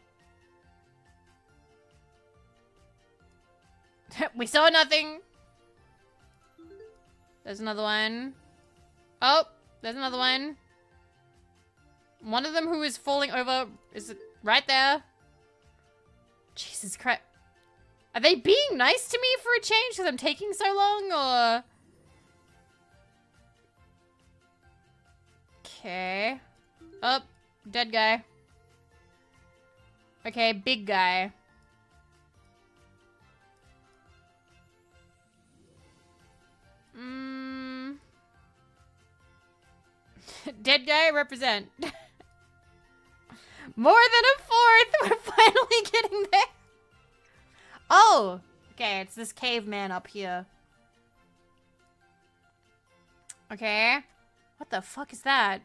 we saw nothing. There's another one. Oh, there's another one. One of them who is falling over is right there. Jesus Christ. Are they being nice to me for a change because I'm taking so long, or...? Okay. Oh, dead guy. Okay, big guy. Dead guy represent. More than a fourth! We're finally getting there! Oh! Okay, it's this caveman up here. Okay. What the fuck is that?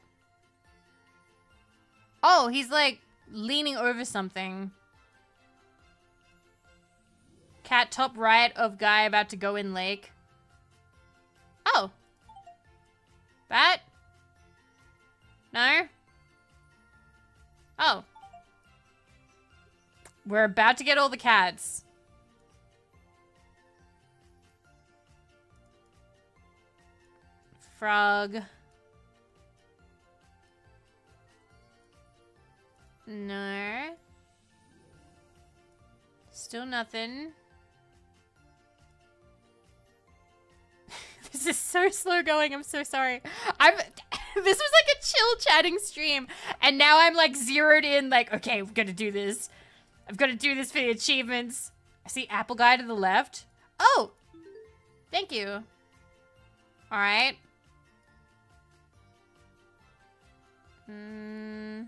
Oh, he's like leaning over something. Cat top right of guy about to go in lake. Oh. That? No? Oh. We're about to get all the cats. Frog. No. Still nothing. This is so slow going. I'm so sorry. I'm. this was like a chill chatting stream, and now I'm like zeroed in. Like, okay, we're gonna do this. I've got to do this for the achievements. I see apple guy to the left. Oh! Thank you. Alright. Hmm.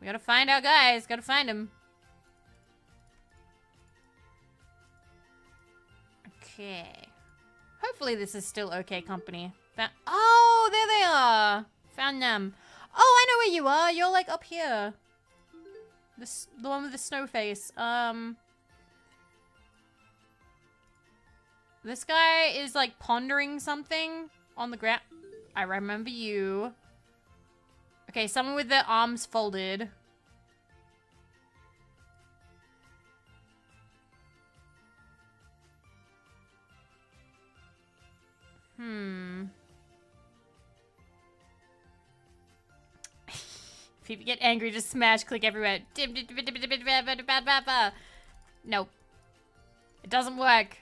We gotta find our guys. Gotta find them. Okay. Hopefully this is still okay company. Found oh, there they are. Found them. Oh, I know where you are. You're like up here. This the one with the snow face. Um This guy is like pondering something on the ground. I remember you. Okay, someone with their arms folded. Hmm. If you get angry, just smash click everywhere. Nope. It doesn't work.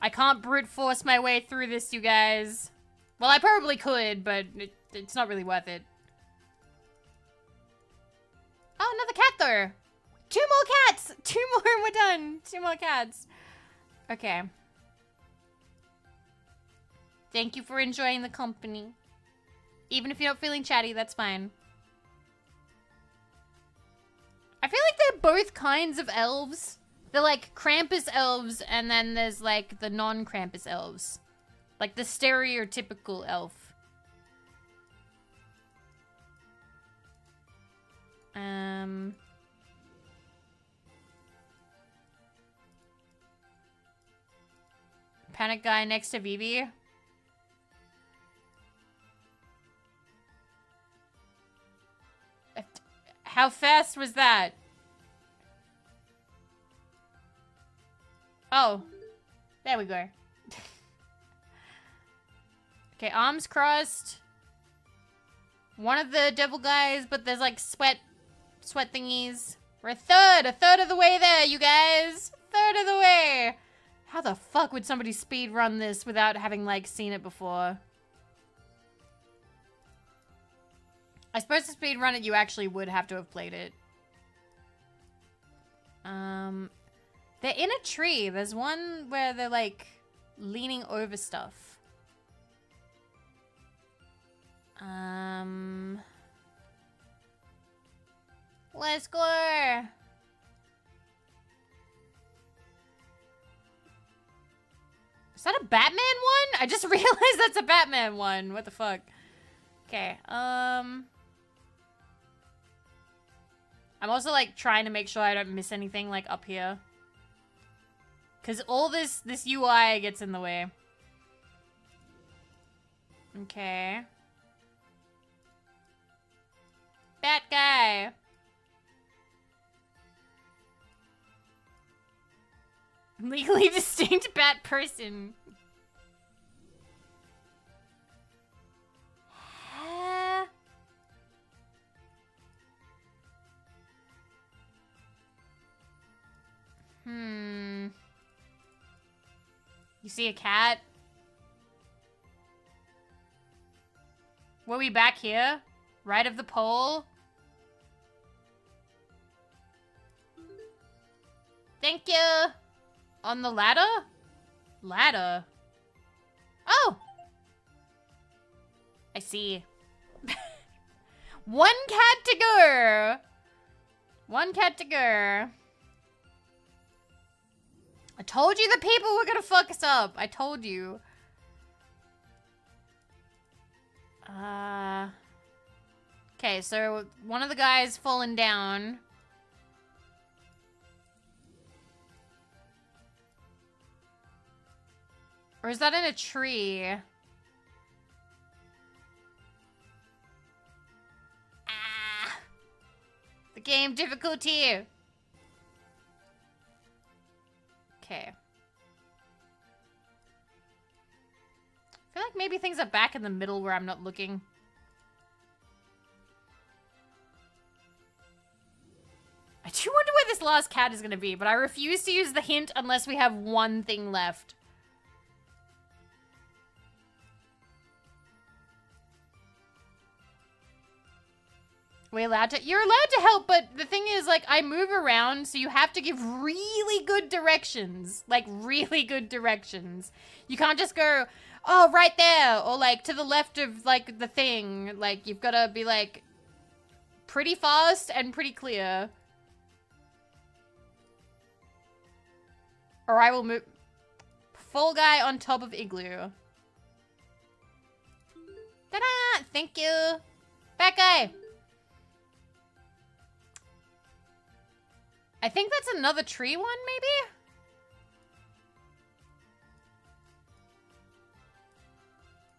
I can't brute force my way through this, you guys. Well, I probably could, but it, it's not really worth it. Oh, another cat, though. Two more cats! Two more and we're done. Two more cats. Okay. Thank you for enjoying the company. Even if you're not feeling chatty, that's fine. I feel like they're both kinds of elves. They're like Krampus elves, and then there's like the non-Krampus elves. Like the stereotypical elf. Um... Panic guy next to Vivi. How fast was that? Oh. There we go. okay, arms crossed. One of the devil guys, but there's like sweat, sweat thingies. We're a third, a third of the way there, you guys. Third of the way. How the fuck would somebody speed run this without having like seen it before? I suppose to speed run it, you actually would have to have played it. Um, they're in a tree. There's one where they're like leaning over stuff. Um, let's go. Is that a Batman one? I just realized that's a Batman one. What the fuck? Okay, um... I'm also, like, trying to make sure I don't miss anything, like, up here. Because all this, this UI gets in the way. Okay. Bat guy. Legally distinct bat person. Hmm. You see a cat? Were we back here? Right of the pole? Thank you! On the ladder? Ladder? Oh! I see. One cat to go! One cat to go. I told you the people were gonna fuck us up. I told you. Uh. Okay, so one of the guys fallen down. Or is that in a tree? Ah! The game difficulty! Okay. I feel like maybe things are back in the middle where I'm not looking. I do wonder where this last cat is going to be, but I refuse to use the hint unless we have one thing left. We allowed to? You're allowed to help, but the thing is, like, I move around, so you have to give really good directions. Like, really good directions. You can't just go, oh, right there, or, like, to the left of, like, the thing. Like, you've got to be, like, pretty fast and pretty clear. Or I will move... Full guy on top of igloo. Ta-da! Thank you. Back guy. I think that's another tree one, maybe?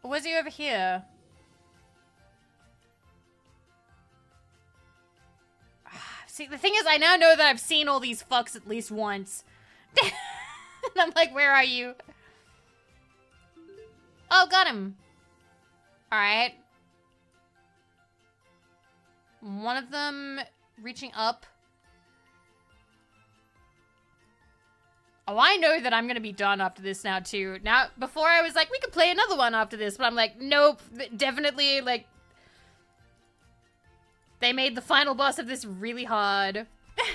Or was he over here? See, the thing is, I now know that I've seen all these fucks at least once. and I'm like, where are you? Oh, got him. Alright. One of them reaching up. Oh, I know that I'm to be done after this now, too. Now, before I was like, we could play another one after this, but I'm like, nope, definitely, like... They made the final boss of this really hard.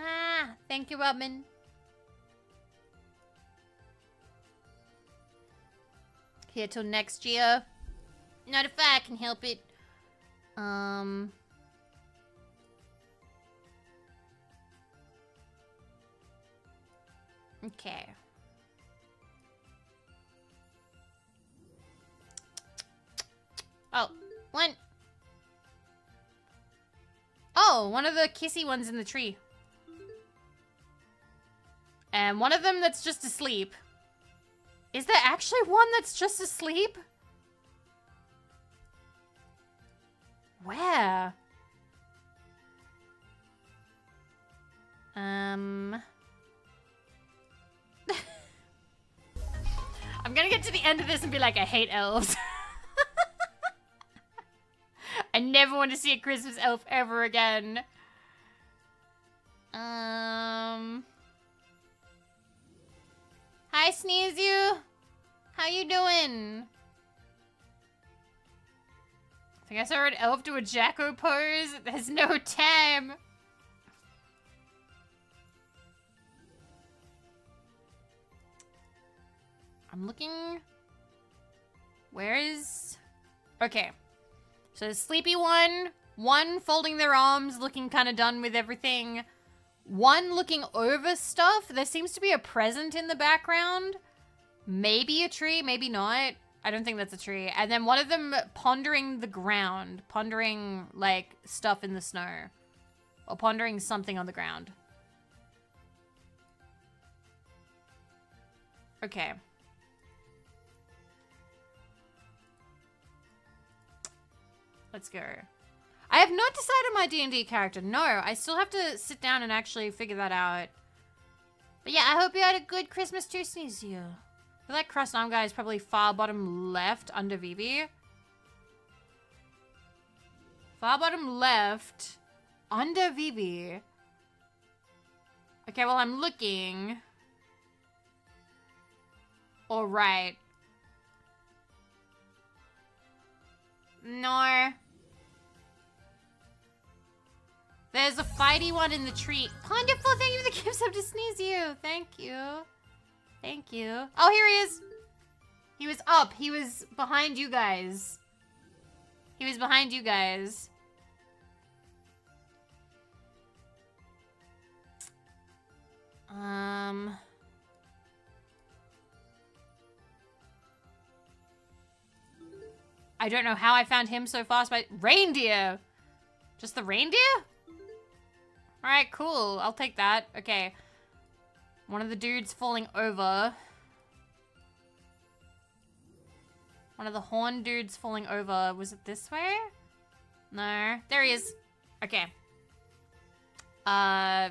Ah, thank you, Robin. Here till next year. Not if I can help it. Um... Okay. Oh, one. Oh, one of the kissy ones in the tree. And one of them that's just asleep. Is there actually one that's just asleep? Where? Um... I'm gonna get to the end of this and be like, I hate elves. I never want to see a Christmas elf ever again. Um... Hi, Sneeze You. How you doing? I think I saw an elf do a Jacko pose. There's no time. I'm looking. Where is... Okay. So the sleepy one. One folding their arms, looking kind of done with everything. One looking over stuff. There seems to be a present in the background. Maybe a tree, maybe not. I don't think that's a tree. And then one of them pondering the ground. Pondering, like, stuff in the snow. Or pondering something on the ground. Okay. Let's go. I have not decided my D&D character. No, I still have to sit down and actually figure that out. But yeah, I hope you had a good Christmas too, you. I feel Crust Arm guy is probably far bottom left under Vivi. Far bottom left under Vivi. Okay, well, I'm looking. All right. No. There's a fighty one in the tree. Wonderful, thank you for the gifts up to sneeze you. Thank you. Thank you. Oh, here he is. He was up. He was behind you guys. He was behind you guys. Um... I don't know how I found him so fast, but reindeer! Just the reindeer? Alright, cool. I'll take that. Okay. One of the dudes falling over. One of the horn dudes falling over. Was it this way? No. There he is. Okay. Uh,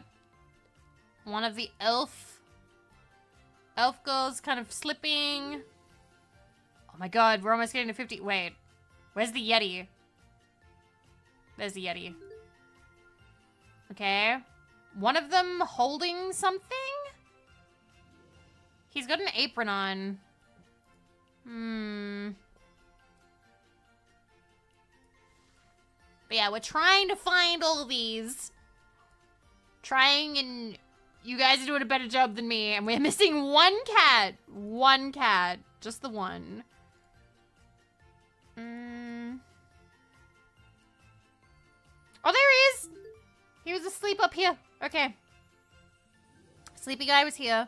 one of the elf... Elf girls kind of slipping. Oh my god, we're almost getting to 50. Wait. Where's the Yeti? There's the Yeti. Okay. one of them holding something? He's got an apron on. Hmm. But yeah, we're trying to find all these. Trying and you guys are doing a better job than me. And we're missing one cat. One cat. Just the one. Mm. Oh, there he is! He was asleep up here. Okay. Sleepy guy was here.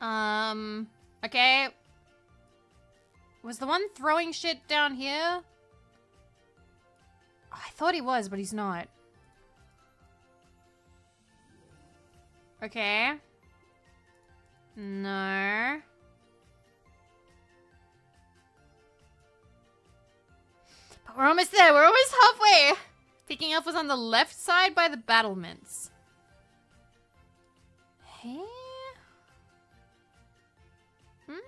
Um, okay. Was the one throwing shit down here? I thought he was, but he's not. Okay. No. But we're almost there. We're almost halfway. Peeking Elf was on the left side by the battlements. Hey? Hmm?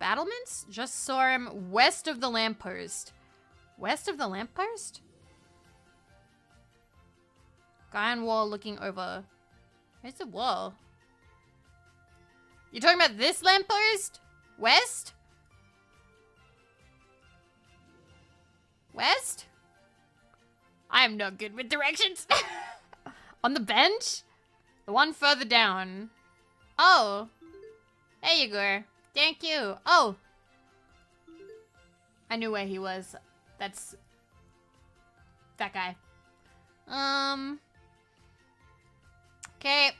Battlements? Just saw him west of the lamppost. West of the lamppost? Guy on wall looking over. Where's the wall? You're talking about this lamppost? West? West? I am not good with directions. On the bench? The one further down. Oh. There you go. Thank you. Oh. I knew where he was. That's... That guy. Um... Okay.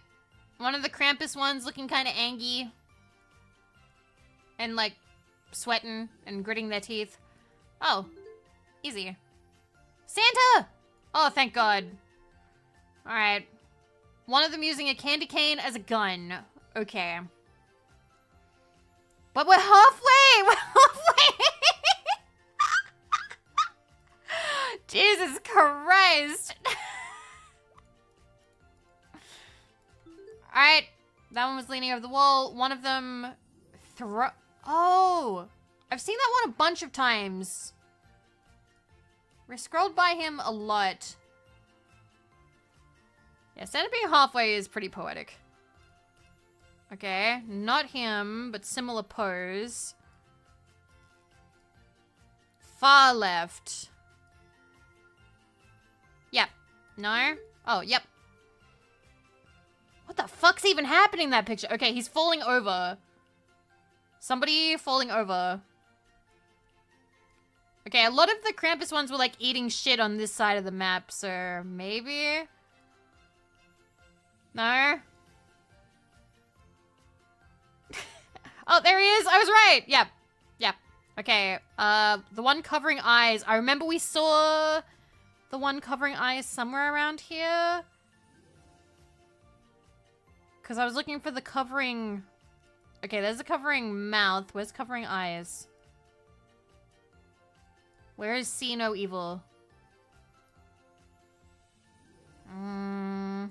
One of the Krampus ones looking kind of angry. And, like, sweating and gritting their teeth. Oh. Easy. Santa! Oh, thank God. Alright. One of them using a candy cane as a gun. Okay. But we're halfway! We're halfway! Jesus Christ! Alright. That one was leaning over the wall. One of them throw... Oh! I've seen that one a bunch of times. We're scrolled by him a lot. Yeah, Santa being halfway is pretty poetic. Okay, not him, but similar pose. Far left. Yep. No? Oh, yep. What the fuck's even happening in that picture? Okay, he's falling over. Somebody falling over. Okay, a lot of the Krampus ones were like eating shit on this side of the map, so maybe? No? oh, there he is! I was right! Yep. Yep. Okay, uh, the one covering eyes. I remember we saw the one covering eyes somewhere around here. Because I was looking for the covering... Okay, there's a covering mouth. Where's covering eyes? Where is See No Evil? Mm,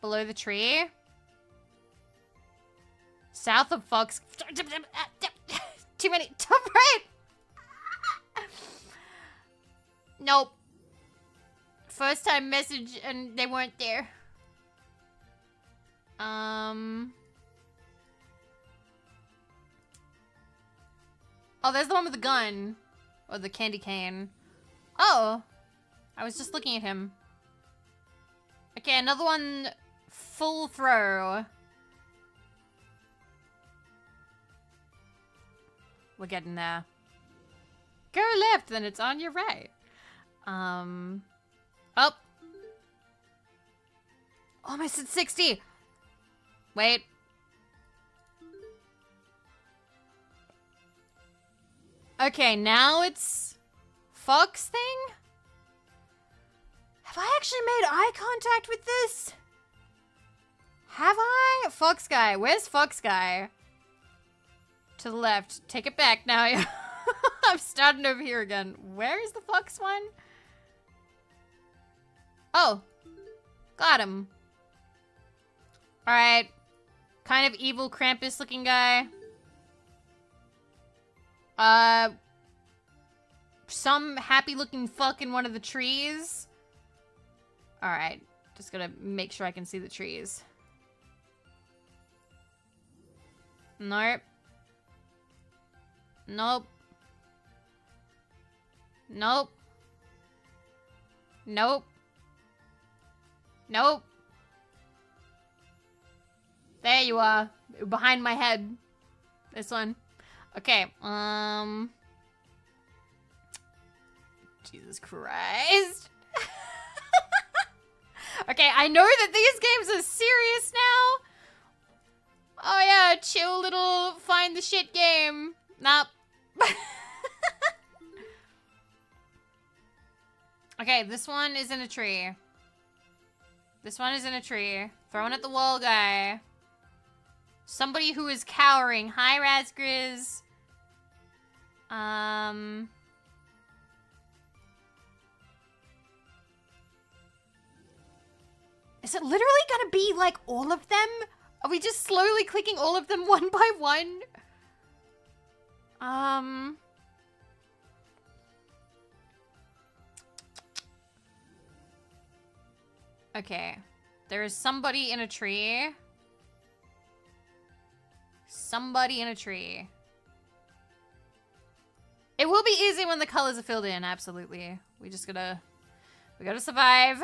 below the tree? South of Fox. Too many. Top right! nope. First time message and they weren't there. Um... Oh, there's the one with the gun. Or the candy cane. Oh! I was just looking at him. Okay, another one full throw. We're getting there. Go left, then it's on your right. Um. Oh, almost at 60. Wait. Okay, now it's Fox thing? Have I actually made eye contact with this? Have I? Fox guy. Where's Fox guy? To the left. Take it back now. I'm starting over here again. Where is the Fox one? Oh. Got him. Alright. Kind of evil Krampus looking guy. Uh, some happy looking fuck in one of the trees. Alright. Just gonna make sure I can see the trees. Nope. Nope. Nope. Nope. Nope. There you are. Behind my head. This one. Okay, um... Jesus Christ. okay, I know that these games are serious now. Oh yeah, chill little find the shit game. Nope. okay, this one is in a tree. This one is in a tree. Throwing at the wall guy. Somebody who is cowering. Hi, Razgriz. Um... Is it literally gonna be like all of them? Are we just slowly clicking all of them one by one? Um... Okay. There is somebody in a tree. Somebody in a tree. It will be easy when the colors are filled in, absolutely. We just gotta... We gotta survive.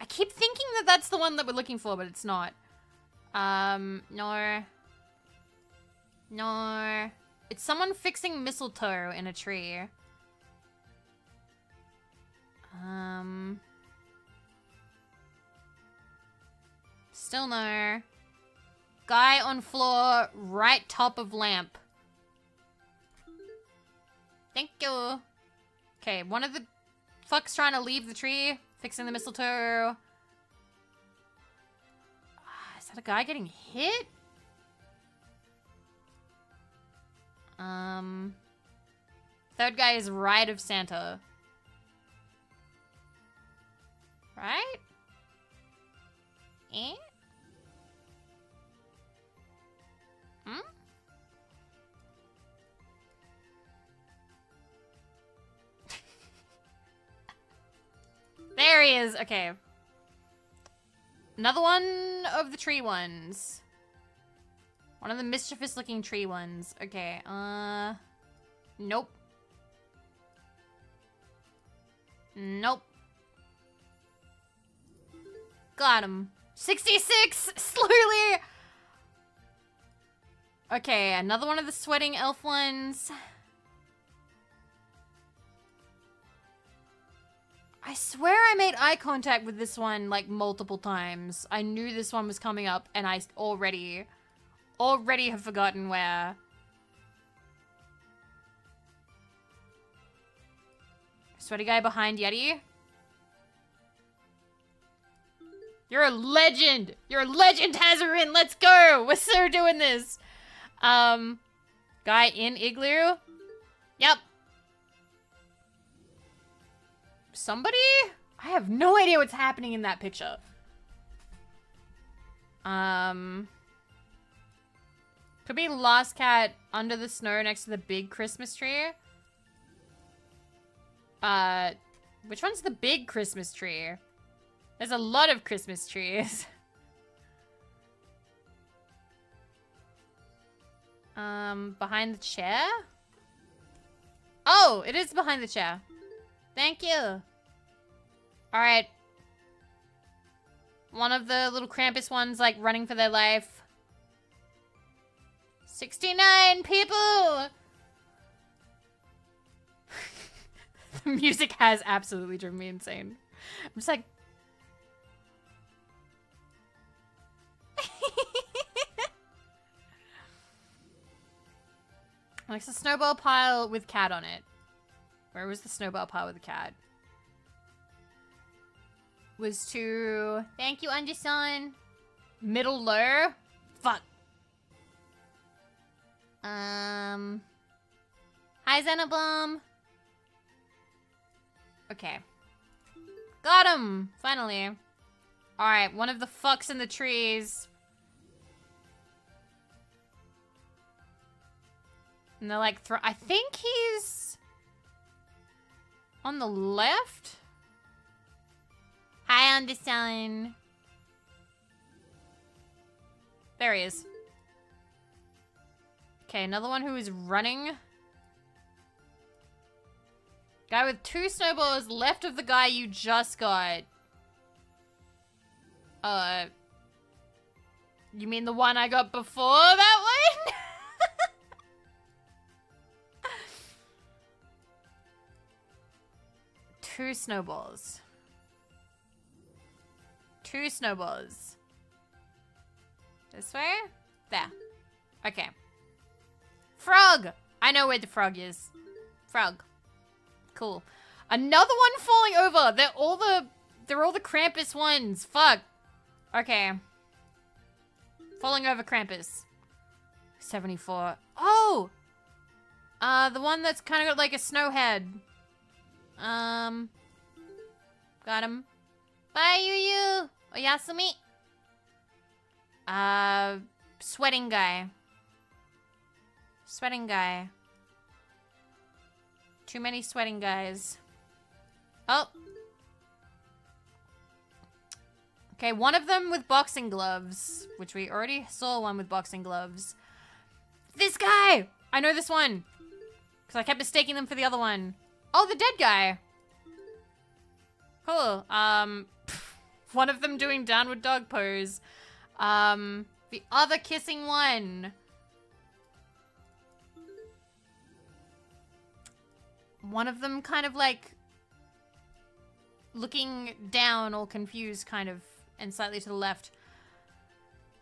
I keep thinking that that's the one that we're looking for, but it's not. Um, no. No. It's someone fixing mistletoe in a tree. Um... Still no. Guy on floor, right top of lamp. Thank you. Okay, one of the fucks trying to leave the tree, fixing the mistletoe. Ah, is that a guy getting hit? Um, third guy is right of Santa. Right? Eh? Hmm? there he is. Okay. Another one of the tree ones. One of the mischievous looking tree ones. Okay, uh... Nope. Nope. Got him. 66! Slowly! Okay, another one of the sweating elf ones. I swear I made eye contact with this one like multiple times. I knew this one was coming up and I already, already have forgotten where. Sweaty guy behind Yeti. You're a legend! You're a legend, Hazarin! Let's go! We're so doing this! Um, guy in igloo? Yep. Somebody? I have no idea what's happening in that picture. Um, could be Lost Cat under the snow next to the big Christmas tree. Uh, which one's the big Christmas tree? There's a lot of Christmas trees. Um, behind the chair? Oh, it is behind the chair. Thank you. Alright. One of the little Krampus ones, like, running for their life. 69 people! the music has absolutely driven me insane. I'm just like... Like a snowball pile with cat on it. Where was the snowball pile with the cat? Was to... Thank you, Undersun. Middle low? Fuck. Um... Hi, Xenobum. Okay. Got him! Finally. Alright, one of the fucks in the trees And they're like, I think he's... On the left? Hi, Undersun. There he is. Okay, another one who is running. Guy with two snowballs left of the guy you just got. Uh, you mean the one I got before that one? two snowballs. Two snowballs. This way? There. Okay. Frog! I know where the frog is. Frog. Cool. Another one falling over. They're all the they're all the Krampus ones. Fuck. Okay. Falling over Krampus. 74. Oh! Uh, the one that's kind of got like a snow head. Um. Got him. Bye, Yu Yu. Oyasumi. Uh, sweating guy. Sweating guy. Too many sweating guys. Oh. Okay, one of them with boxing gloves, which we already saw one with boxing gloves. This guy! I know this one. Because I kept mistaking them for the other one. Oh, the dead guy. Cool. Um, one of them doing downward dog pose. Um, the other kissing one. One of them kind of like looking down, all confused, kind of, and slightly to the left.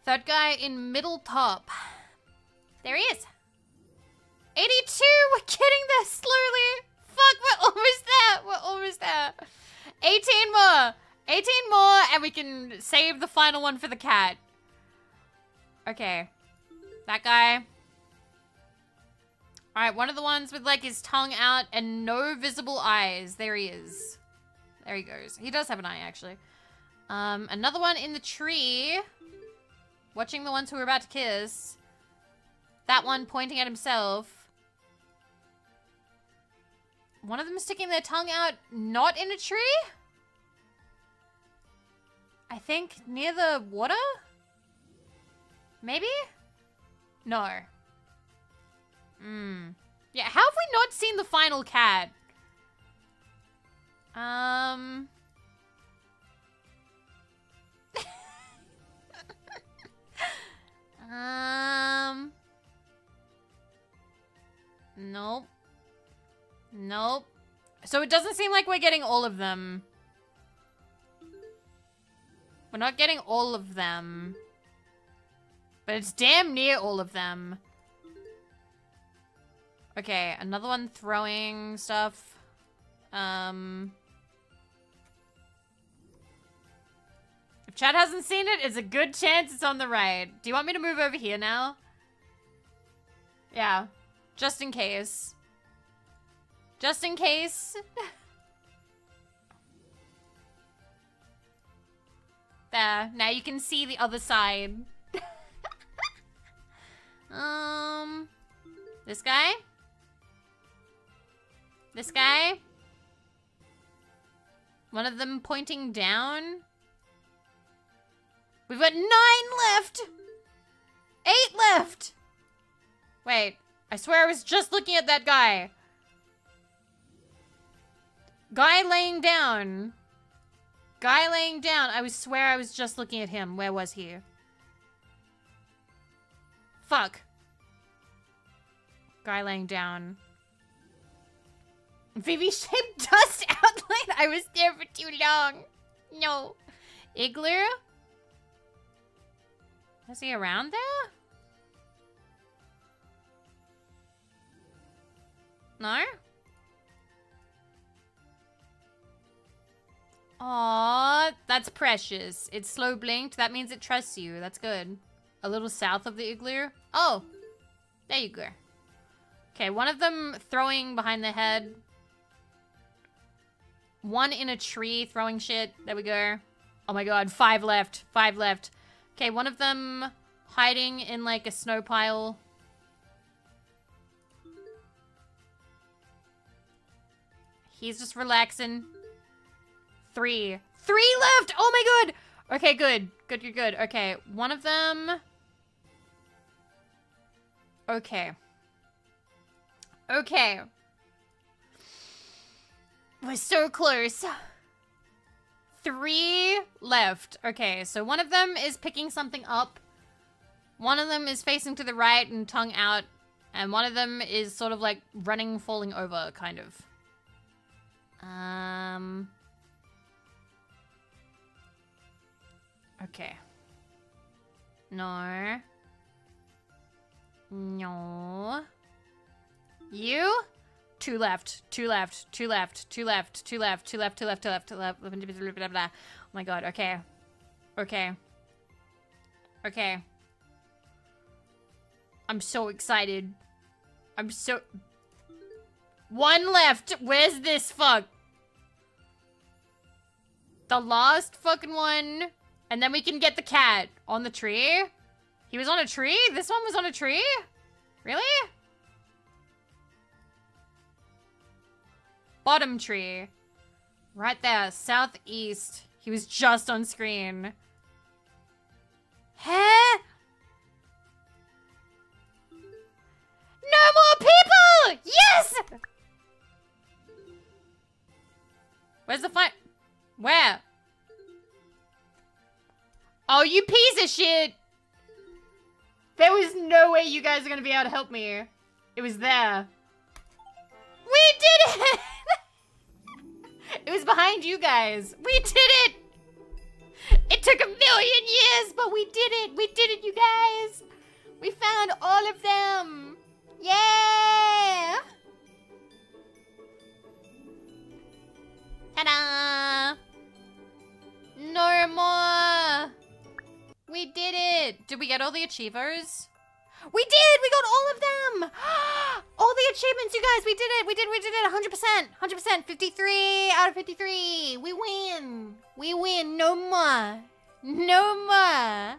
Third guy in middle top. There he is. 82! We're getting there slowly! Fuck, we're almost there! We're almost there. 18 more! 18 more, and we can save the final one for the cat. Okay. That guy. Alright, one of the ones with, like, his tongue out and no visible eyes. There he is. There he goes. He does have an eye, actually. Um, another one in the tree. Watching the ones who are about to kiss. That one pointing at himself. One of them sticking their tongue out not in a tree? I think near the water? Maybe? No. Hmm. Yeah, how have we not seen the final cat? Um... um... Nope. Nope. So it doesn't seem like we're getting all of them. We're not getting all of them. But it's damn near all of them. Okay, another one throwing stuff. Um... If Chad hasn't seen it, it's a good chance it's on the right. Do you want me to move over here now? Yeah. Just in case. Just in case. there. Now you can see the other side. um... This guy? This guy? One of them pointing down? We've got nine left! Eight left! Wait, I swear I was just looking at that guy. Guy laying down. Guy laying down. I was swear I was just looking at him. Where was he? Fuck. Guy laying down. VV-shaped dust outline. I was there for too long. No. Igloo? Is he around there? No? Aww, that's precious. It's slow blinked. That means it trusts you. That's good. A little south of the igloo. Oh, there you go. Okay, one of them throwing behind the head. One in a tree throwing shit. There we go. Oh my god, five left. Five left. Okay, one of them hiding in like a snow pile. He's just relaxing. Three. Three left! Oh my god! Okay, good. Good, good, good. Okay, one of them... Okay. Okay. We're so close. Three left. Okay, so one of them is picking something up. One of them is facing to the right and tongue out. And one of them is sort of like running, falling over, kind of. Um... Okay. No. No. You? Two left, two left, two left, two left, two left, two left, two left, two left, two left. Blah, blah, oh my god, okay. Okay. Okay. I'm so excited. I'm so... One left! Where's this fuck? The last fucking one. And then we can get the cat on the tree. He was on a tree? This one was on a tree? Really? Bottom tree. Right there, southeast. He was just on screen. Huh? No more people! Yes! Where's the fight? Oh, you piece of shit! There was no way you guys are gonna be able to help me. It was there. We did it! it was behind you guys. We did it! It took a million years, but we did it! We did it, you guys! We found all of them! Yeah! Ta-da! No more! We did it! Did we get all the achievers? We did! We got all of them! all the achievements, you guys! We did it! We did, we did it! 100%! 100%! 53 out of 53! We win! We win! No more! No more!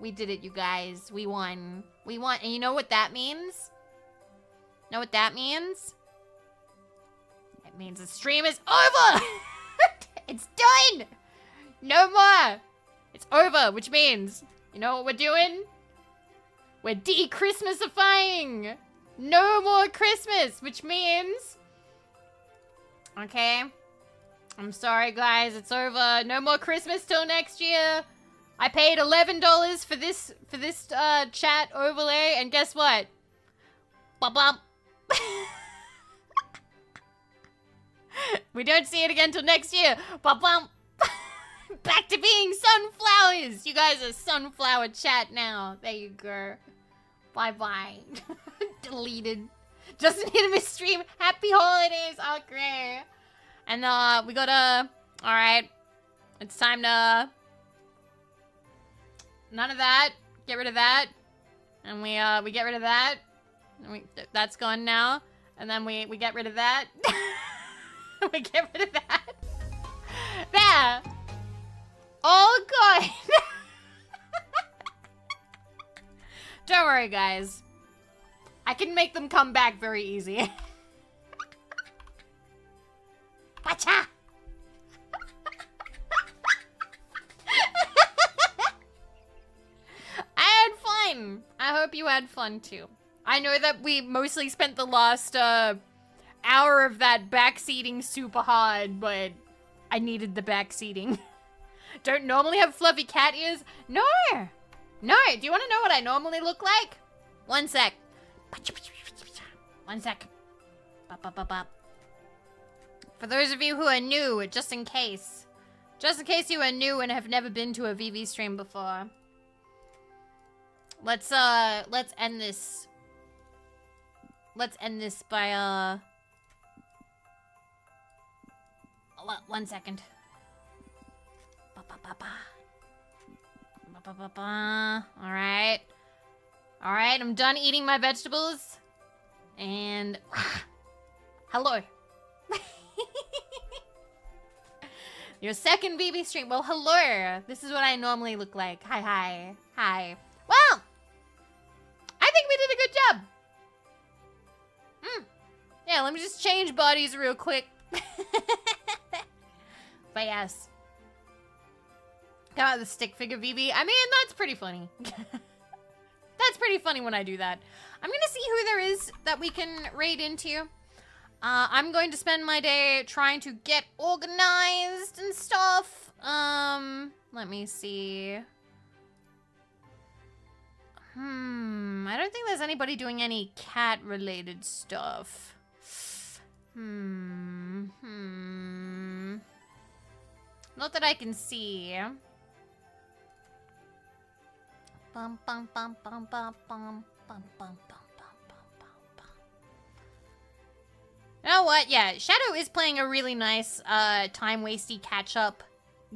We did it, you guys. We won. We won. And you know what that means? Know what that means? It means the stream is over! it's done! No more! It's over, which means, you know what we're doing? We're de-Christmasifying! No more Christmas, which means... Okay. I'm sorry, guys. It's over. No more Christmas till next year. I paid $11 for this for this uh, chat overlay, and guess what? Blah blah. we don't see it again till next year. Blah blah. Back to being sunflowers. You guys are sunflower chat now. There you go. Bye-bye. Deleted. Just need a stream. Happy holidays, okay. And uh, we gotta... Alright. It's time to... None of that. Get rid of that. And we, uh, we get rid of that. And we, that's gone now. And then we, we get rid of that. we get rid of that. There. All good. Don't worry, guys. I can make them come back very easy. Gotcha! I had fun. I hope you had fun too. I know that we mostly spent the last uh, hour of that backseating super hard, but I needed the backseating. Don't normally have fluffy cat ears? No! No! Do you want to know what I normally look like? One sec. One sec. For those of you who are new, just in case. Just in case you are new and have never been to a VV stream before. Let's, uh, let's end this. Let's end this by, uh... One second. Alright. Alright, I'm done eating my vegetables. And... hello. Your second Vivi stream. Well, hello. This is what I normally look like. Hi, hi. Hi. Well, I think we did a good job. Hmm. Yeah, let me just change bodies real quick. but yes. Got out the stick figure Vivi. I mean, that's pretty funny. that's pretty funny when I do that. I'm gonna see who there is that we can raid into. Uh, I'm going to spend my day trying to get organized and stuff. Um, let me see. Hmm, I don't think there's anybody doing any cat-related stuff. Hmm, hmm. Not that I can see. Bum, bum, bum, bum, bum, bum, bum, bum, bum. You know what? Yeah, Shadow is playing a really nice uh, time-wasty catch-up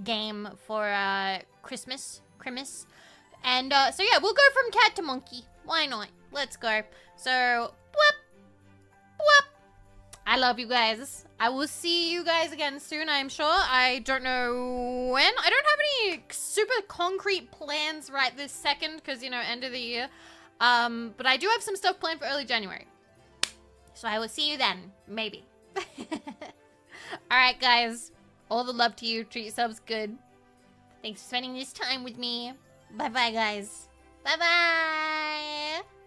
game for uh, Christmas. Christmas. And uh, so yeah, we'll go from cat to monkey. Why not? Let's go. So. I love you guys. I will see you guys again soon, I'm sure. I don't know when. I don't have any super concrete plans right this second because, you know, end of the year. Um, but I do have some stuff planned for early January. So I will see you then. Maybe. Alright, guys. All the love to you. Treat yourselves good. Thanks for spending this time with me. Bye-bye, guys. Bye-bye.